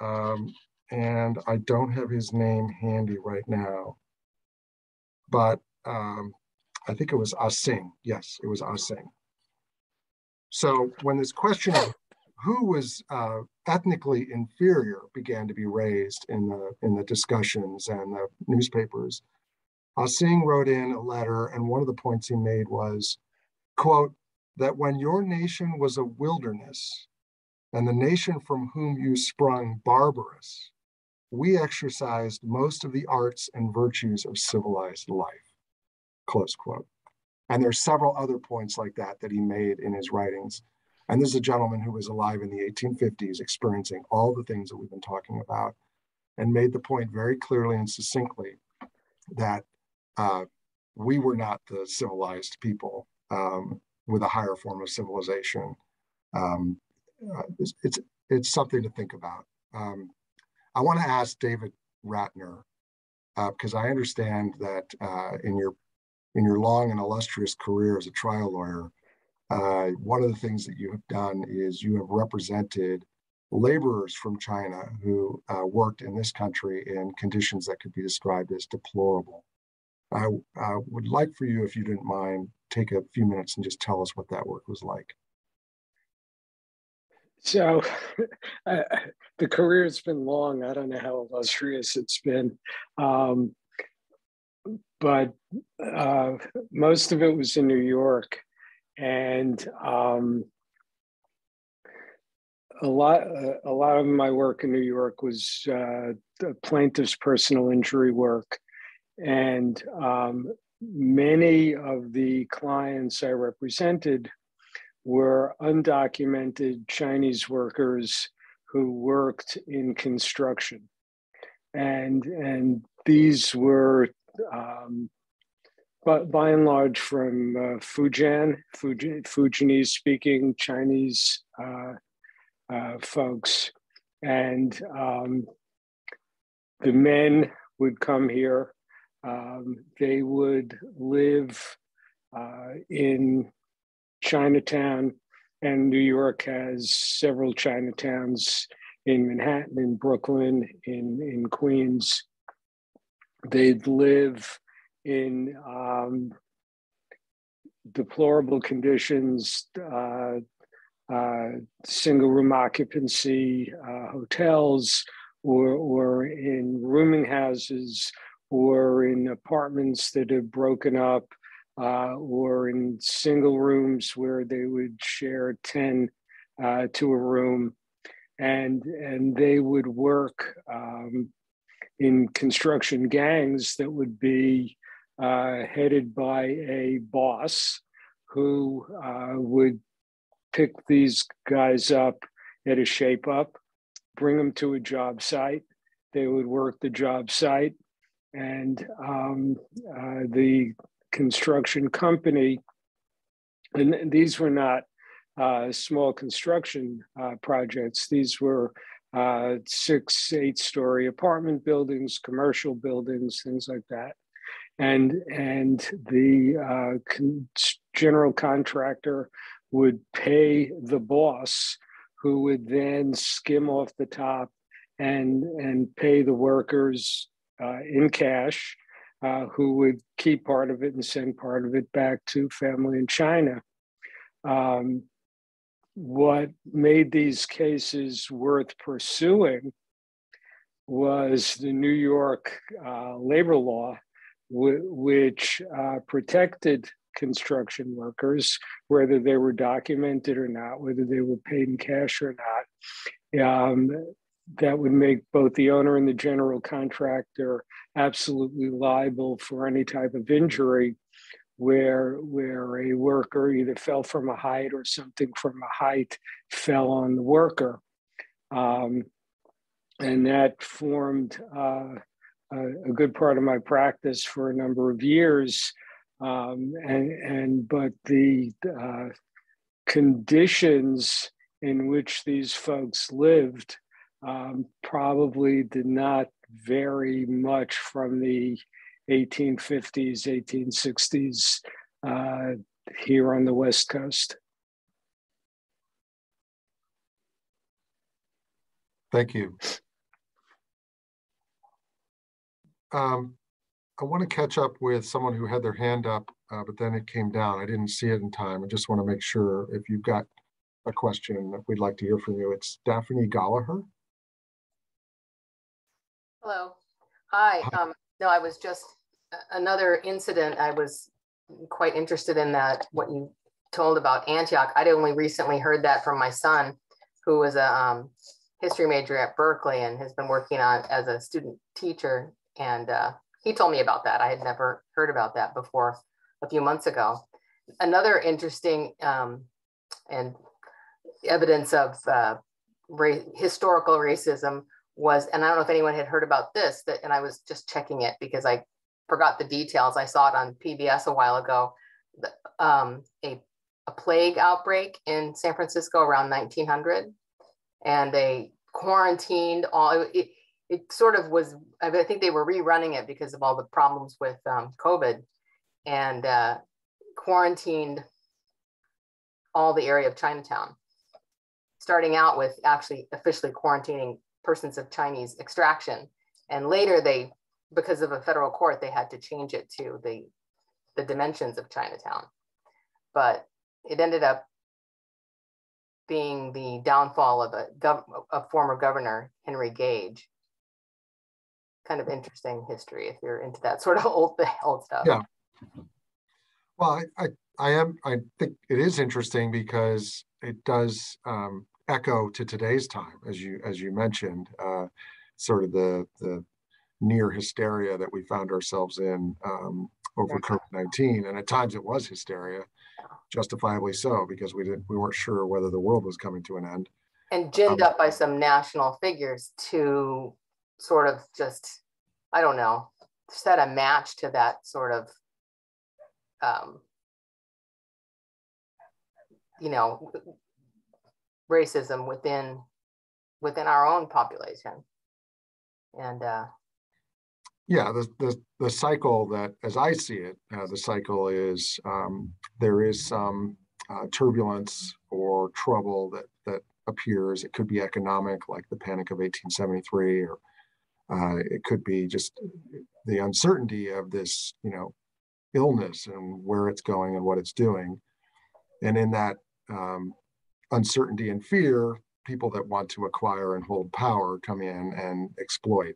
um, and I don't have his name handy right now, but um, I think it was Asing. Yes, it was Asing. So when this question of who was uh, ethnically inferior began to be raised in the in the discussions and the newspapers, Asing wrote in a letter, and one of the points he made was, "quote that when your nation was a wilderness, and the nation from whom you sprung barbarous, we exercised most of the arts and virtues of civilized life." close quote. And there's several other points like that that he made in his writings. And this is a gentleman who was alive in the 1850s, experiencing all the things that we've been talking about, and made the point very clearly and succinctly that uh, we were not the civilized people um, with a higher form of civilization. Um, uh, it's, it's, it's something to think about. Um, I want to ask David Ratner because uh, I understand that uh, in your in your long and illustrious career as a trial lawyer, uh, one of the things that you have done is you have represented laborers from China who uh, worked in this country in conditions that could be described as deplorable. I, I would like for you, if you didn't mind, take a few minutes and just tell us what that work was like. So uh, the career's been long. I don't know how illustrious it's been. Um, but uh, most of it was in New York, and um, a lot a lot of my work in New York was uh, plaintiff's personal injury work, and um, many of the clients I represented were undocumented Chinese workers who worked in construction, and and these were um, but by and large from uh, Fujian, Fujian, Fujianese speaking Chinese uh, uh, folks. And um, the men would come here. Um, they would live uh, in Chinatown, and New York has several Chinatowns in Manhattan, in Brooklyn, in, in Queens. They'd live in um, deplorable conditions, uh, uh, single room occupancy uh, hotels, or, or in rooming houses, or in apartments that have broken up, uh, or in single rooms where they would share 10 uh, to a room. And, and they would work um, in construction gangs that would be uh, headed by a boss who uh, would pick these guys up at a shape up, bring them to a job site. They would work the job site, and um, uh, the construction company, and these were not uh, small construction uh, projects, these were uh, six, eight story apartment buildings, commercial buildings, things like that. And and the uh, con- general contractor would pay the boss, who would then skim off the top and and pay the workers uh, in cash, uh, who would keep part of it and send part of it back to family in China. Um, what made these cases worth pursuing was the New York uh, labor law which uh, protected construction workers, whether they were documented or not, whether they were paid in cash or not. Um, that would make both the owner and the general contractor absolutely liable for any type of injury where where a worker either fell from a height or something from a height fell on the worker um, and that formed uh, a, a, good part of my practice for a number of years. Um, and, and but the uh, conditions in which these folks lived um, probably did not vary much from the 1850s, 1860s uh, here on the West Coast. Thank you. Um, I want to catch up with someone who had their hand up, uh, but then it came down. I didn't see it in time. I just want to make sure if you've got a question that we'd like to hear from you. It's Daphne Gallagher. Hello. Hi. Um, no, I was just another incident. I was quite interested in that, what you told about Antioch. I'd only recently heard that from my son, who was a um, history major at Berkeley and has been working on as a student teacher and uh, he told me about that. I had never heard about that before a few months ago. Another interesting um, and evidence of uh, ra historical racism was, and I don't know if anyone had heard about this, that, and I was just checking it because I forgot the details. I saw it on PBS a while ago. The, um, a, a plague outbreak in San Francisco around 1900, and they quarantined all. It, it sort of was, I think they were rerunning it because of all the problems with um, COVID and uh, quarantined all the area of Chinatown, starting out with actually officially quarantining persons of Chinese extraction. And later they, because of a federal court, they had to change it to the, the dimensions of Chinatown. But it ended up being the downfall of a, gov- a former governor, Henry Gage, kind of interesting history if you're into that sort of old old stuff. Yeah. Well, I, I, I am. I think it is interesting because it does um, echo to today's time, as you as you mentioned, uh, sort of the the near hysteria that we found ourselves in um, over COVID nineteen, and at times it was hysteria, justifiably so, because we didn't we weren't sure whether the world was coming to an end. And ginned um, up by some national figures to sort of just, I don't know, set a match to that sort of, um, you know, racism within within our own population. And uh, yeah, the, the, the cycle that, as I see it, uh, the cycle is um, there is some uh, turbulence or trouble that, that appears. It could be economic, like the Panic of 1873, or uh, it could be just the uncertainty of this, you know, illness and where it's going and what it's doing. And in that um, uncertainty and fear, people that want to acquire and hold power come in and exploit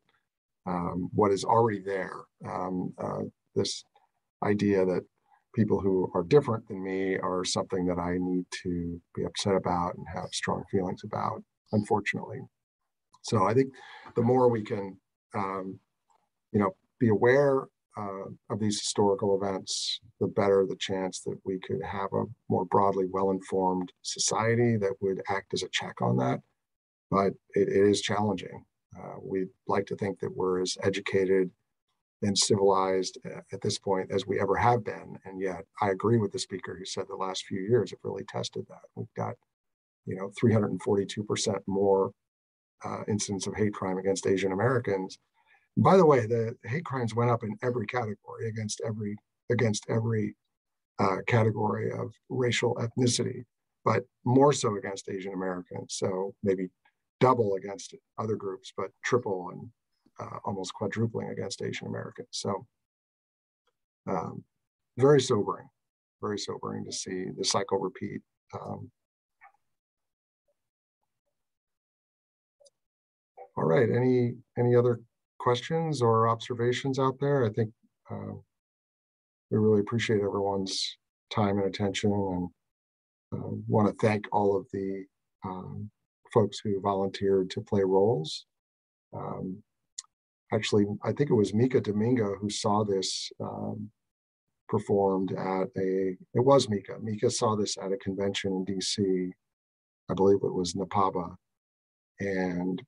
um, what is already there. Um, uh, this idea that people who are different than me are something that I need to be upset about and have strong feelings about, unfortunately. So I think the more we can, um, you know, be aware uh, of these historical events, the better the chance that we could have a more broadly well-informed society that would act as a check on that. But it, it is challenging. Uh, we'd like to think that we're as educated and civilized at this point as we ever have been. And yet I agree with the speaker who said the last few years have really tested that. We've got, you know, 342% more uh, incidents of hate crime against Asian Americans. By the way, the hate crimes went up in every category against every against every uh, category of racial ethnicity, but more so against Asian Americans. So maybe double against other groups, but triple and uh, almost quadrupling against Asian Americans. So um, very sobering, very sobering to see the cycle repeat. Um, all right, any any other questions or observations out there? I think uh, we really appreciate everyone's time and attention and uh, want to thank all of the um, folks who volunteered to play roles. Um, actually, I think it was Mika Domingo who saw this um, performed at a, it was Mika. Mika saw this at a convention in DC. I believe it was NAPABA and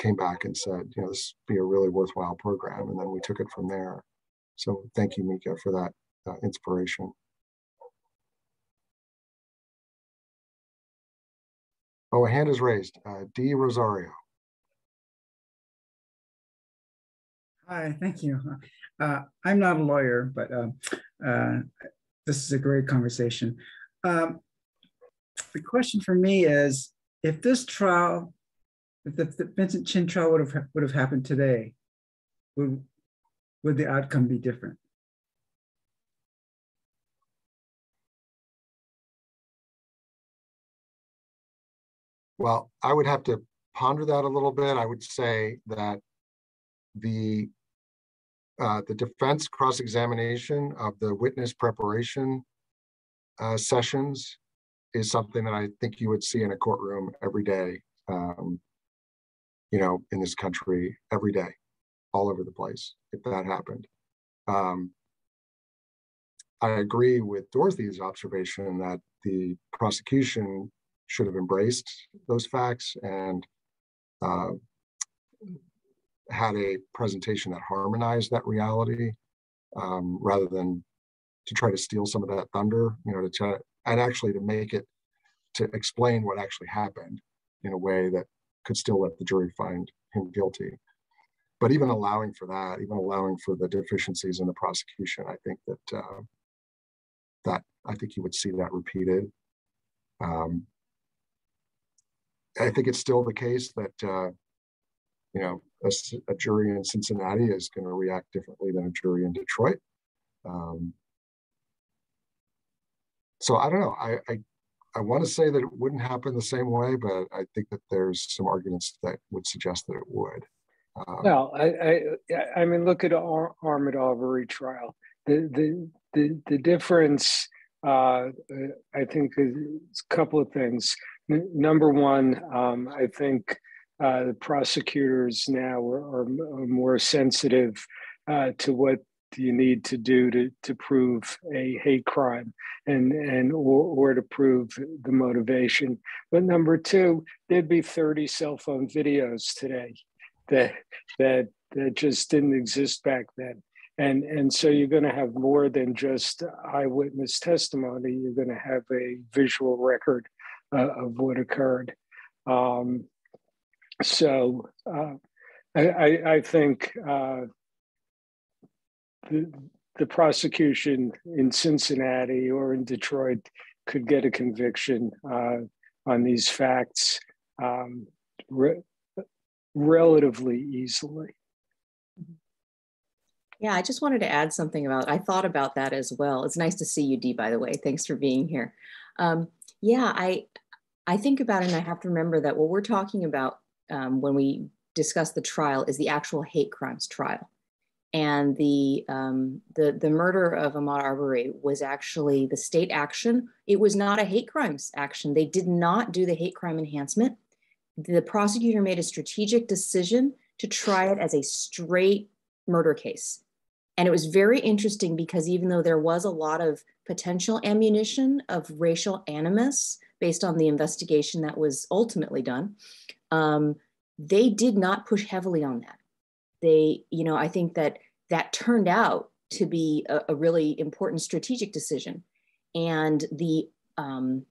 came back and said, you know, this be a really worthwhile program. And then we took it from there. So thank you, Mika, for that uh, inspiration. Oh, a hand is raised. Uh, D. Rosario. Hi, thank you. Uh, I'm not a lawyer, but uh, uh, this is a great conversation. Um, the question for me is, if this trial, if the, the, Vincent Chin trial would have would have happened today, would would the outcome be different? Well, I would have to ponder that a little bit. I would say that the uh, the defense cross-examination of the witness preparation uh, sessions is something that I think you would see in a courtroom every day, um, you know, in this country every day, all over the place, if that happened. Um, I agree with Dorothy's observation that the prosecution should have embraced those facts and uh, had a presentation that harmonized that reality um, rather than to try to steal some of that thunder, you know, to try, and actually to make it to explain what actually happened in a way that could still let the jury find him guilty. But even allowing for that, even allowing for the deficiencies in the prosecution, I think that uh, that I think you would see that repeated. Um, I think it's still the case that uh, you know a, a, jury in Cincinnati is going to react differently than a jury in Detroit. Um, so I don't know. I, I, I want to say that it wouldn't happen the same way, but I think that there's some arguments that would suggest that it would. Um, well, I, I, I mean, look at our Ahmaud Arbery trial. The the the, the difference, uh, I think, is a couple of things. N- number one, um, I think uh, the prosecutors now are, are more sensitive uh, to what you need to do to, to prove a hate crime and, and or, or to prove the motivation. But number two, there'd be 30 cell phone videos today that, that, that just didn't exist back then. And, and so you're going to have more than just eyewitness testimony. You're going to have a visual record uh, of what occurred. Um, so uh, I, I, I, think uh, the, prosecution in Cincinnati or in Detroit could get a conviction uh, on these facts um, re- relatively easily. Yeah, I just wanted to add something about. I thought about that as well. It's nice to see you, Dee. By the way, thanks for being here. Um, yeah, I I think about it, and I have to remember that what we're talking about um, when we discuss the trial is the actual hate crimes trial, and the um, the the murder of Ahmaud Arbery was actually the state action. It was not a hate crimes action. They did not do the hate crime enhancement. The prosecutor made a strategic decision to try it as a straight murder case and it was very interesting because even though there was a lot of potential ammunition of racial animus based on the investigation that was ultimately done, um, they did not push heavily on that. They, you know, I think that that turned out to be a, a really important strategic decision. And the, um,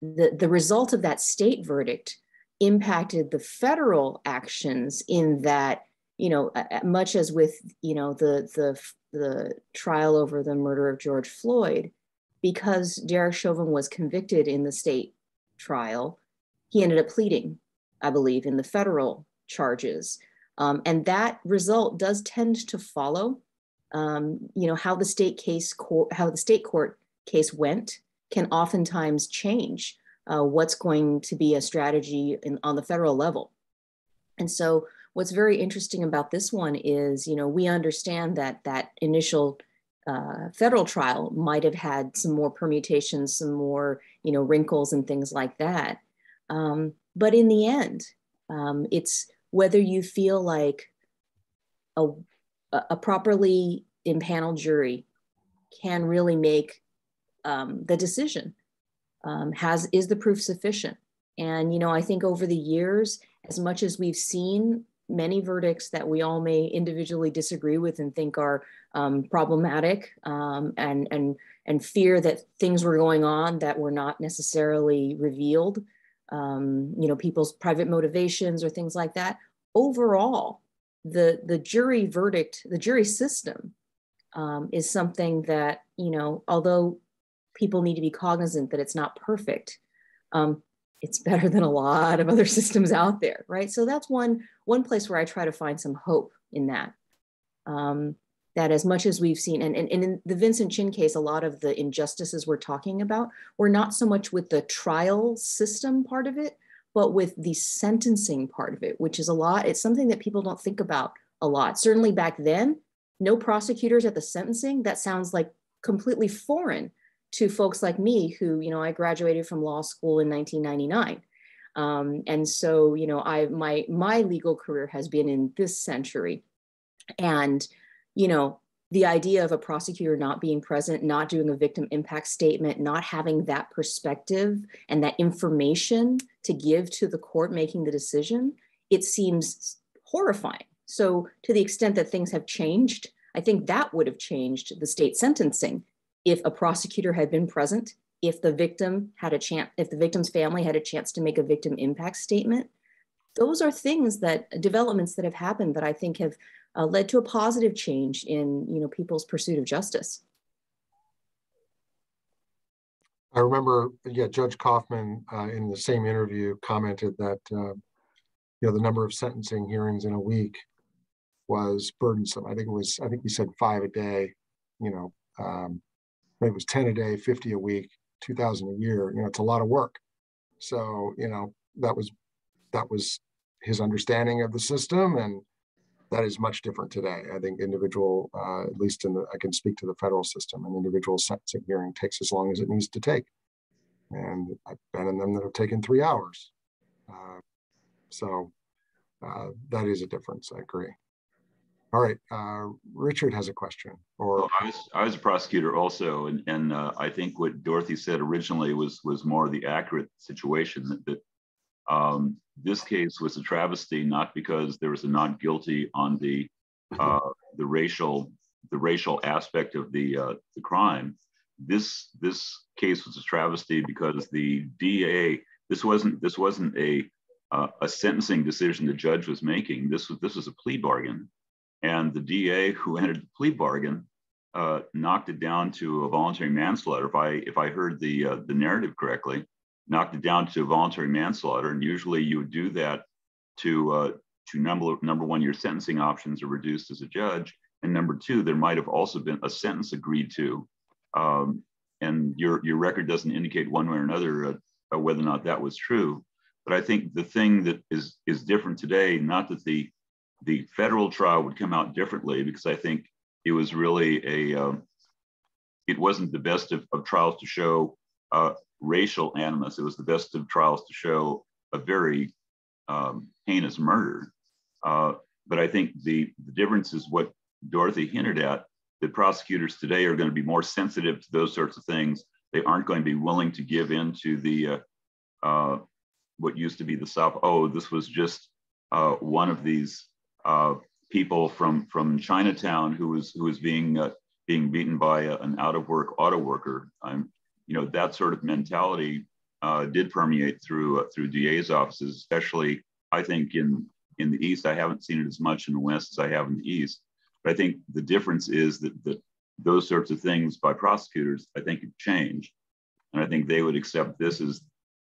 the, the result of that state verdict impacted the federal actions in that you know, much as with you know the the the trial over the murder of George Floyd, because Derek Chauvin was convicted in the state trial, he ended up pleading, I believe, in the federal charges, um, and that result does tend to follow. Um, you know how the state case court, how the state court case went can oftentimes change uh, what's going to be a strategy in, on the federal level, and so what's very interesting about this one is, you know, we understand that that initial uh, federal trial might have had some more permutations, some more, you know, wrinkles and things like that. Um, but in the end, um, it's whether you feel like a, a properly impaneled jury can really make um, the decision. Um, has is the proof sufficient? And you know, I think over the years, as much as we've seen many verdicts that we all may individually disagree with and think are um, problematic um, and, and, and fear that things were going on that were not necessarily revealed, um, you know, people's private motivations or things like that. Overall, the, the jury verdict, the jury system um, is something that, you know, although people need to be cognizant that it's not perfect, um, it's better than a lot of other systems out there, right? So that's one one place where I try to find some hope in that. Um, that as much as we've seen, and, and, and in the Vincent Chin case, a lot of the injustices we're talking about were not so much with the trial system part of it, but with the sentencing part of it, which is a lot. It's something that people don't think about a lot. Certainly back then, no prosecutors at the sentencing. That sounds like completely foreign to folks like me who, you know, I graduated from law school in 1999. Um, and so, you know, I my my legal career has been in this century. And, you know, the idea of a prosecutor not being present, not doing a victim impact statement, not having that perspective and that information to give to the court making the decision, it seems horrifying. So, to the extent that things have changed, I think that would have changed the state sentencing if a prosecutor had been present, if the victim had a chance, if the victim's family had a chance to make a victim impact statement, those are things that developments that have happened that I think have uh, led to a positive change in you know people's pursuit of justice. I remember, yeah, Judge Kaufman uh, in the same interview commented that uh, you know the number of sentencing hearings in a week was burdensome. I think it was, I think he said five a day. You know, um, it was 10 a day, 50 a week, 2000 a year, you know, it's a lot of work. So, you know, that was, that was his understanding of the system. And that is much different today. I think individual, uh, at least in the, I can speak to the federal system, an individual sentencing hearing takes as long as it needs to take. And I've been in them that have taken three hours. Uh, so uh, that is a difference, I agree. All right, uh, Richard has a question. Or well, I was I was a prosecutor also, and and uh, I think what Dorothy said originally was was more the accurate situation that, that um, this case was a travesty, not because there was a not guilty on the uh, the racial the racial aspect of the uh, the crime. This this case was a travesty because the DA this wasn't this wasn't a uh, a sentencing decision the judge was making. This was this was a plea bargain, and the DA who entered the plea bargain uh, knocked it down to a voluntary manslaughter. If I if I heard the uh, the narrative correctly, knocked it down to voluntary manslaughter. And usually you would do that to uh, to number number one, your sentencing options are reduced as a judge, and number two, there might have also been a sentence agreed to, um, and your your record doesn't indicate one way or another uh, whether or not that was true. But I think the thing that is is different today, not that the the federal trial would come out differently, because I think it was really a um, it wasn't the best of, of trials to show uh, racial animus. It was the best of trials to show a very um, heinous murder. Uh, but I think the, the difference is what Dorothy hinted at that prosecutors today are going to be more sensitive to those sorts of things. They aren't going to be willing to give in to the uh, uh, what used to be the South. Oh, this was just uh, one of these uh, people from from Chinatown who was who was being uh, being beaten by a, an out of work auto worker. I'm, you know, that sort of mentality uh, did permeate through uh, through DA's offices, especially I think in in the East. I haven't seen it as much in the West as I have in the East. But I think the difference is that that those sorts of things by prosecutors, I think, have changed, and I think they would accept this as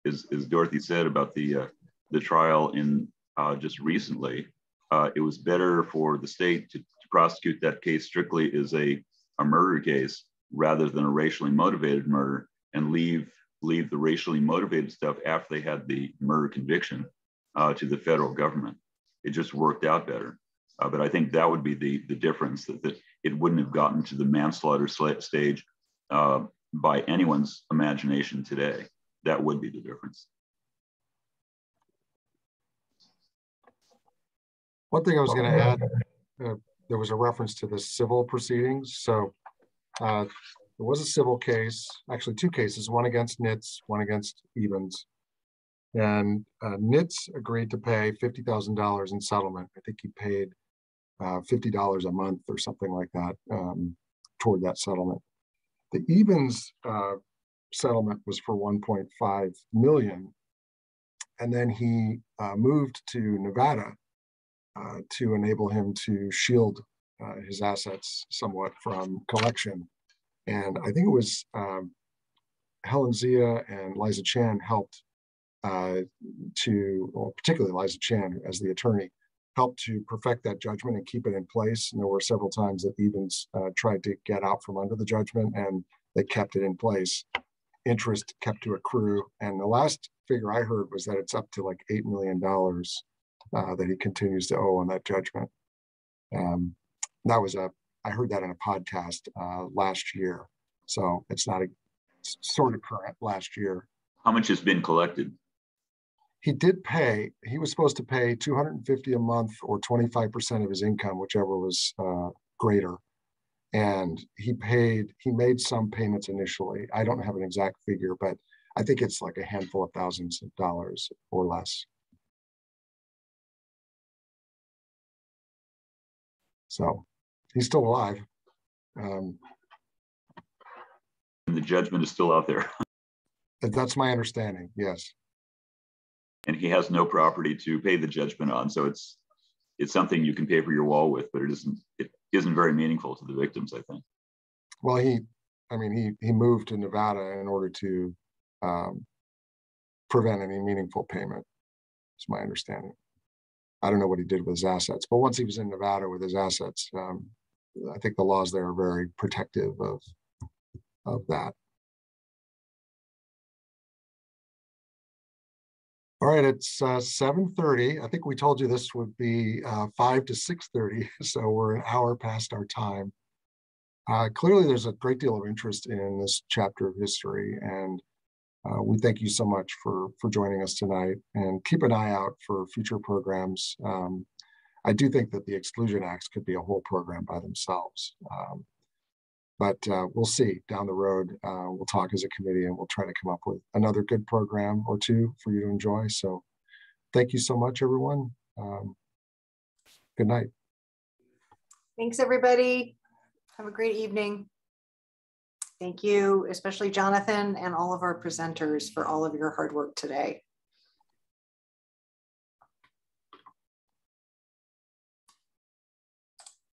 as, as Dorothy said about the uh, the trial in uh, just recently. Uh, it was better for the state to, to prosecute that case strictly as a, a murder case rather than a racially motivated murder and leave leave the racially motivated stuff after they had the murder conviction uh, to the federal government. It just worked out better. Uh, but I think that would be the, the difference that, that it wouldn't have gotten to the manslaughter stage uh, by anyone's imagination today. That would be the difference. One thing I was going to add, uh, there was a reference to the civil proceedings. So uh, there was a civil case, actually two cases, one against Nitz, one against Ebens. And uh, Nitz agreed to pay $50,000 in settlement. I think he paid uh, $50 a month or something like that um, toward that settlement. The Ebens uh, settlement was for 1.5 million. And then he uh, moved to Nevada uh, to enable him to shield uh, his assets somewhat from collection and I think it was um, Helen Zia and Liza Chan helped uh, to, well, particularly Liza Chan as the attorney, helped to perfect that judgment and keep it in place. And there were several times that Ebens uh, tried to get out from under the judgment and they kept it in place. Interest kept to accrue. And the last figure I heard was that it's up to like $8 million uh, that he continues to owe on that judgment. Um, that was a I heard that in a podcast uh, last year. So it's not a it's sort of current last year. How much has been collected? He did pay. He was supposed to pay 250 a month or 25% of his income, whichever was uh, greater. And he paid. He made some payments initially. I don't have an exact figure, but I think it's like a handful of thousands of dollars or less. So he's still alive. Um, the judgment is still out there. that's my understanding. Yes. And he has no property to pay the judgment on, so it's it's something you can pay for your wall with, but it isn't it isn't very meaningful to the victims. I think. Well, he, I mean, he he moved to Nevada in order to um, prevent any meaningful payment. It's my understanding. I don't know what he did with his assets, but once he was in Nevada with his assets, um, I think the laws there are very protective of of that. All right, it's uh, 7.30. I think we told you this would be uh, 5 to 6.30, so we're an hour past our time. Uh, clearly, there's a great deal of interest in this chapter of history, and uh, we thank you so much for, for joining us tonight. And keep an eye out for future programs. Um, I do think that the exclusion acts could be a whole program by themselves. Um, but uh, we'll see down the road. Uh, we'll talk as a committee and we'll try to come up with another good program or two for you to enjoy. So thank you so much, everyone. Um, good night. Thanks, everybody. Have a great evening. Thank you, especially Jonathan and all of our presenters for all of your hard work today.